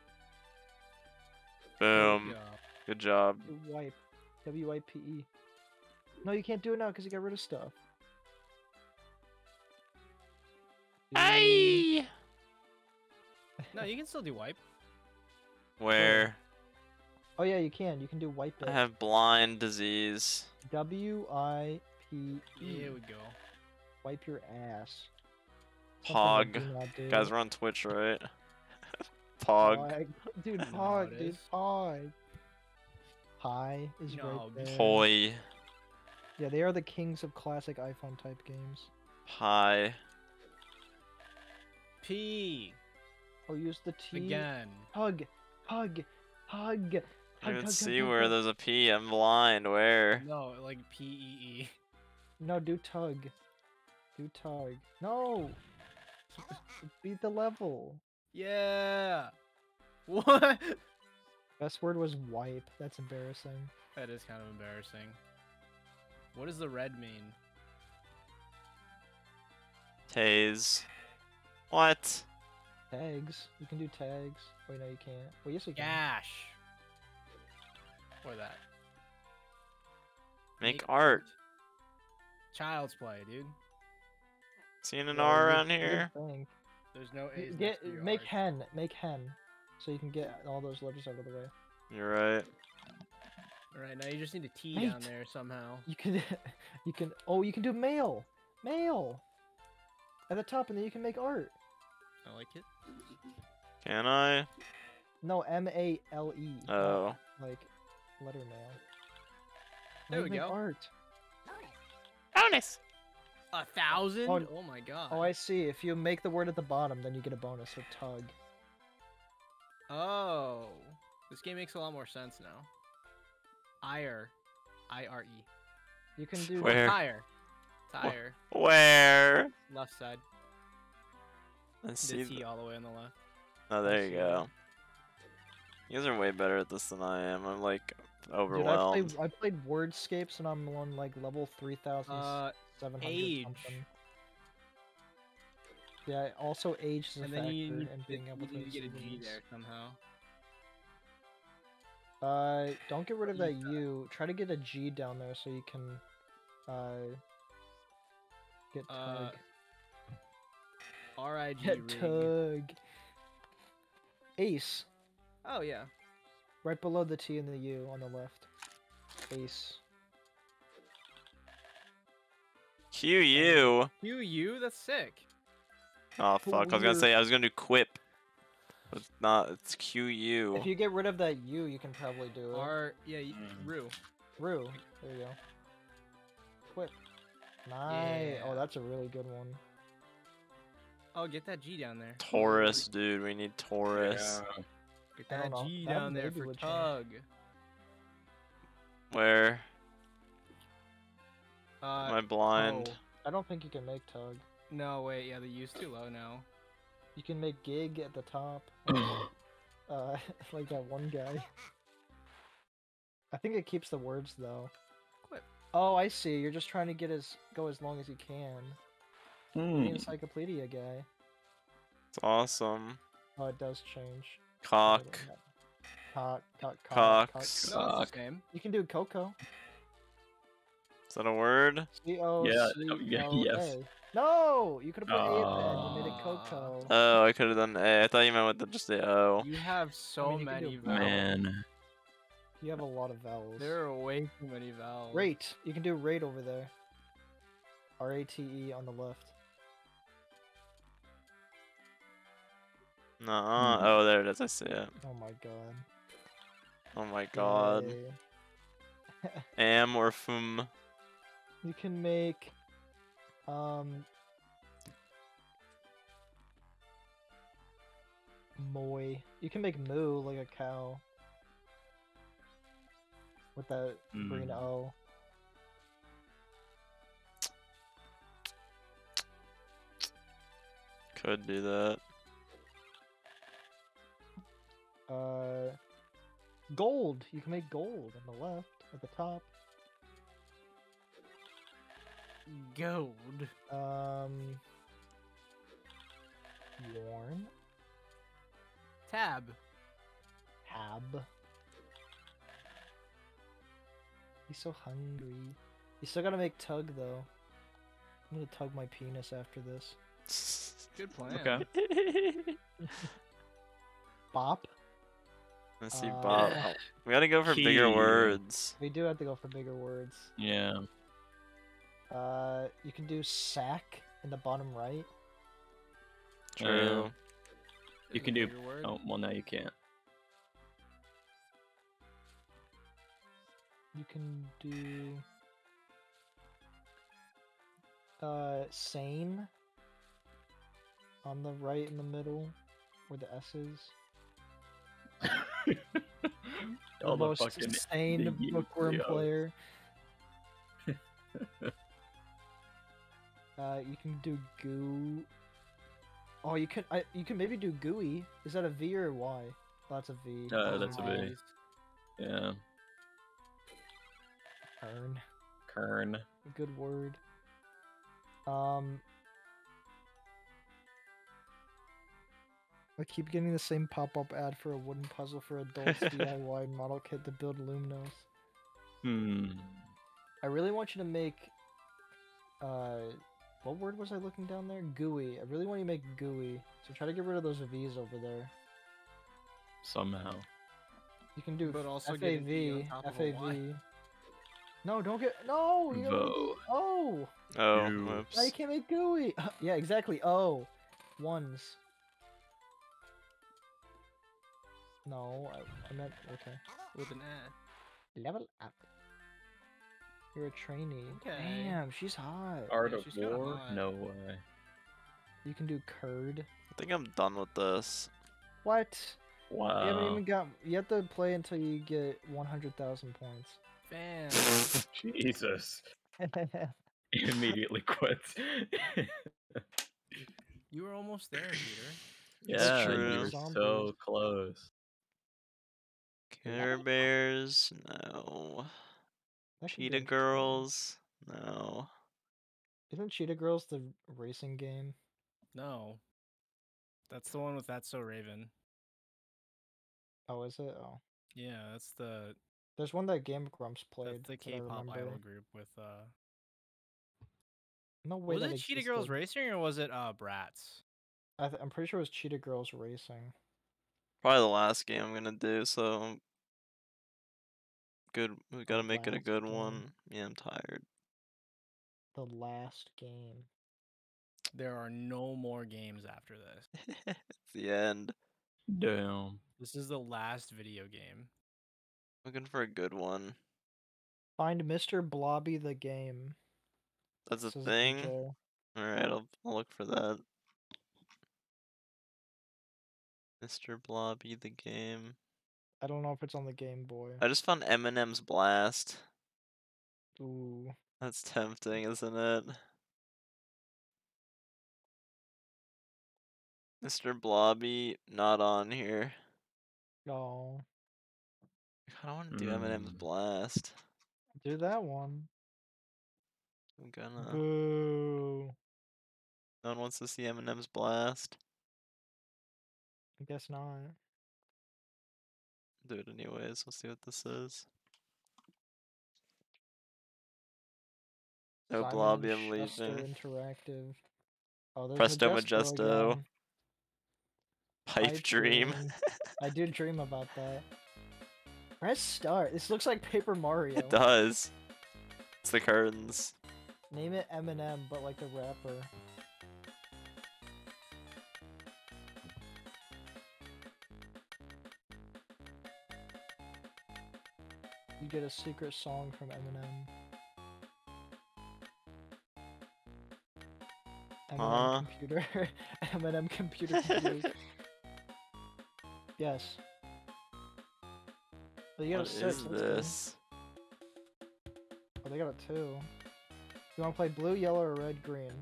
Boom. Yeah. Good job. Do wipe. W I P E. No, you can't do it now because you got rid of stuff. Do- Hey! No, you can still do wipe. Where? Oh yeah, you can. You can do wipe I have blind disease. W I P E. Here we go. Wipe your ass. Something Pog. do not do. Guys, we're on Twitch, right? Pog. Pog. Dude, No, Pog, dude, is. Pog. Pi is No, right there. Poi. Yeah, they are the kings of classic iPhone type games. Pi. P. Oh, use the T. Again. Hug, hug, hug. I hug, can hug, see hug, where hug. there's a P. I'm blind. Where? No, like P E E. No, do tug. Do tug. No. Beat the level. Yeah. What? Best word was wipe. That's embarrassing. That is kind of embarrassing. What does the red mean? Tase. What? Tags. You can do tags. Wait, no, you can't. Well, yes, we can. Gash. Or that. Make art. Child's play, dude. Seen an Yeah, R around here? think. There's no A's Get next to your make R's. hen. Make hen. So you can get all those letters out of the way. You're right. Alright, now you just need a T down there somehow. You can, you can. Oh, you can do mail. Mail. At the top, and then you can make art. I like it. Can I? No, M A L E. Oh. Like letter mail. There you we go. Art. Bonus. A thousand? Oh, Oh, my god. Oh, I see. If you make the word at the bottom, then you get a bonus. So tug. Oh. This game makes a lot more sense now. Ire. I R E. You can do. Where? Tire. Tire. Where? Left side. Let's The see. T all the way on the left. Oh, there you see. go. You guys are way better at this than I am. I'm like Dude, I overwhelmed. played, I played Wordscapes and I'm on like level 3700 Uh, age. something. Yeah, also age is a and factor then you need, in being able to to get a G use there somehow. Uh, don't get rid of that U. Try to get a G down there so you can, uh, get Uh, tug. R I G. Get rig. tug. Ace, Oh yeah. Right below the T and the U on the left. Ace. Q U. Q U. That's sick. Oh fuck! I was gonna say I was gonna do quip. But it's not. It's Q U. If you get rid of that U, you can probably do it. R. Yeah. y- Mm. Rue. Rue. There you go. Quip. Nice. Oh, that's a really good one. Oh, get that G down there. Taurus, dude. We need Taurus. Yeah. Get I don't that know. G That down there for would change. tug. Where? Uh, Am I blind? Oh, I don't think you can make tug. no, wait. Yeah, the U's too low now. You can make gig at the top. uh, like that one guy. I think it keeps the words though. Quip. Oh, I see. You're just trying to get as go as long as you can. The Hmm. encyclopedia guy. It's awesome. Oh, it does change. I Cock. don't. Cock, cock, cock, cock. Cocks. No, it's Suck. the same. You can do Coco. Is that a word? C O Yeah, oh, yes. No, you could have put A at the end. You made it Coco. Oh, I could have done A. I thought you meant with the, just the O. You have so mean, you many vowels. Man. You have a lot of vowels. There are way too many vowels. Rate. You can do rate over there. R A T E on the left. No. Hmm. Oh, there it is. I see it. Oh my god. Oh my god. Yay. Am or fum. You can make um Moy. You can make moo like a cow. With that green Mm. O. Could do that. Uh Gold. You can make gold on the left at the top. Gold. Um. Worn. Tab. Tab. He's so hungry. You still gotta make tug though. I'm gonna tug my penis after this. Good plan. Okay. Bop. Let's see, Uh, Bob. oh, We gotta go for bigger words. We do have to go for bigger words. Yeah. Uh, you can do sack in the bottom right. True. You can do- word. Oh, well, now you can't. You can do uh sane on the right in the middle where the S is. The most fucking sane the bookworm player. uh, you can do goo. Oh, you can. I, you can maybe do gooey. Is that a V or a Y? Oh, that's a V. Uh, that's a Uh, Yeah. Kern. Kern. A good word. Um, I keep getting the same pop-up ad for a wooden puzzle for adults DIY model kit to build Lumnos. Hmm. I really want you to make. Uh, what word was I looking down there? Gooey. I really want you to make gooey. So try to get rid of those V's over there. Somehow. You can do But also get an FAV. top of a Y. FAV. No, don't get. No, you Vo. Oh, Oh, Ew. whoops. now you can't make gooey. yeah, exactly. Oh, ones. No, I, I meant okay. With an A. Level up. You're a trainee. Okay. Damn, she's hot. Art Yeah, of War? No way. You can do curd. I think I'm done with this. What? Wow. You haven't even got. You have to play until you get 100,000 points. Fam. Jesus. Immediately quits. you were almost there, Peter. yeah, true. you were so close. Care Bears? No. That could be Cheetah. Girls? No. Isn't Cheetah Girls the racing game? No. That's the one with That's So Raven. Oh, is it? Oh. Yeah, that's the There's one that Game Grumps played. that's the K-pop remember. idol group with uh. No way Was it Cheetah Girls. Racing or was it uh Brats? I th- I'm pretty sure it was Cheetah Girls Racing. Probably the last game I'm gonna do, so good we gotta make it a good game. one. Yeah, I'm tired. The last game. There are no more games after this. it's the end. Damn. This is the last video game. Looking for a good one. Find Mr. Blobby the game. That's a says thing? Alright, I'll, I'll look for that. Mr. Blobby the game. I don't know if it's on the Game Boy. I just found M&M's Blast. Ooh. That's tempting, isn't it? Mr. Blobby, not on here. No. I don't want to do M&M's Mm. Blast. Do that one. I'm gonna. Boo. No one wants to see M&M's Blast. I guess not. Do it anyways. We'll see what this is. Oh, Simon Blobby, I'm Schuster leaving. Interactive. Oh, Presto Majesto Majesto. again. Pipe, Pipe Dream. Dream. I do dream about that. Press start. This looks like Paper Mario. it does. It's the curtains. Name it Eminem, but like the rapper. You get a secret song from Eminem. Eminem Huh? computer. Eminem computer yes. But you got What a six. is this? Oh, they got a two. You want to play blue, yellow, or red, green?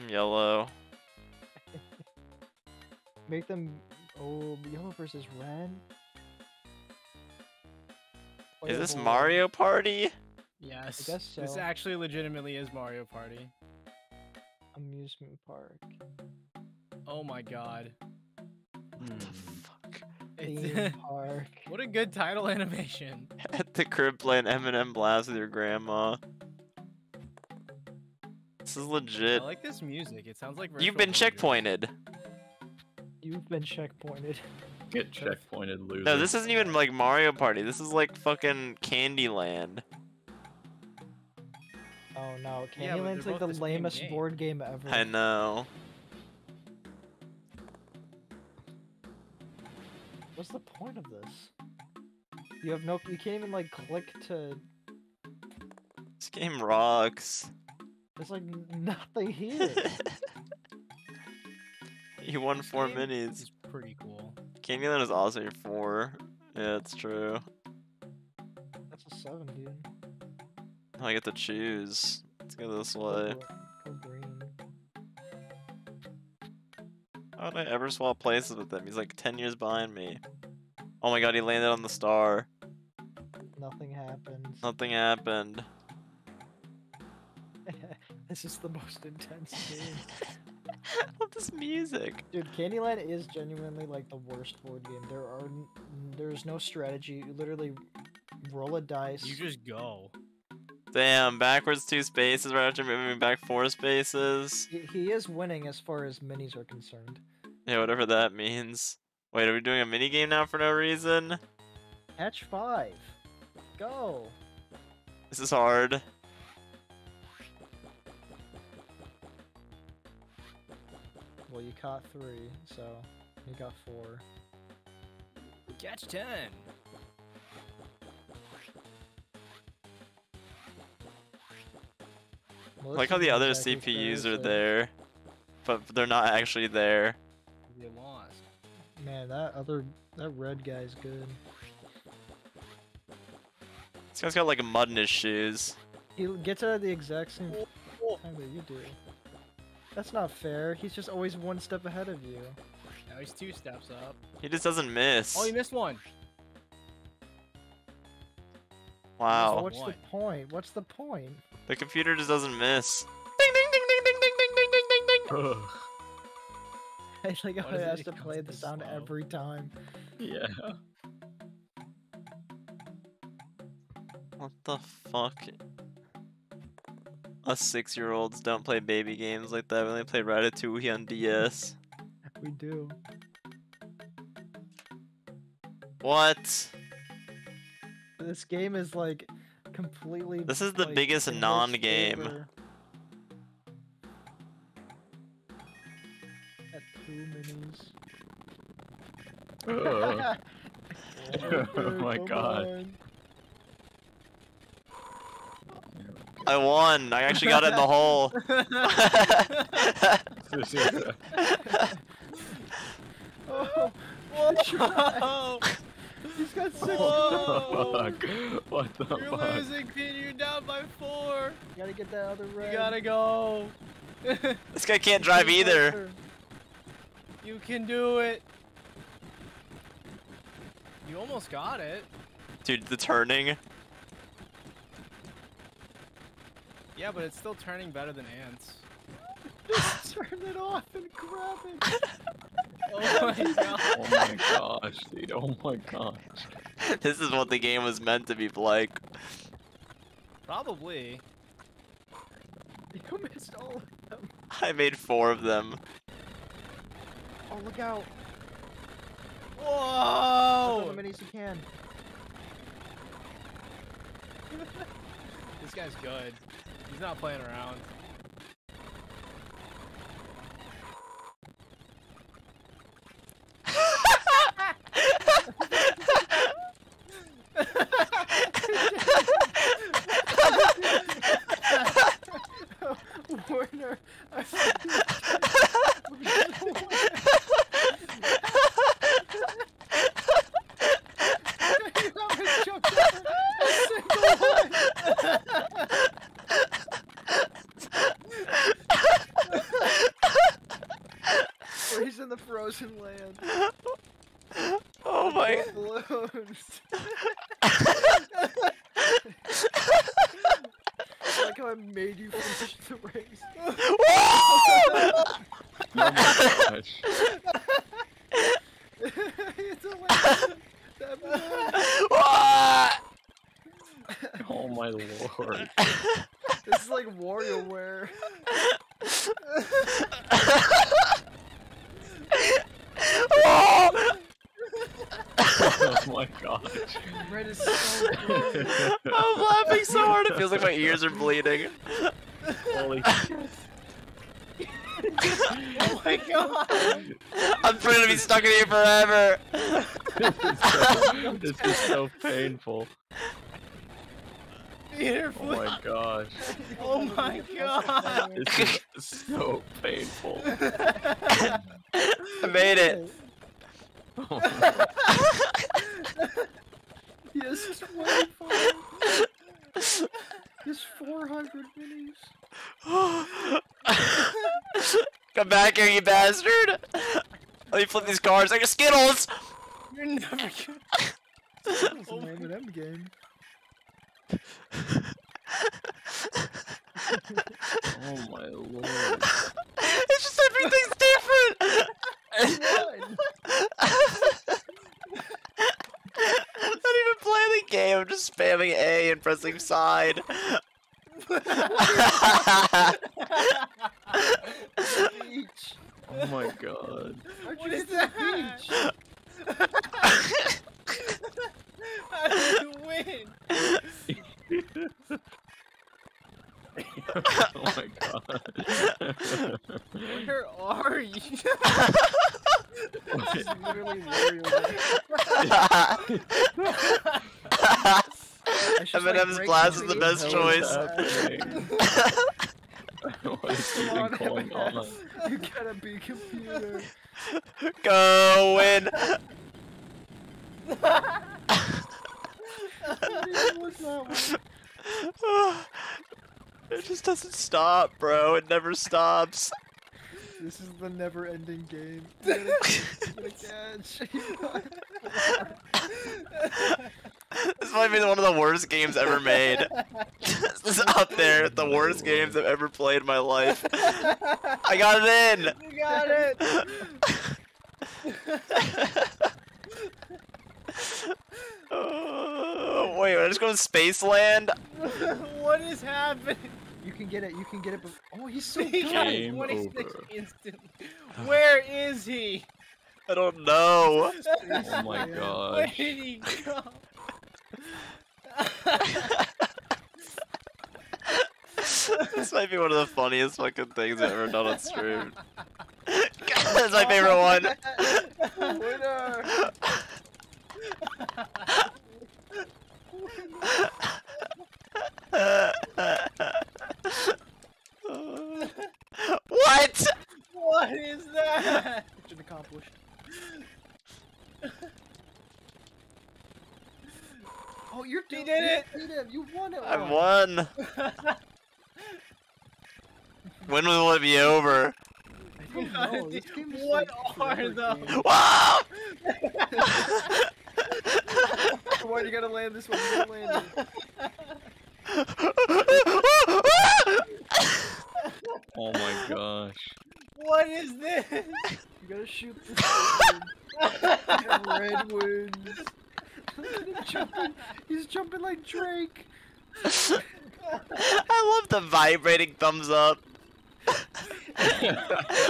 Mm, yellow. Make them. Oh, yellow versus red. Is this Mario Party? Yes. guess This actually legitimately is Mario Party. amusement park? Oh my god. What the Hmm. fuck? Theme park. what a good title animation. At the crib playing M&M Blast with your grandma. This is legit. I like this music. It sounds like You've been checkpointed. You've been checkpointed. Get checkpointed, loser. No, this isn't even like Mario Party. This is like fucking Candyland. Oh no, Yeah, but Candyland's they're like the the lamest game. board game ever. I know. What's the point of this? You have no. You can't even like click to. This game rocks. There's like nothing here. you won four game minis. It's pretty cool. Candyland is also your four. Yeah, it's true. That's a seven, dude. I get to choose. Let's go this way. Go green. How would I ever swap places with him? He's like 10 years behind me. Oh my god, he landed on the star. Nothing happened. Nothing happened. this is the most intense game. What this music? Dude, Candyland is genuinely like the worst board game. There are there's no strategy. You literally roll a dice. You just go. Damn, backwards two spaces right after moving back four spaces. He, he is winning as far as minis are concerned. Yeah, whatever that means. Wait, are we doing a mini game now for no reason? Catch five. Go. This is hard. Well, you caught three, so you got four. Catch 10. Well, like how the other CPUs are there, but they're not actually there. You lost. Man, that other that red guy's good. This guy's got like mud in his shoes. He gets out at the exact same oh, oh. time that you do. That's not fair. He's just always one step ahead of you. Now he's two steps up. He just doesn't miss. Oh, you missed one. So Wow. what's the point? What's the point? The computer just doesn't miss. Ding ding ding ding ding ding ding ding ding ding ding. Ugh. I like how Why it does it has to play the sound slow? every time. Yeah. What the fuck? Us six-year-olds don't play baby games like that. We only play Ratatouille on DS. We do. What? This game is like completely. This is the like, biggest non-game. At two minis. Ugh. Okay, Oh my come God. on. I won. I actually got it in the hole. This is- Oh, Whoa! he's got six. Oh, Whoa! fuck? What the You're fuck? losing, Pin. You're down by four. You gotta get that other red. You gotta go. this guy can't drive either. you can do it. You almost got it. Dude, the turning. Yeah, but it's still turning better than ants. Just turn it off and grab it. Oh my god. Oh my gosh, dude. Oh my gosh. this is what the game was meant to be like. Probably. You missed all of them. I made four of them. Oh, look out. Look Whoa! all the minis you can. This guy's good. He's not playing around. Prost. bars like a Skittles. Eminem's breaking Blast is the the best choice. what is even going on? You gotta be computer. Go win! What's that one? it just doesn't stop, bro. It never stops. This is the never-ending game. You gotta, you gotta catch. This might be one of the worst games ever made. this is up there the worst games I've ever played in my life. I got it in! You got it. Oh, wait, I just go to Spaceland? what is happening? You can get it. You can get it. Oh, he's so He good. got Game 26 over. instantly. Where is he? I don't know. Oh my god. Where did he go? This might be one of the funniest fucking things I've ever done on stream. That's my favorite one. Winner. what? what is that? Mission accomplished. Oh, you're He doing did it. You did it. You won it. I one. won. When will it be over? I don't know. This game is What are forever those? game. Come on, you gotta land this one. You gotta land it. Oh my gosh. what is this? You gotta shoot this red wins. Look at him jumping. He's jumping like Drake. I love the vibrating thumbs up.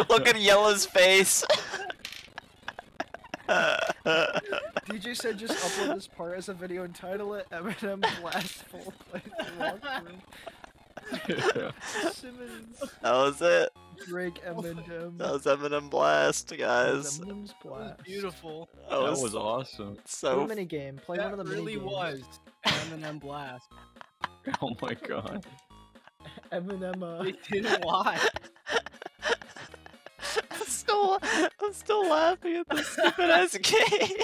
Look at Yellow's face. DJ said just upload this part as a video and title it M&M Blast Full Playthrough Walkthrough. Simmons. that was it. Drake Eminem. That was M&M Blast, guys. M&M's Blast. Beautiful. That That was, was awesome. Play a so. mini game. Play that one of the really mini was M&M Blast. Oh my god. Eminem. Uh, They didn't lie. I'm still, I'm still laughing at this stupid ass game.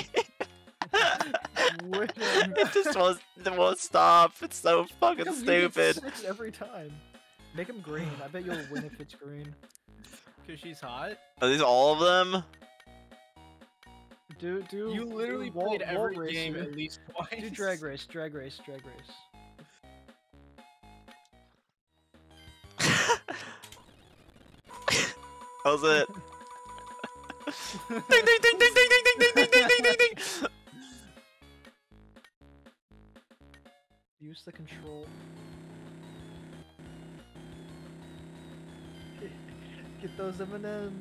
it just won't, it won't stop. It's so fucking How come stupid. every time. Make him green. I bet you'll win if it's green. Cause she's hot. Are these all of them? Do do. You literally do played wall every game at least twice. Do drag race, drag race, drag race. How's it? Ding ding ding ding ding ding ding ding ding ding ding ding ding. Use the control. Get those M&Ms.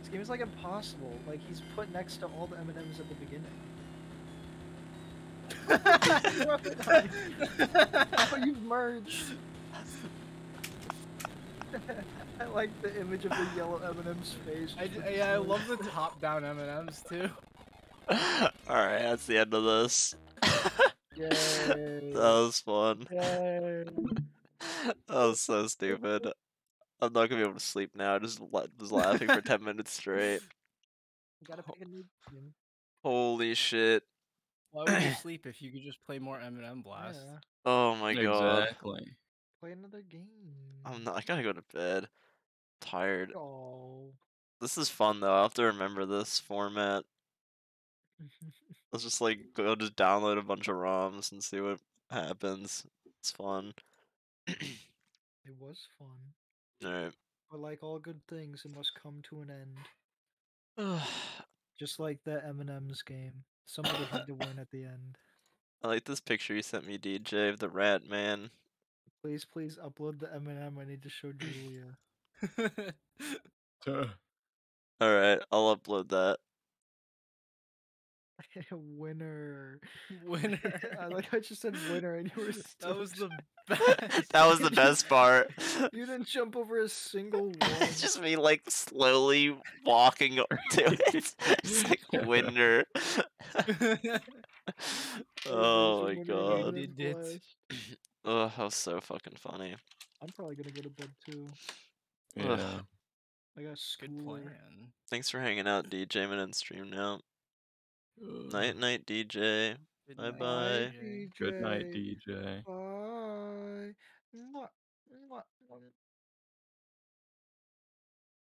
This game is like impossible. Like he's put next to all the M&Ms at the beginning. oh, you've merged. I like the image of the yellow M&M's face. I, yeah, I love the top-down M&Ms too. Alright, that's the end of this. Yay. that was fun. Yay. That was so stupid. I'm not gonna be able to sleep now. I just was laughing for 10 minutes straight. You gotta pick a new team. Holy shit. Why would you sleep if you could just play more M&M Blast? Yeah. Oh my god. exactly. Play another game. I'm not, I gotta go to bed. Tired. Oh. This is fun though. I have to remember this format. Let's just like go just download a bunch of ROMs and see what happens. It's fun. it was fun. Alright. But like all good things, it must come to an end. Just like the M&M's game. Somebody had to win at the end. I like this picture you sent me, DJ, of the rat man. Please, please upload the M&M. I need to show Julia. Alright, I'll upload that. winner. Winner. I like I just said winner and you were still... that still was the best. that was the best part. You didn't jump over a single one. it's just me like slowly walking up to it. It's like winter. oh my god. winner, Did it. blast. Oh, that was so fucking funny. I'm probably gonna go to bed too. Ugh. Yeah. I got Good plan. Thanks for hanging out, DJ. I'm in stream now. Ugh. Night night, DJ. Good Bye night, bye. DJ. Good night, DJ. DJ. Bye. Mwah, mwah, mwah.